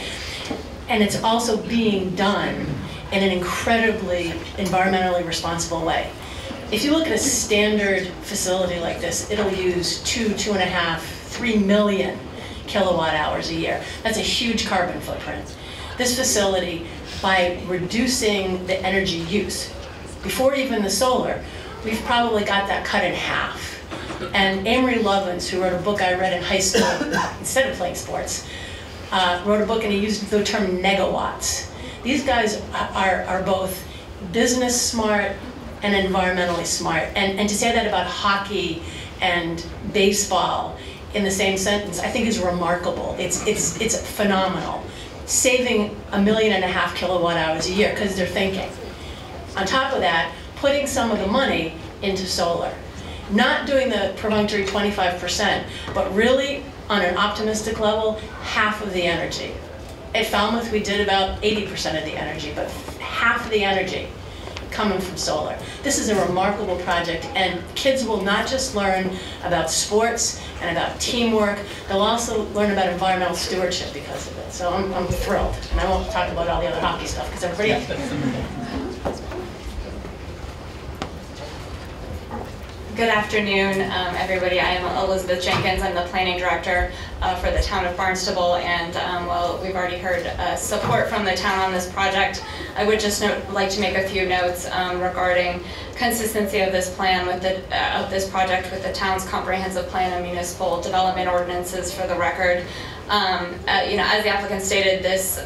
And it's also being done in an incredibly environmentally responsible way. If you look at a standard facility like this, it'll use two, two and a half, three million kilowatt hours a year. That's a huge carbon footprint. This facility, by reducing the energy use, before even the solar, we've probably got that cut in half. And Amory Lovins, who wrote a book I read in high school instead of playing sports, uh, wrote a book and he used the term negawatts. These guys are, are both business smart and environmentally smart. And, and to say that about hockey and baseball in the same sentence, I think is remarkable. It's, it's, it's phenomenal. Saving a million and a half kilowatt hours a year because they're thinking. On top of that, putting some of the money into solar. Not doing the perfunctory 25%, but really on an optimistic level, half of the energy. At Falmouth, we did about 80% of the energy, but half of the energy coming from solar. This is a remarkable project, and kids will not just learn about sports and about teamwork, they'll also learn about environmental stewardship because of it. So I'm, I'm thrilled, and I won't talk about all the other hockey stuff, because everybody Good afternoon, um, everybody. I am Elizabeth Jenkins. I'm the planning director uh, for the town of Barnstable, and um, well, we've already heard uh, support from the town on this project. I would just note, like to make a few notes um, regarding consistency of this plan with the uh, of this project with the town's comprehensive plan and municipal development ordinances. For the record, um, uh, you know, as the applicant stated, this.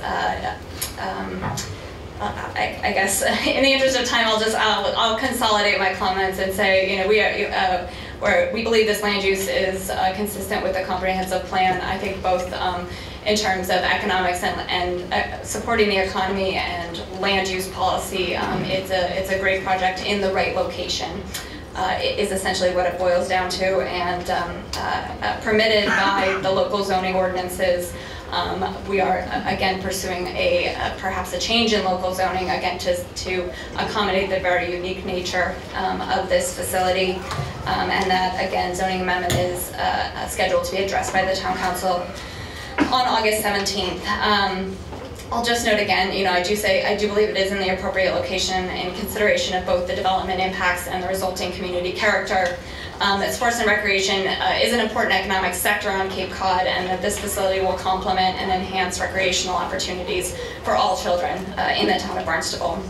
Uh, uh, I, I, guess in the interest of time, I'll just I'll, I'll consolidate my comments and say, you know, we are, uh, where we believe this land use is uh, consistent with the comprehensive plan. I think both um, in terms of economics and, and uh, supporting the economy and land use policy, um, it's a it's a great project in the right location. Uh, is essentially what it boils down to, and um, uh, permitted by the local zoning ordinances. Um, we are, uh, again, pursuing a, uh, perhaps a change in local zoning, again, to, to accommodate the very unique nature um, of this facility. Um, and that, again, zoning amendment is uh, scheduled to be addressed by the town council on August 17th. Um, I'll just note again, you know, I do say, I do believe it is in the appropriate location in consideration of both the development impacts and the resulting community character um, that sports and recreation uh, is an important economic sector on Cape Cod and that this facility will complement and enhance recreational opportunities for all children uh, in the town of Barnstable.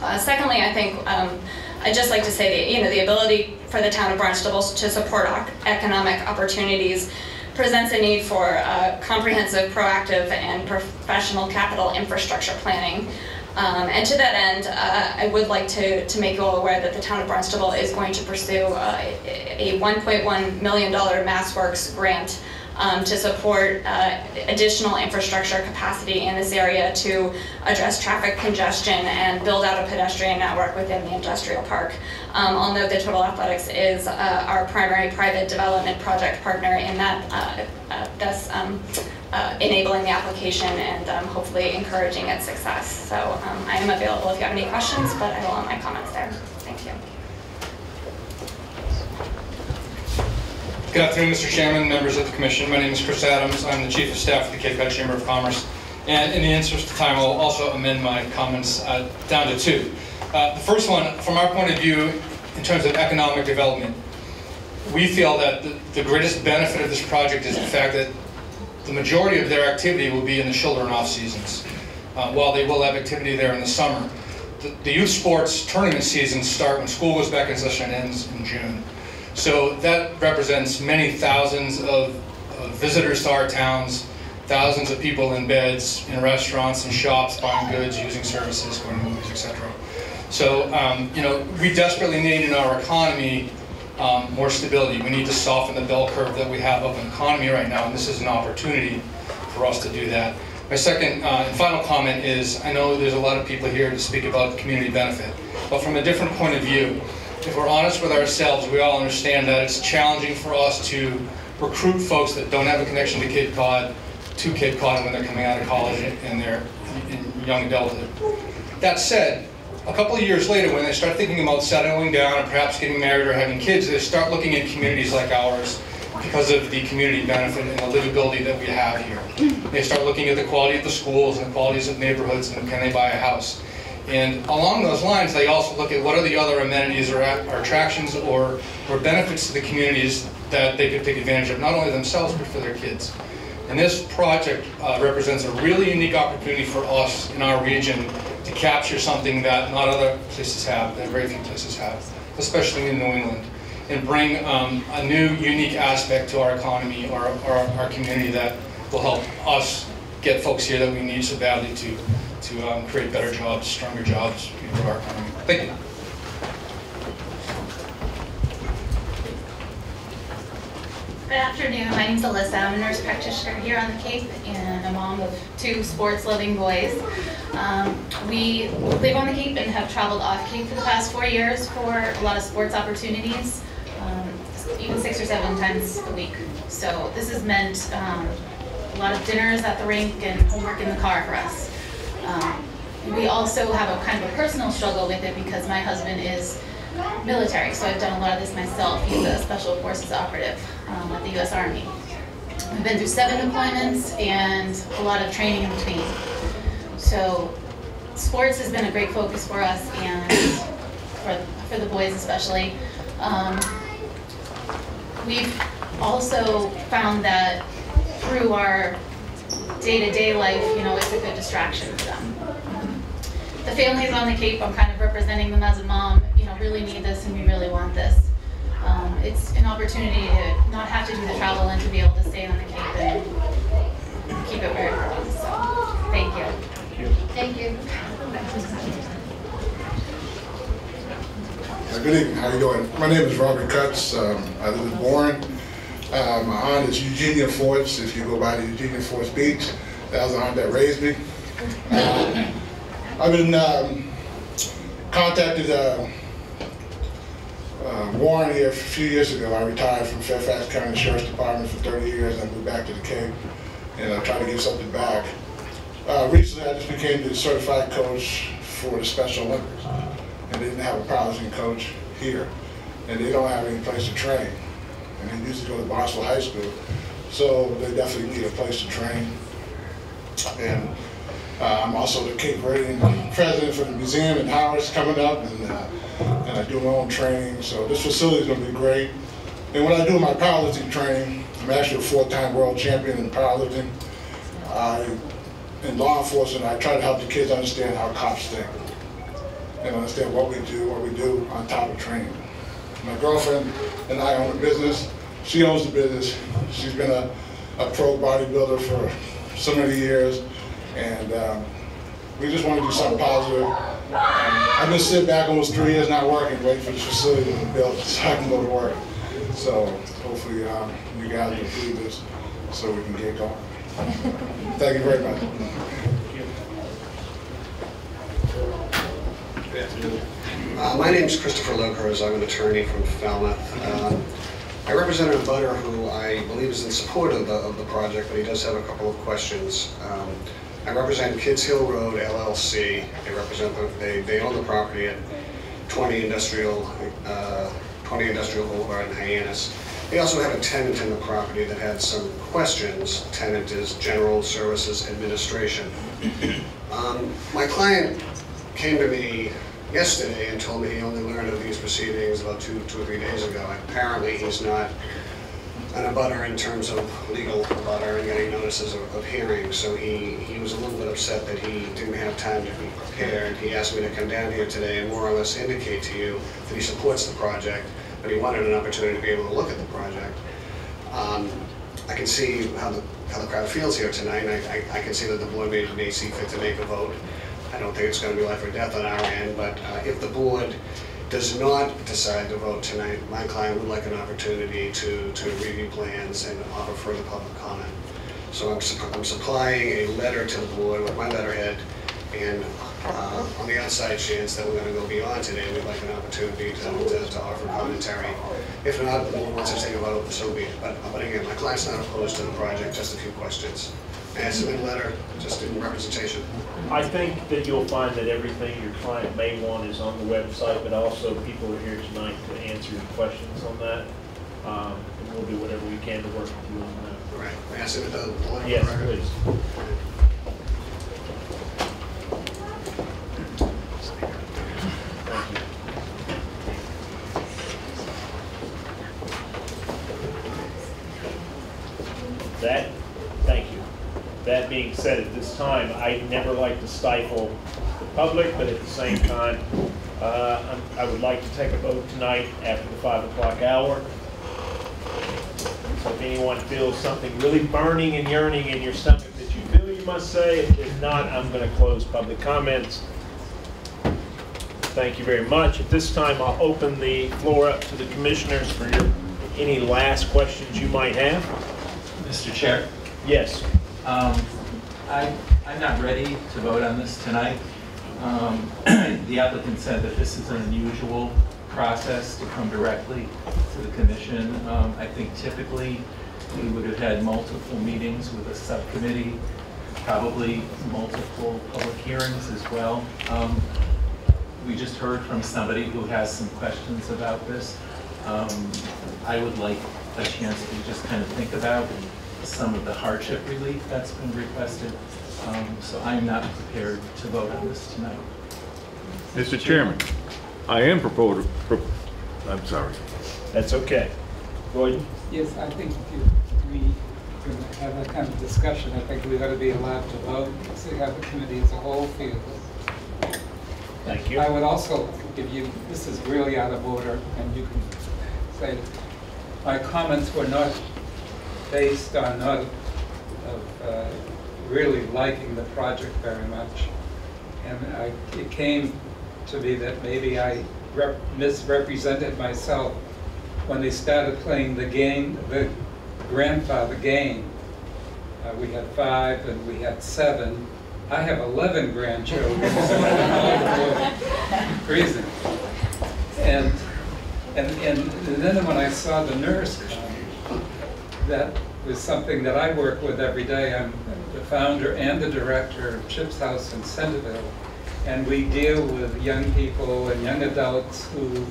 Uh, secondly, I think um, I'd just like to say that you know the ability for the town of Barnstable to support economic opportunities presents a need for uh, comprehensive, proactive, and professional capital infrastructure planning um, and to that end, uh, I would like to, to make you all aware that the town of Barnstable is going to pursue uh, a $1.1 million MassWorks grant um, to support uh, additional infrastructure capacity in this area to address traffic congestion and build out a pedestrian network within the industrial park. Um, I'll note that Total Athletics is uh, our primary private development project partner in that, uh, uh thus um, uh, enabling the application and um, hopefully encouraging its success. So um, I am available if you have any questions, but I will end my comments there. Thank you. Good afternoon, Mr. Chairman, members of the Commission. My name is Chris Adams. I'm the Chief of Staff of the Cape Cod Chamber of Commerce. And in the interest of time, I'll also amend my comments uh, down to two. Uh, the first one, from our point of view, in terms of economic development, we feel that the, the greatest benefit of this project is the fact that the majority of their activity will be in the shoulder and off seasons, uh, while they will have activity there in the summer. The, the, youth sports tournament seasons start when school goes back in session and ends in June. So that represents many thousands of, of visitors to our towns, thousands of people in beds, in restaurants and shops, buying goods, using services, going to movies, etc. So, um, you know, we desperately need in our economy um, more stability. We need to soften the bell curve that we have of an economy right now, and this is an opportunity for us to do that. My second uh, and final comment is, I know there's a lot of people here to speak about community benefit, but from a different point of view, if we're honest with ourselves, we all understand that it's challenging for us to recruit folks that don't have a connection to Cape Cod to Cape Cod when they're coming out of college and they're in young adulthood. That said, a couple of years later, when they start thinking about settling down and perhaps getting married or having kids, they start looking at communities like ours because of the community benefit and the livability that we have here. They start looking at the quality of the schools and the qualities of neighborhoods and can they buy a house. And along those lines, they also look at what are the other amenities or or attractions or, or benefits to the communities that they could take advantage of, not only themselves, but for their kids. And this project uh, represents a really unique opportunity for us in our region to capture something that not other places have, that very few places have, especially in New England, and bring um, a new, unique aspect to our economy or, or our community that will help us get folks here that we need so badly to, to um, create better jobs, stronger jobs, improve our economy. Thank you. Good afternoon, my name's Alyssa, I'm a nurse practitioner here on the Cape and a mom of two sports-loving boys. Um, We live on the Cape and have traveled off Cape for the past four years for a lot of sports opportunities, um, even six or seven times a week. So this has meant um, a lot of dinners at the rink and homework in the car for us. Um, We also have a kind of a personal struggle with it because my husband is military, so I've done a lot of this myself. He's a special forces operative um, at the U.S. Army. I've been through seven deployments and a lot of training in between. So sports has been a great focus for us and for, for the boys especially. Um, we've also found that through our day-to-day life, you know, it's a good distraction for them. The families on the Cape, I'm kind of representing them as a mom, you know, really need this and we really want this. Um, it's an opportunity to not have to do the travel and to be able to stay on the Cape and keep it where it belongs. So, thank you. Thank you. Uh, Good evening, how you doing? My name is Robert Cutts, um, I live in Warren. Uh, My aunt is Eugenia Fortes, if you go by the Eugenia Fortes Beach, that was the aunt that raised me. Uh, I've been um, contacted uh, uh, Warren here a few years ago. I retired from Fairfax County Sheriff's Department for 30 years, I moved back to the Cape, and I tried to give something back. Uh, Recently, I just became the certified coach for the Special Olympics and they didn't have a powerlifting coach here, and they don't have any place to train. And they usually go to Barnstable High School, so they definitely need a place to train. And uh, I'm also the Cape Verdean president for the museum in Howard's coming up, and, uh, and I do my own training, so this facility is gonna be great. And when I do my powerlifting training, I'm actually a four-time world champion in powerlifting. I, in law enforcement, I try to help the kids understand how cops think and understand what we do, what we do on top of training. My girlfriend and I own a business. She owns the business. She's been a, a pro bodybuilder for so many years, and um, we just want to do something positive. Um, I've been sitting back almost three years not working, waiting for this facility to be built so I can go to work. So hopefully um, you guys will approve this so we can get going. Thank you very much. Uh, My name is Christopher Lokhurst. I'm an attorney from Falmouth. Um, I represent a butter who I believe is in support of the, of the project, but he does have a couple of questions. Um, I represent Kidds Hill Road LLC. They represent, the- they, they own the property at 20 Industrial, uh, 20 Industrial Boulevard in Hyannis. They also have a tenant in the property that had some questions. Tenant is General Services Administration. Um, My client came to me yesterday and told me he only learned of these proceedings about two, two or three days ago. Apparently, he's not an abutter in terms of legal abutter and getting notices of, of hearing, so he, he was a little bit upset that he didn't have time to be prepared. He asked me to come down here today and more or less indicate to you that he supports the project, but he wanted an opportunity to be able to look at the project. Um, I can see how the, how the crowd feels here tonight, I, I, I can see that the board may, may see fit to make a vote. I don't think it's gonna be life or death on our end, but uh, if the board does not decide to vote tonight, my client would like an opportunity to, to review plans and offer further public comment. So I'm, supp- I'm supplying a letter to the board with my letterhead, and uh, on the outside chance that we're gonna go beyond today, we'd like an opportunity to, to- to offer commentary. If not, the board wants to take a vote, so be it. But, but again, my client's not opposed to the project, just a few questions. And it's a letter, just in representation. I think that you'll find that everything your client may want is on the website, but also people are here tonight to answer your questions on that. Um, And we'll do whatever we can to work with you on that. Right. May I submit the the letter? Yes, please. That being said, at this time, I never like to stifle the public, but at the same time, uh, I'm- I would like to take a vote tonight after the 5 o'clock hour. So if anyone feels something really burning and yearning in your stomach that you feel you must say, if not, I'm going to close public comments. Thank you very much. At this time, I'll open the floor up to the commissioners for your, any last questions you might have. Mr. Chair? Yes. Um, I, I'm not ready to vote on this tonight. Um, The applicant said that this is an unusual process to come directly to the commission. Um, I think typically, we would have had multiple meetings with a subcommittee, probably multiple public hearings as well. Um, We just heard from somebody who has some questions about this. Um, I would like a chance to just kind of think about some of the hardship relief that's been requested. Um, So I'm not prepared to vote on this tonight. Mr. Chairman, I am proposing, I'm sorry. That's okay. Gordon? Yes, I think if you, we can have that kind of discussion, I think we ought to be allowed to vote, see how the committee as a whole feels. Thank you. I would also give you, this is really out of order, and you can say, my comments were not based on not of uh, really liking the project very much. And I, it came to me that maybe I rep- misrepresented myself when they started playing the game, the grandfather game. Uh, we had five and we had seven. I have 11 grandchildren. Reason. And, and, and then when I saw the nurse come, that was something that I work with every day. I'm the founder and the director of Chips House in Centerville. And we deal with young people and young adults who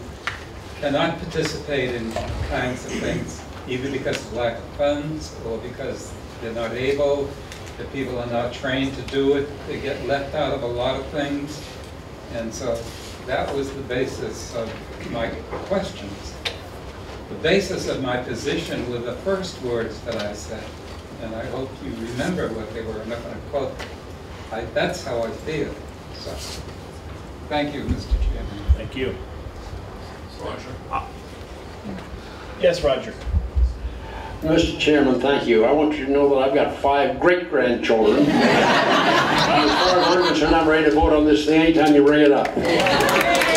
cannot participate in kinds of things, either because of lack of funds or because they're not able, the people are not trained to do it, they get left out of a lot of things. And so that was the basis of my questions. The basis of my position were the first words that I said, and I hope you remember what they were, I'm not going to quote them. I, that's how I feel. So, thank you, Mr. Chairman. Thank you. Roger. Ah. Yes, Roger. Mr. Chairman, thank you. I want you to know that I've got five great-grandchildren. As far as we're concerned, I'm ready to vote on this thing anytime you bring it up.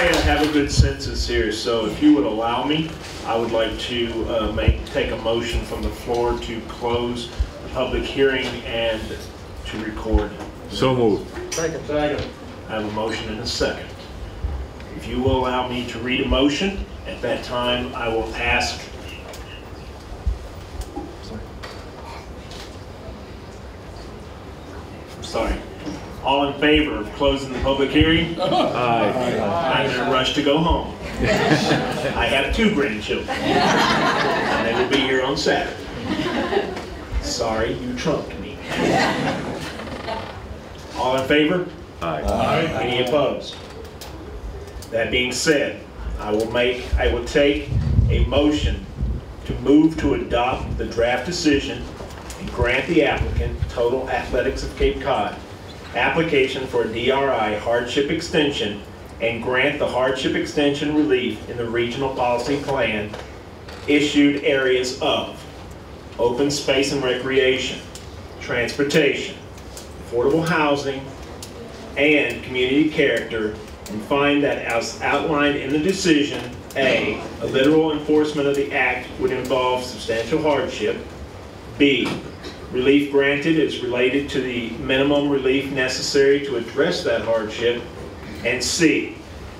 I have a good census here, so if you would allow me, I would like to uh, make, take a motion from the floor to close the public hearing and to record. So moved. Second. Second. I have a motion and a second. If you will allow me to read a motion, at that time, I will ask I'm sorry. All in favor of closing the public hearing? Aye. I'm in a rush to go home. I have two grandchildren. And they will be here on Saturday. Sorry, you trumped me. All in favor? Aye. Any opposed? That being said, I will make, I will take a motion to move to adopt the draft decision and grant the applicant, Total Athletics of Cape Cod, application for a DRI hardship extension and grant the hardship extension relief in the regional policy plan issued areas of open space and recreation, transportation, affordable housing, and community character, and find that as outlined in the decision, A, a literal enforcement of the act would involve substantial hardship, B, relief granted is related to the minimum relief necessary to address that hardship, and C,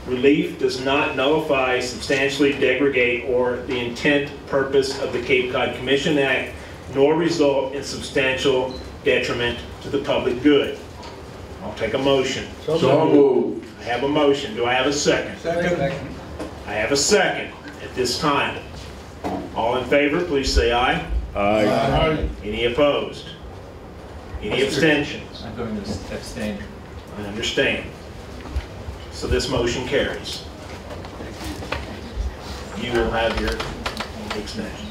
relief does not nullify, substantially degrade, or the intent, purpose of the Cape Cod Commission Act, nor result in substantial detriment to the public good. I'll take a motion. So moved. I have a motion. Do I have a second? Second. I have a second at this time. All in favor, please say aye. Aye. Any opposed? Any abstentions? I'm going to abstain. I understand. So this motion carries. You will have your extension.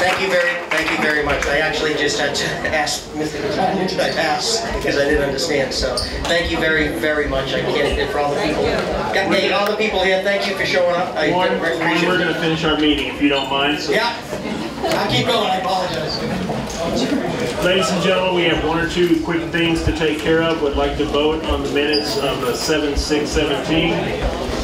Thank you very much. I actually just had to ask Mr. Catania, did I pass? Because I didn't understand. So thank you very, very much. I can't, for all the people, got all the people here, thank you for showing up. I Warren, appreciate we're gonna finish our meeting, if you don't mind. So- Yeah, I'll keep going, I apologize. Ladies and gentlemen, we have one or two quick things to take care of. Would like to vote on the minutes of the 7/6/17.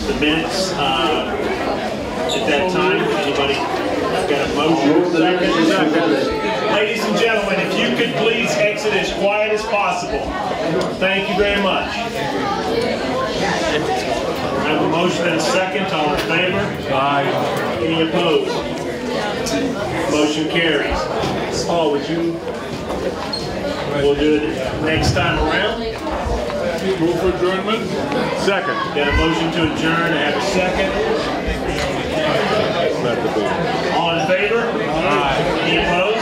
The minutes, uh, at that time, anybody got a motion? Second? Second. Ladies and gentlemen, if you could please exit as quiet as possible. Thank you very much. I have a motion and a second, all in favor? Aye. Any opposed? Motion carries. Paul, would you, we'll do it next time around? Move for adjournment? Second. Got a motion to adjourn, I have a second. Favor? Aye. Any opposed?